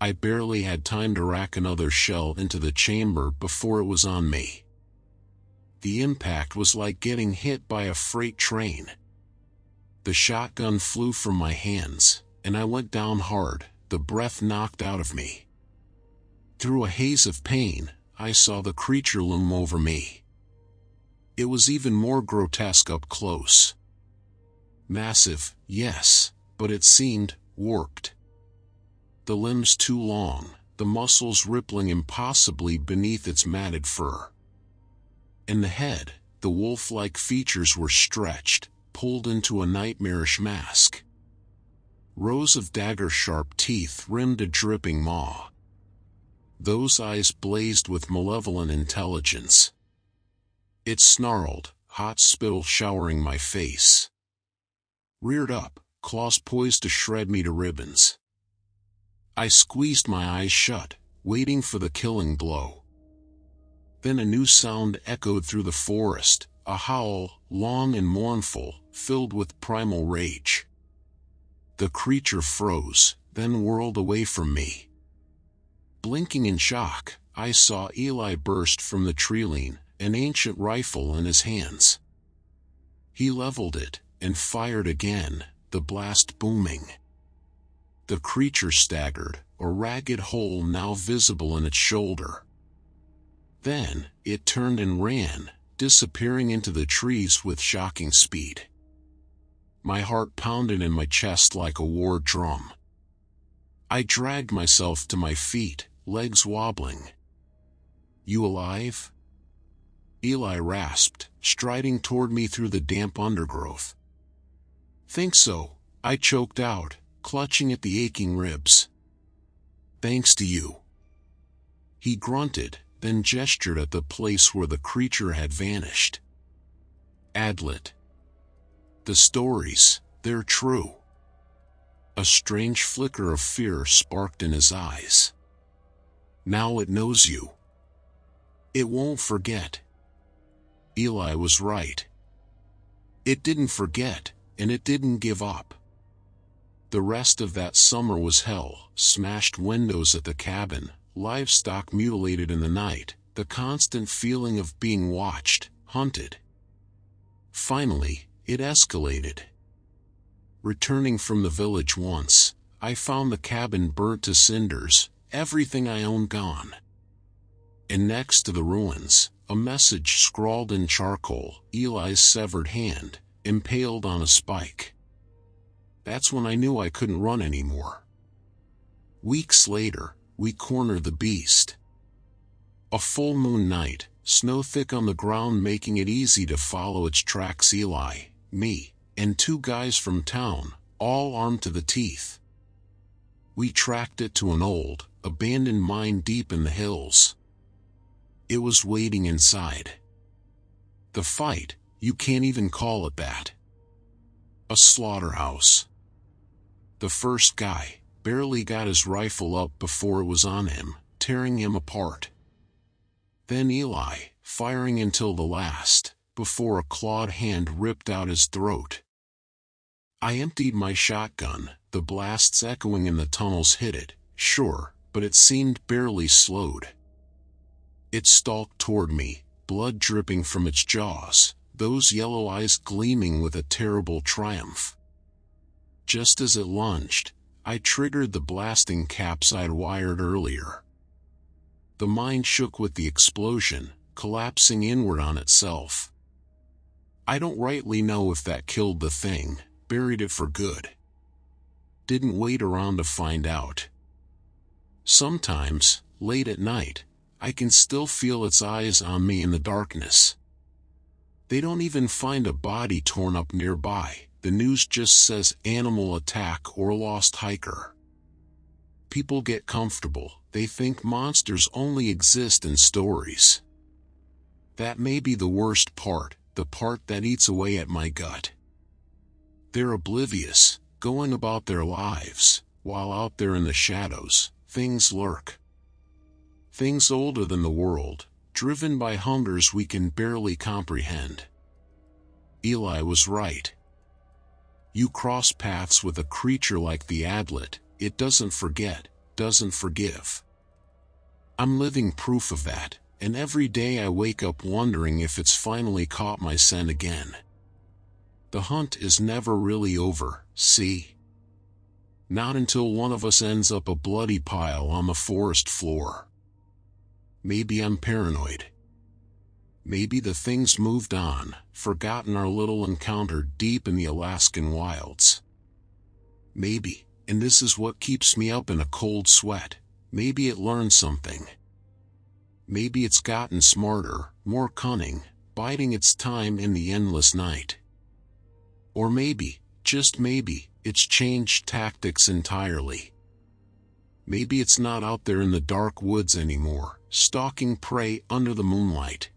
I barely had time to rack another shell into the chamber before it was on me. The impact was like getting hit by a freight train. The shotgun flew from my hands, and I went down hard, the breath knocked out of me. Through a haze of pain, I saw the creature loom over me. It was even more grotesque up close. Massive, yes, but it seemed warped. The limbs too long, the muscles rippling impossibly beneath its matted fur. In the head, the wolf-like features were stretched, pulled into a nightmarish mask. Rows of dagger-sharp teeth rimmed a dripping maw. Those eyes blazed with malevolent intelligence. It snarled, hot spittle showering my face. Reared up, claws poised to shred me to ribbons. I squeezed my eyes shut, waiting for the killing blow. Then a new sound echoed through the forest, a howl, long and mournful, filled with primal rage. The creature froze, then whirled away from me. Blinking in shock, I saw Eli burst from the treeline, an ancient rifle in his hands. He leveled it, and fired again, the blast booming. The creature staggered, a ragged hole now visible in its shoulder. Then, it turned and ran, disappearing into the trees with shocking speed. My heart pounded in my chest like a war drum. I dragged myself to my feet, legs wobbling. You alive? Eli rasped, striding toward me through the damp undergrowth. Think so, I choked out, clutching at the aching ribs. Thanks to you. He grunted, then gestured at the place where the creature had vanished. Adlet. The stories, they're true. A strange flicker of fear sparked in his eyes. Now it knows you. It won't forget. Eli was right. It didn't forget, and it didn't give up. The rest of that summer was hell, smashed windows at the cabin, livestock mutilated in the night, the constant feeling of being watched, hunted. Finally, it escalated. Returning from the village once, I found the cabin burnt to cinders, everything I owned gone. And next to the ruins, a message scrawled in charcoal, Eli's severed hand, impaled on a spike. That's when I knew I couldn't run anymore. Weeks later, we cornered the beast. A full moon night, snow thick on the ground making it easy to follow its tracks Eli, me, and two guys from town, all armed to the teeth. We tracked it to an old, abandoned mine deep in the hills. It was waiting inside. The fight, you can't even call it that. A slaughterhouse. The first guy barely got his rifle up before it was on him, tearing him apart. Then Eli, firing until the last, before a clawed hand ripped out his throat. I emptied my shotgun, the blasts echoing in the tunnels hit it, sure, but it seemed barely slowed. It stalked toward me, blood dripping from its jaws, those yellow eyes gleaming with a terrible triumph. Just as it lunged, I triggered the blasting caps I'd wired earlier. The mine shook with the explosion, collapsing inward on itself. I don't rightly know if that killed the thing, buried it for good. Didn't wait around to find out. Sometimes, late at night, I can still feel its eyes on me in the darkness. They don't even find a body torn up nearby, the news just says animal attack or lost hiker. people get comfortable, they think monsters only exist in stories. That may be the worst part, the part that eats away at my gut. They're oblivious, going about their lives, while out there in the shadows, things lurk. Things older than the world, driven by hungers we can barely comprehend. Eli was right. You cross paths with a creature like the Adlet, it doesn't forget, doesn't forgive. I'm living proof of that, and every day I wake up wondering if it's finally caught my scent again. The hunt is never really over, see? Not until one of us ends up a bloody pile on the forest floor. Maybe I'm paranoid. Maybe the things moved on, forgotten our little encounter deep in the Alaskan wilds. Maybe, and this is what keeps me up in a cold sweat, maybe it learned something. Maybe it's gotten smarter, more cunning, biding its time in the endless night. Or maybe, just maybe, it's changed tactics entirely. Maybe it's not out there in the dark woods anymore, stalking prey under the moonlight.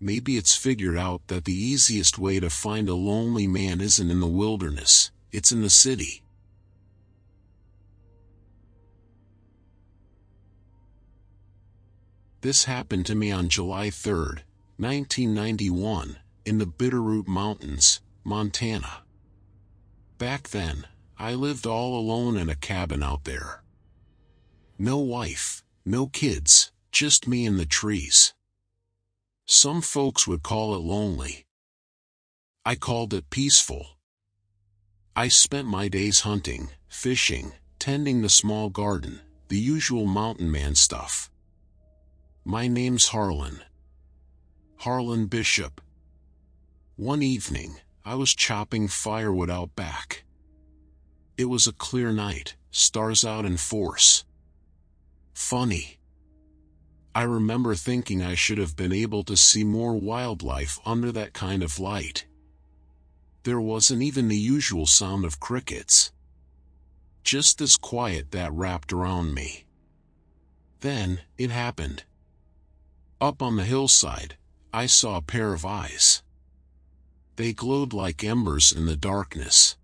Maybe it's figured out that the easiest way to find a lonely man isn't in the wilderness, it's in the city. This happened to me on July 3, 1991, in the Bitterroot Mountains, Montana. Back then, I lived all alone in a cabin out there. No wife, no kids, just me and the trees. Some folks would call it lonely. I called it peaceful. I spent my days hunting, fishing, tending the small garden, the usual mountain man stuff. My name's Harlan. Harlan Bishop. One evening, I was chopping firewood out back. It was a clear night, stars out in force. Funny. I remember thinking I should have been able to see more wildlife under that kind of light. There wasn't even the usual sound of crickets. Just this quiet that wrapped around me. Then, it happened. Up on the hillside, I saw a pair of eyes. They glowed like embers in the darkness.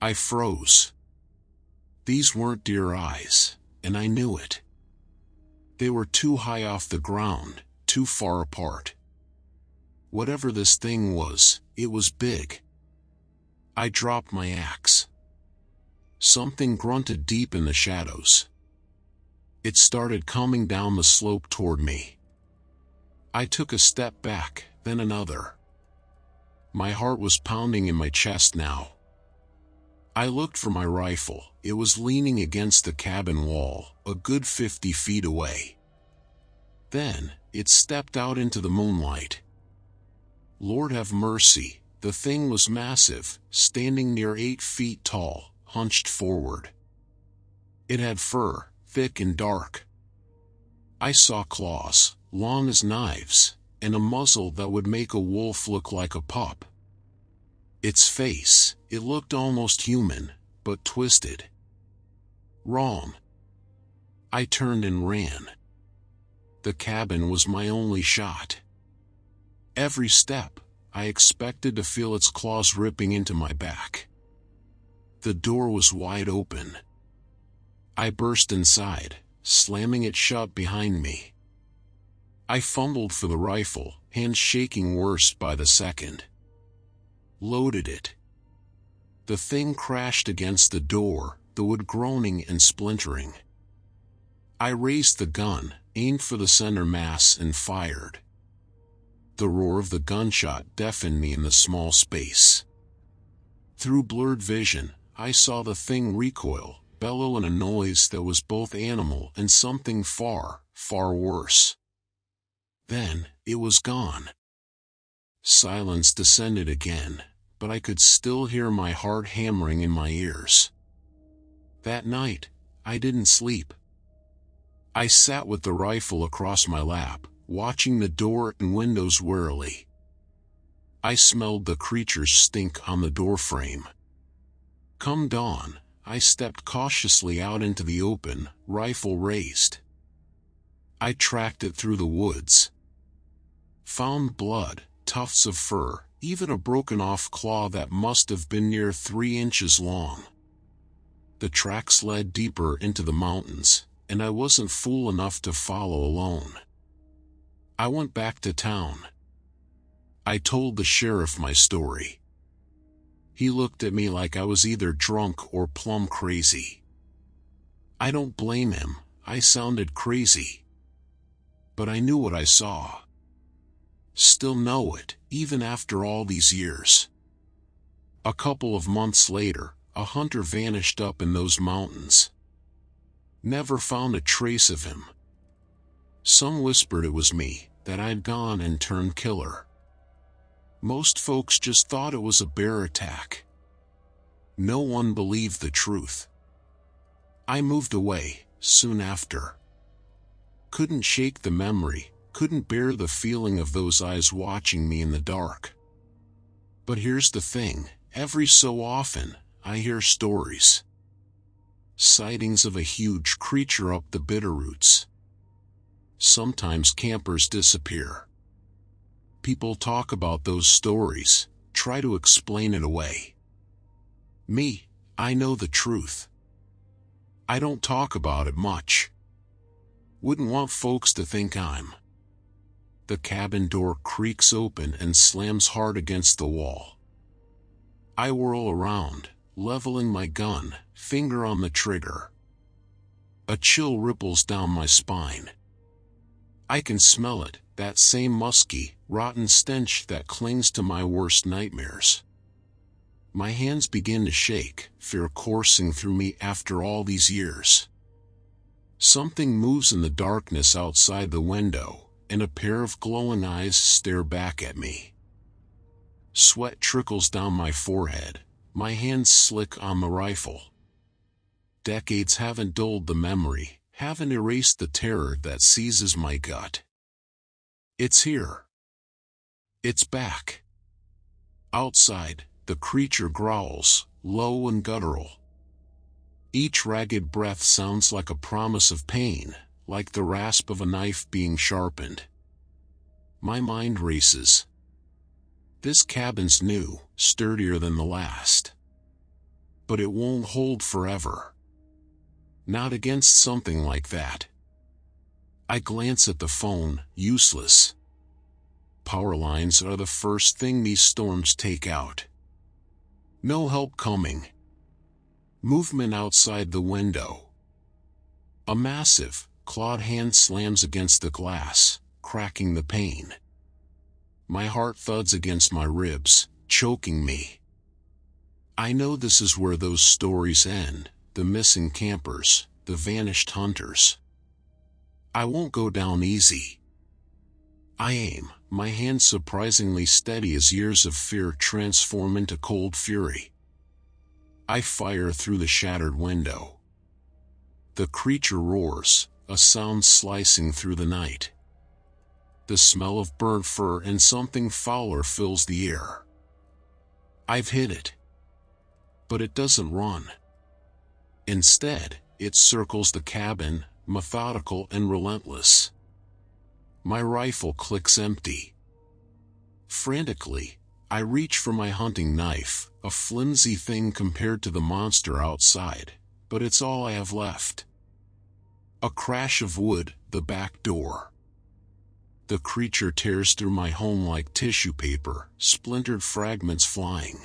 I froze. These weren't deer eyes, and I knew it. They were too high off the ground, too far apart. Whatever this thing was, it was big. I dropped my axe. Something grunted deep in the shadows. It started coming down the slope toward me. I took a step back, then another. My heart was pounding in my chest now. I looked for my rifle. It was leaning against the cabin wall, a good 50 feet away. Then, it stepped out into the moonlight. Lord have mercy, the thing was massive, standing near 8 feet tall, hunched forward. It had fur, thick and dark. I saw claws, long as knives, and a muzzle that would make a wolf look like a pup. Its face, it looked almost human, but twisted. Wrong. I turned and ran. The cabin was my only shot. Every step, I expected to feel its claws ripping into my back. The door was wide open. I burst inside, slamming it shut behind me. I fumbled for the rifle, hands shaking worse by the second. Loaded it. The thing crashed against the door, the wood groaning and splintering. I raised the gun, aimed for the center mass and fired. The roar of the gunshot deafened me in the small space. Through blurred vision, I saw the thing recoil, bellow in a noise that was both animal and something far, far worse. Then, it was gone. Silence descended again, but I could still hear my heart hammering in my ears. That night, I didn't sleep. I sat with the rifle across my lap, watching the door and windows warily. I smelled the creature's stink on the doorframe. Come dawn, I stepped cautiously out into the open, rifle raised. I tracked it through the woods. Found blood, tufts of fur, even a broken off claw that must have been near three inches long. The tracks led deeper into the mountains, and I wasn't fool enough to follow alone. I went back to town. I told the sheriff my story. He looked at me like I was either drunk or plumb crazy. I don't blame him, I sounded crazy. But I knew what I saw. Still know it, even after all these years. A couple of months later, a hunter vanished up in those mountains. Never found a trace of him. Some whispered it was me, that I'd gone and turned killer. Most folks just thought it was a bear attack. No one believed the truth. I moved away, soon after. Couldn't shake the memory, couldn't bear the feeling of those eyes watching me in the dark. But here's the thing, every so often, I hear stories. Sightings of a huge creature up the Bitterroots. Sometimes campers disappear. People talk about those stories, try to explain it away. Me, I know the truth. I don't talk about it much. Wouldn't want folks to think I'm the cabin door creaks open and slams hard against the wall. I whirl around, leveling my gun, finger on the trigger. A chill ripples down my spine. I can smell it, that same musky, rotten stench that clings to my worst nightmares. My hands begin to shake, fear coursing through me after all these years. Something moves in the darkness outside the window, and a pair of glowing eyes stare back at me. Sweat trickles down my forehead, my hands slick on the rifle. Decades haven't dulled the memory, haven't erased the terror that seizes my gut. It's here. It's back. Outside, the creature growls, low and guttural. Each ragged breath sounds like a promise of pain, like the rasp of a knife being sharpened. My mind races. This cabin's new, sturdier than the last. But it won't hold forever. Not against something like that. I glance at the phone, useless. Power lines are the first thing these storms take out. No help coming. Movement outside the window. A massive, clawed hand slams against the glass, cracking the pane. My heart thuds against my ribs, choking me. I know this is where those stories end, the missing campers, the vanished hunters. I won't go down easy. I aim, my hands surprisingly steady as years of fear transform into cold fury. I fire through the shattered window. The creature roars, a sound slicing through the night. The smell of burnt fur and something fouler fills the air. I've hit it. But it doesn't run. Instead, it circles the cabin, methodical and relentless. My rifle clicks empty. Frantically, I reach for my hunting knife, a flimsy thing compared to the monster outside, but it's all I have left. A crash of wood, the back door. The creature tears through my home like tissue paper, splintered fragments flying.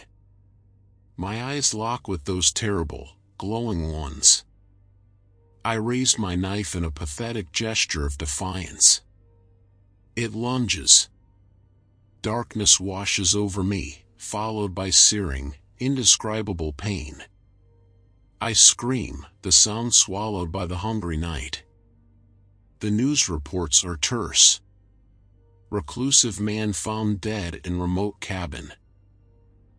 My eyes lock with those terrible, glowing ones. I raise my knife in a pathetic gesture of defiance. It lunges. Darkness washes over me, followed by searing, indescribable pain. I scream, the sound swallowed by the hungry night. The news reports are terse. Reclusive man found dead in remote cabin.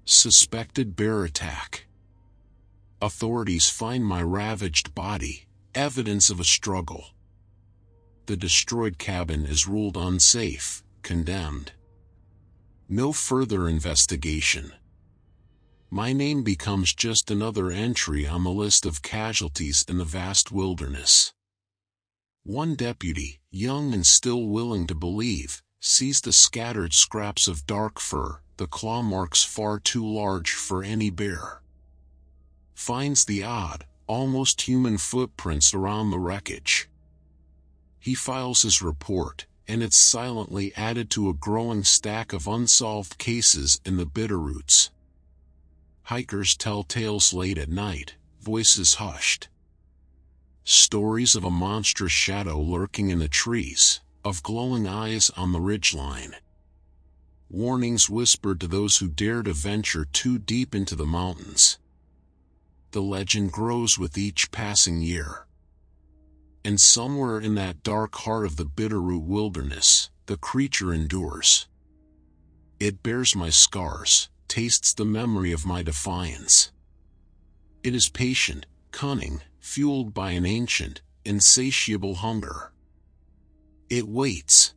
Suspected bear attack. Authorities find my ravaged body, evidence of a struggle. The destroyed cabin is ruled unsafe, condemned. No further investigation. my name becomes just another entry on the list of casualties in the vast wilderness. One deputy, young and still willing to believe, sees the scattered scraps of dark fur, the claw marks far too large for any bear. Finds the odd, almost human footprints around the wreckage. He files his report, and it's silently added to a growing stack of unsolved cases in the Bitterroots. Hikers tell tales late at night, voices hushed. Stories of a monstrous shadow lurking in the trees, of glowing eyes on the ridgeline. Warnings whispered to those who dare to venture too deep into the mountains. The legend grows with each passing year. And somewhere in that dark heart of the Bitterroot wilderness, the creature endures. It bears my scars, tastes the memory of my defiance. It is patient, cunning, fueled by an ancient, insatiable hunger. It waits.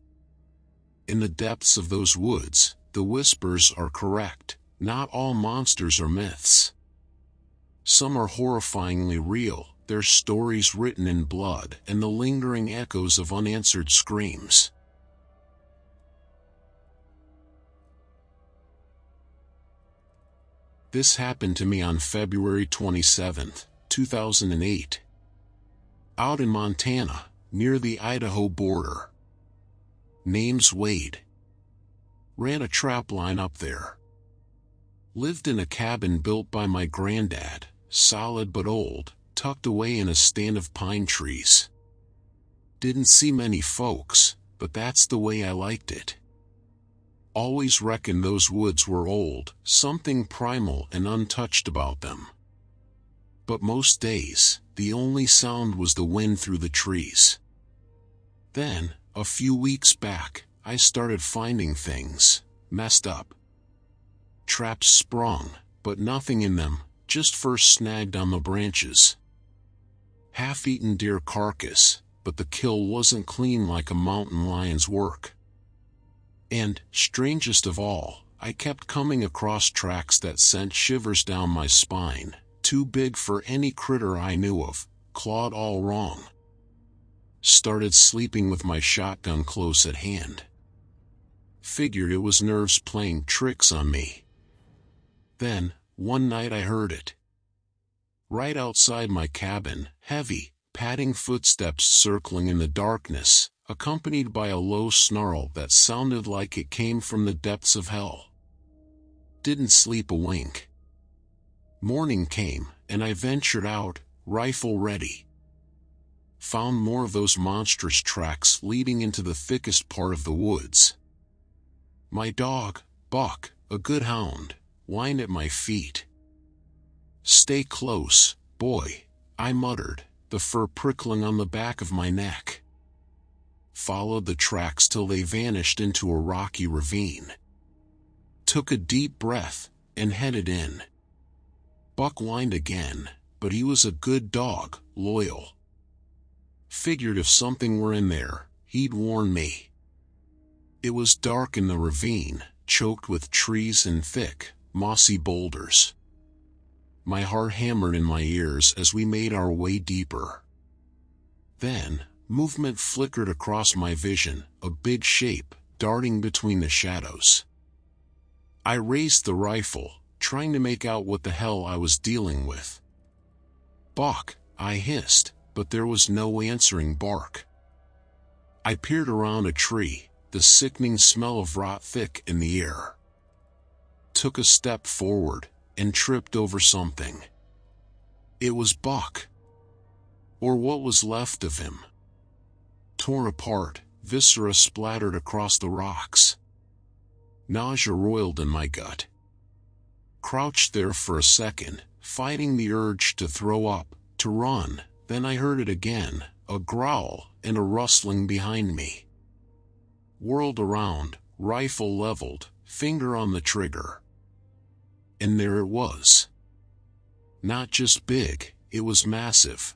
In the depths of those woods, the whispers are correct, not all monsters are myths. Some are horrifyingly real, their stories written in blood and the lingering echoes of unanswered screams. This happened to me on February 27, 2008. Out in Montana, near the Idaho border. Name's Wade. Ran a trap line up there. Lived in a cabin built by my granddad, solid but old, tucked away in a stand of pine trees. Didn't see many folks, but that's the way I liked it. Always reckoned those woods were old, something primal and untouched about them. But most days, the only sound was the wind through the trees. Then, a few weeks back, I started finding things, messed up. Traps sprung, but nothing in them, just first snagged on the branches half-eaten deer carcass, but the kill wasn't clean like a mountain lion's work. And, strangest of all, I kept coming across tracks that sent shivers down my spine, too big for any critter I knew of, clawed all wrong. Started sleeping with my shotgun close at hand. Figured it was nerves playing tricks on me. Then, one night I heard it. Right outside my cabin, heavy, padding footsteps circling in the darkness, accompanied by a low snarl that sounded like it came from the depths of hell. Didn't sleep a wink. Morning came, and I ventured out, rifle ready. Found more of those monstrous tracks leading into the thickest part of the woods. My dog, Buck, a good hound, whined at my feet. Stay close, boy, I muttered, the fur prickling on the back of my neck. Followed the tracks till they vanished into a rocky ravine. Took a deep breath, and headed in. Buck whined again, but he was a good dog, loyal. Figured if something were in there, he'd warn me. It was dark in the ravine, choked with trees and thick, mossy boulders. My heart hammered in my ears as we made our way deeper. Then, movement flickered across my vision, a big shape, darting between the shadows. I raised the rifle, trying to make out what the hell I was dealing with. Buck, I hissed, but there was no answering bark. I peered around a tree, the sickening smell of rot thick in the air. Took a step forward, and tripped over something. It was Buck. Or what was left of him. Torn apart, viscera splattered across the rocks. Nausea roiled in my gut. Crouched there for a second, fighting the urge to throw up, to run, then I heard it again, a growl, and a rustling behind me. Whirled around, rifle leveled, finger on the trigger. And there it was. Not just big, it was massive.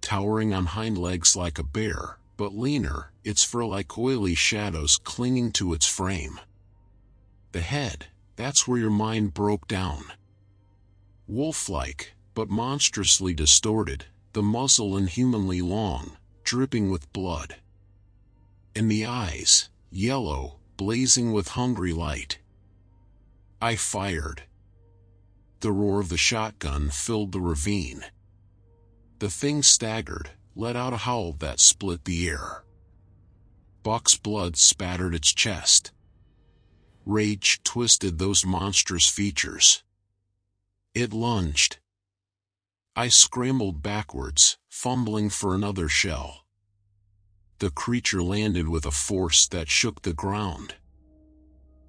Towering on hind legs like a bear, but leaner, its fur like oily shadows clinging to its frame. The head, that's where your mind broke down. Wolf-like, but monstrously distorted, the muzzle inhumanly long, dripping with blood. And the eyes, yellow, blazing with hungry light. I fired. The roar of the shotgun filled the ravine. The thing staggered, let out a howl that split the air. Buck's blood spattered its chest. Rage twisted those monstrous features. It lunged. I scrambled backwards, fumbling for another shell. The creature landed with a force that shook the ground.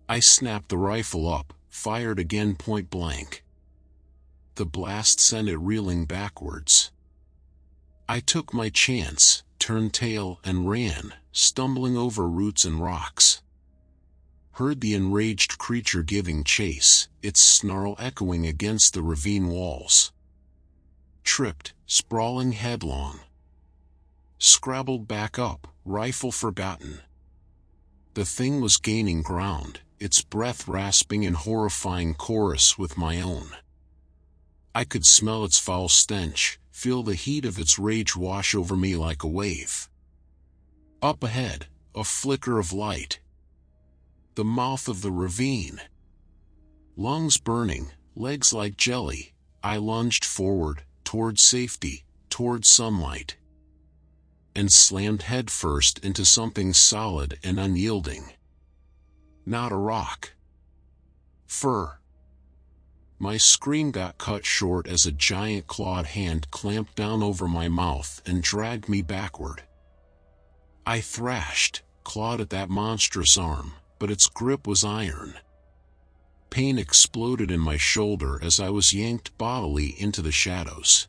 I snapped the rifle up, fired again point blank. The blast sent it reeling backwards. I took my chance, turned tail and ran, stumbling over roots and rocks. Heard the enraged creature giving chase, its snarl echoing against the ravine walls. Tripped, sprawling headlong. Scrabbled back up, rifle forgotten. The thing was gaining ground, its breath rasping in horrifying chorus with my own. I could smell its foul stench, feel the heat of its rage wash over me like a wave. Up ahead, a flicker of light. The mouth of the ravine. Lungs burning, legs like jelly, I lunged forward, toward safety, toward sunlight. And slammed headfirst into something solid and unyielding. Not a rock. Fur. My scream got cut short as a giant clawed hand clamped down over my mouth and dragged me backward. I thrashed, clawed at that monstrous arm, but its grip was iron. Pain exploded in my shoulder as I was yanked bodily into the shadows.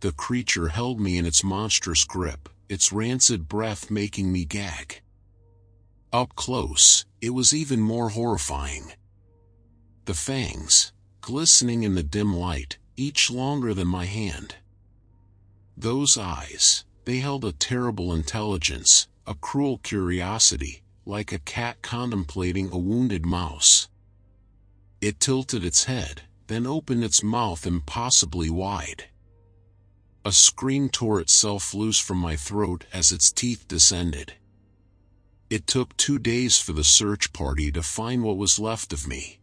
The creature held me in its monstrous grip, its rancid breath making me gag. Up close, it was even more horrifying. The fangs, glistening in the dim light, each longer than my hand. Those eyes, they held a terrible intelligence, a cruel curiosity, like a cat contemplating a wounded mouse. It tilted its head, then opened its mouth impossibly wide. A scream tore itself loose from my throat as its teeth descended. It took two days for the search party to find what was left of me.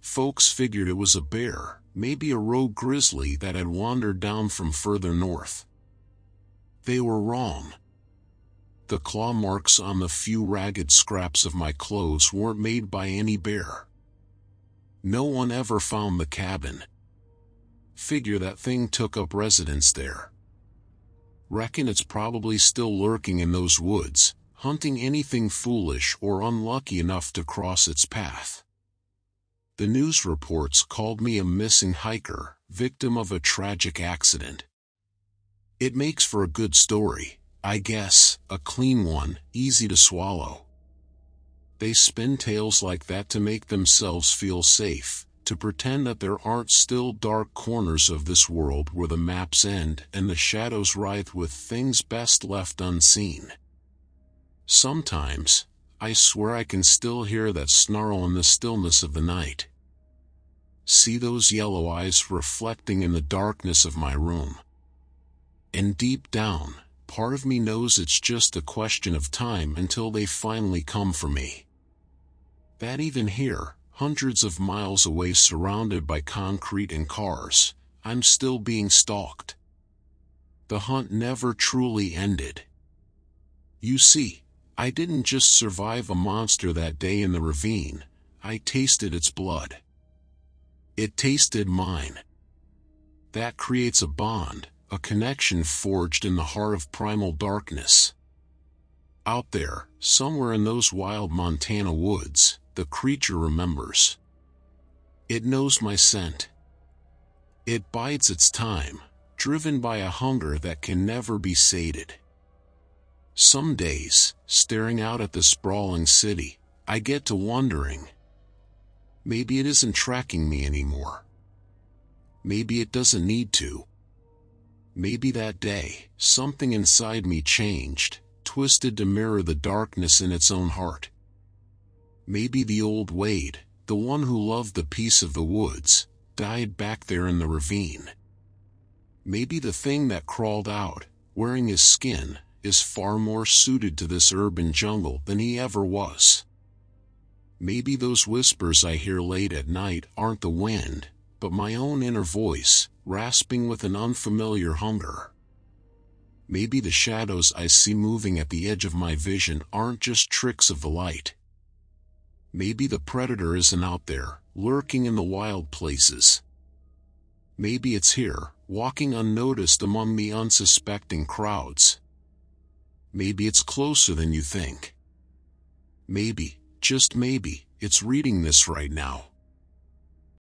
Folks figured it was a bear, maybe a rogue grizzly that had wandered down from further north. They were wrong. The claw marks on the few ragged scraps of my clothes weren't made by any bear. No one ever found the cabin. Figure that thing took up residence there. Reckon it's probably still lurking in those woods, hunting anything foolish or unlucky enough to cross its path. The news reports called me a missing hiker, victim of a tragic accident. It makes for a good story, I guess, a clean one, easy to swallow. They spin tales like that to make themselves feel safe, to pretend that there aren't still dark corners of this world where the maps end and the shadows writhe with things best left unseen. Sometimes, I swear I can still hear that snarl in the stillness of the night see those yellow eyes reflecting in the darkness of my room. And deep down, part of me knows it's just a question of time until they finally come for me. That even here, hundreds of miles away surrounded by concrete and cars, I'm still being stalked. The hunt never truly ended. You see, I didn't just survive a monster that day in the ravine, I tasted its blood. It tasted mine. That creates a bond, a connection forged in the heart of primal darkness. Out there, somewhere in those wild Montana woods, the creature remembers. It knows my scent. It bides its time, driven by a hunger that can never be sated. Some days, staring out at the sprawling city, I get to wondering, Maybe it isn't tracking me anymore. Maybe it doesn't need to. Maybe that day, something inside me changed, twisted to mirror the darkness in its own heart. Maybe the old Wade, the one who loved the peace of the woods, died back there in the ravine. Maybe the thing that crawled out, wearing his skin, is far more suited to this urban jungle than he ever was. Maybe those whispers I hear late at night aren't the wind, but my own inner voice, rasping with an unfamiliar hunger. Maybe the shadows I see moving at the edge of my vision aren't just tricks of the light. Maybe the predator isn't out there, lurking in the wild places. Maybe it's here, walking unnoticed among the unsuspecting crowds. Maybe it's closer than you think. Maybe, just maybe, it's reading this right now.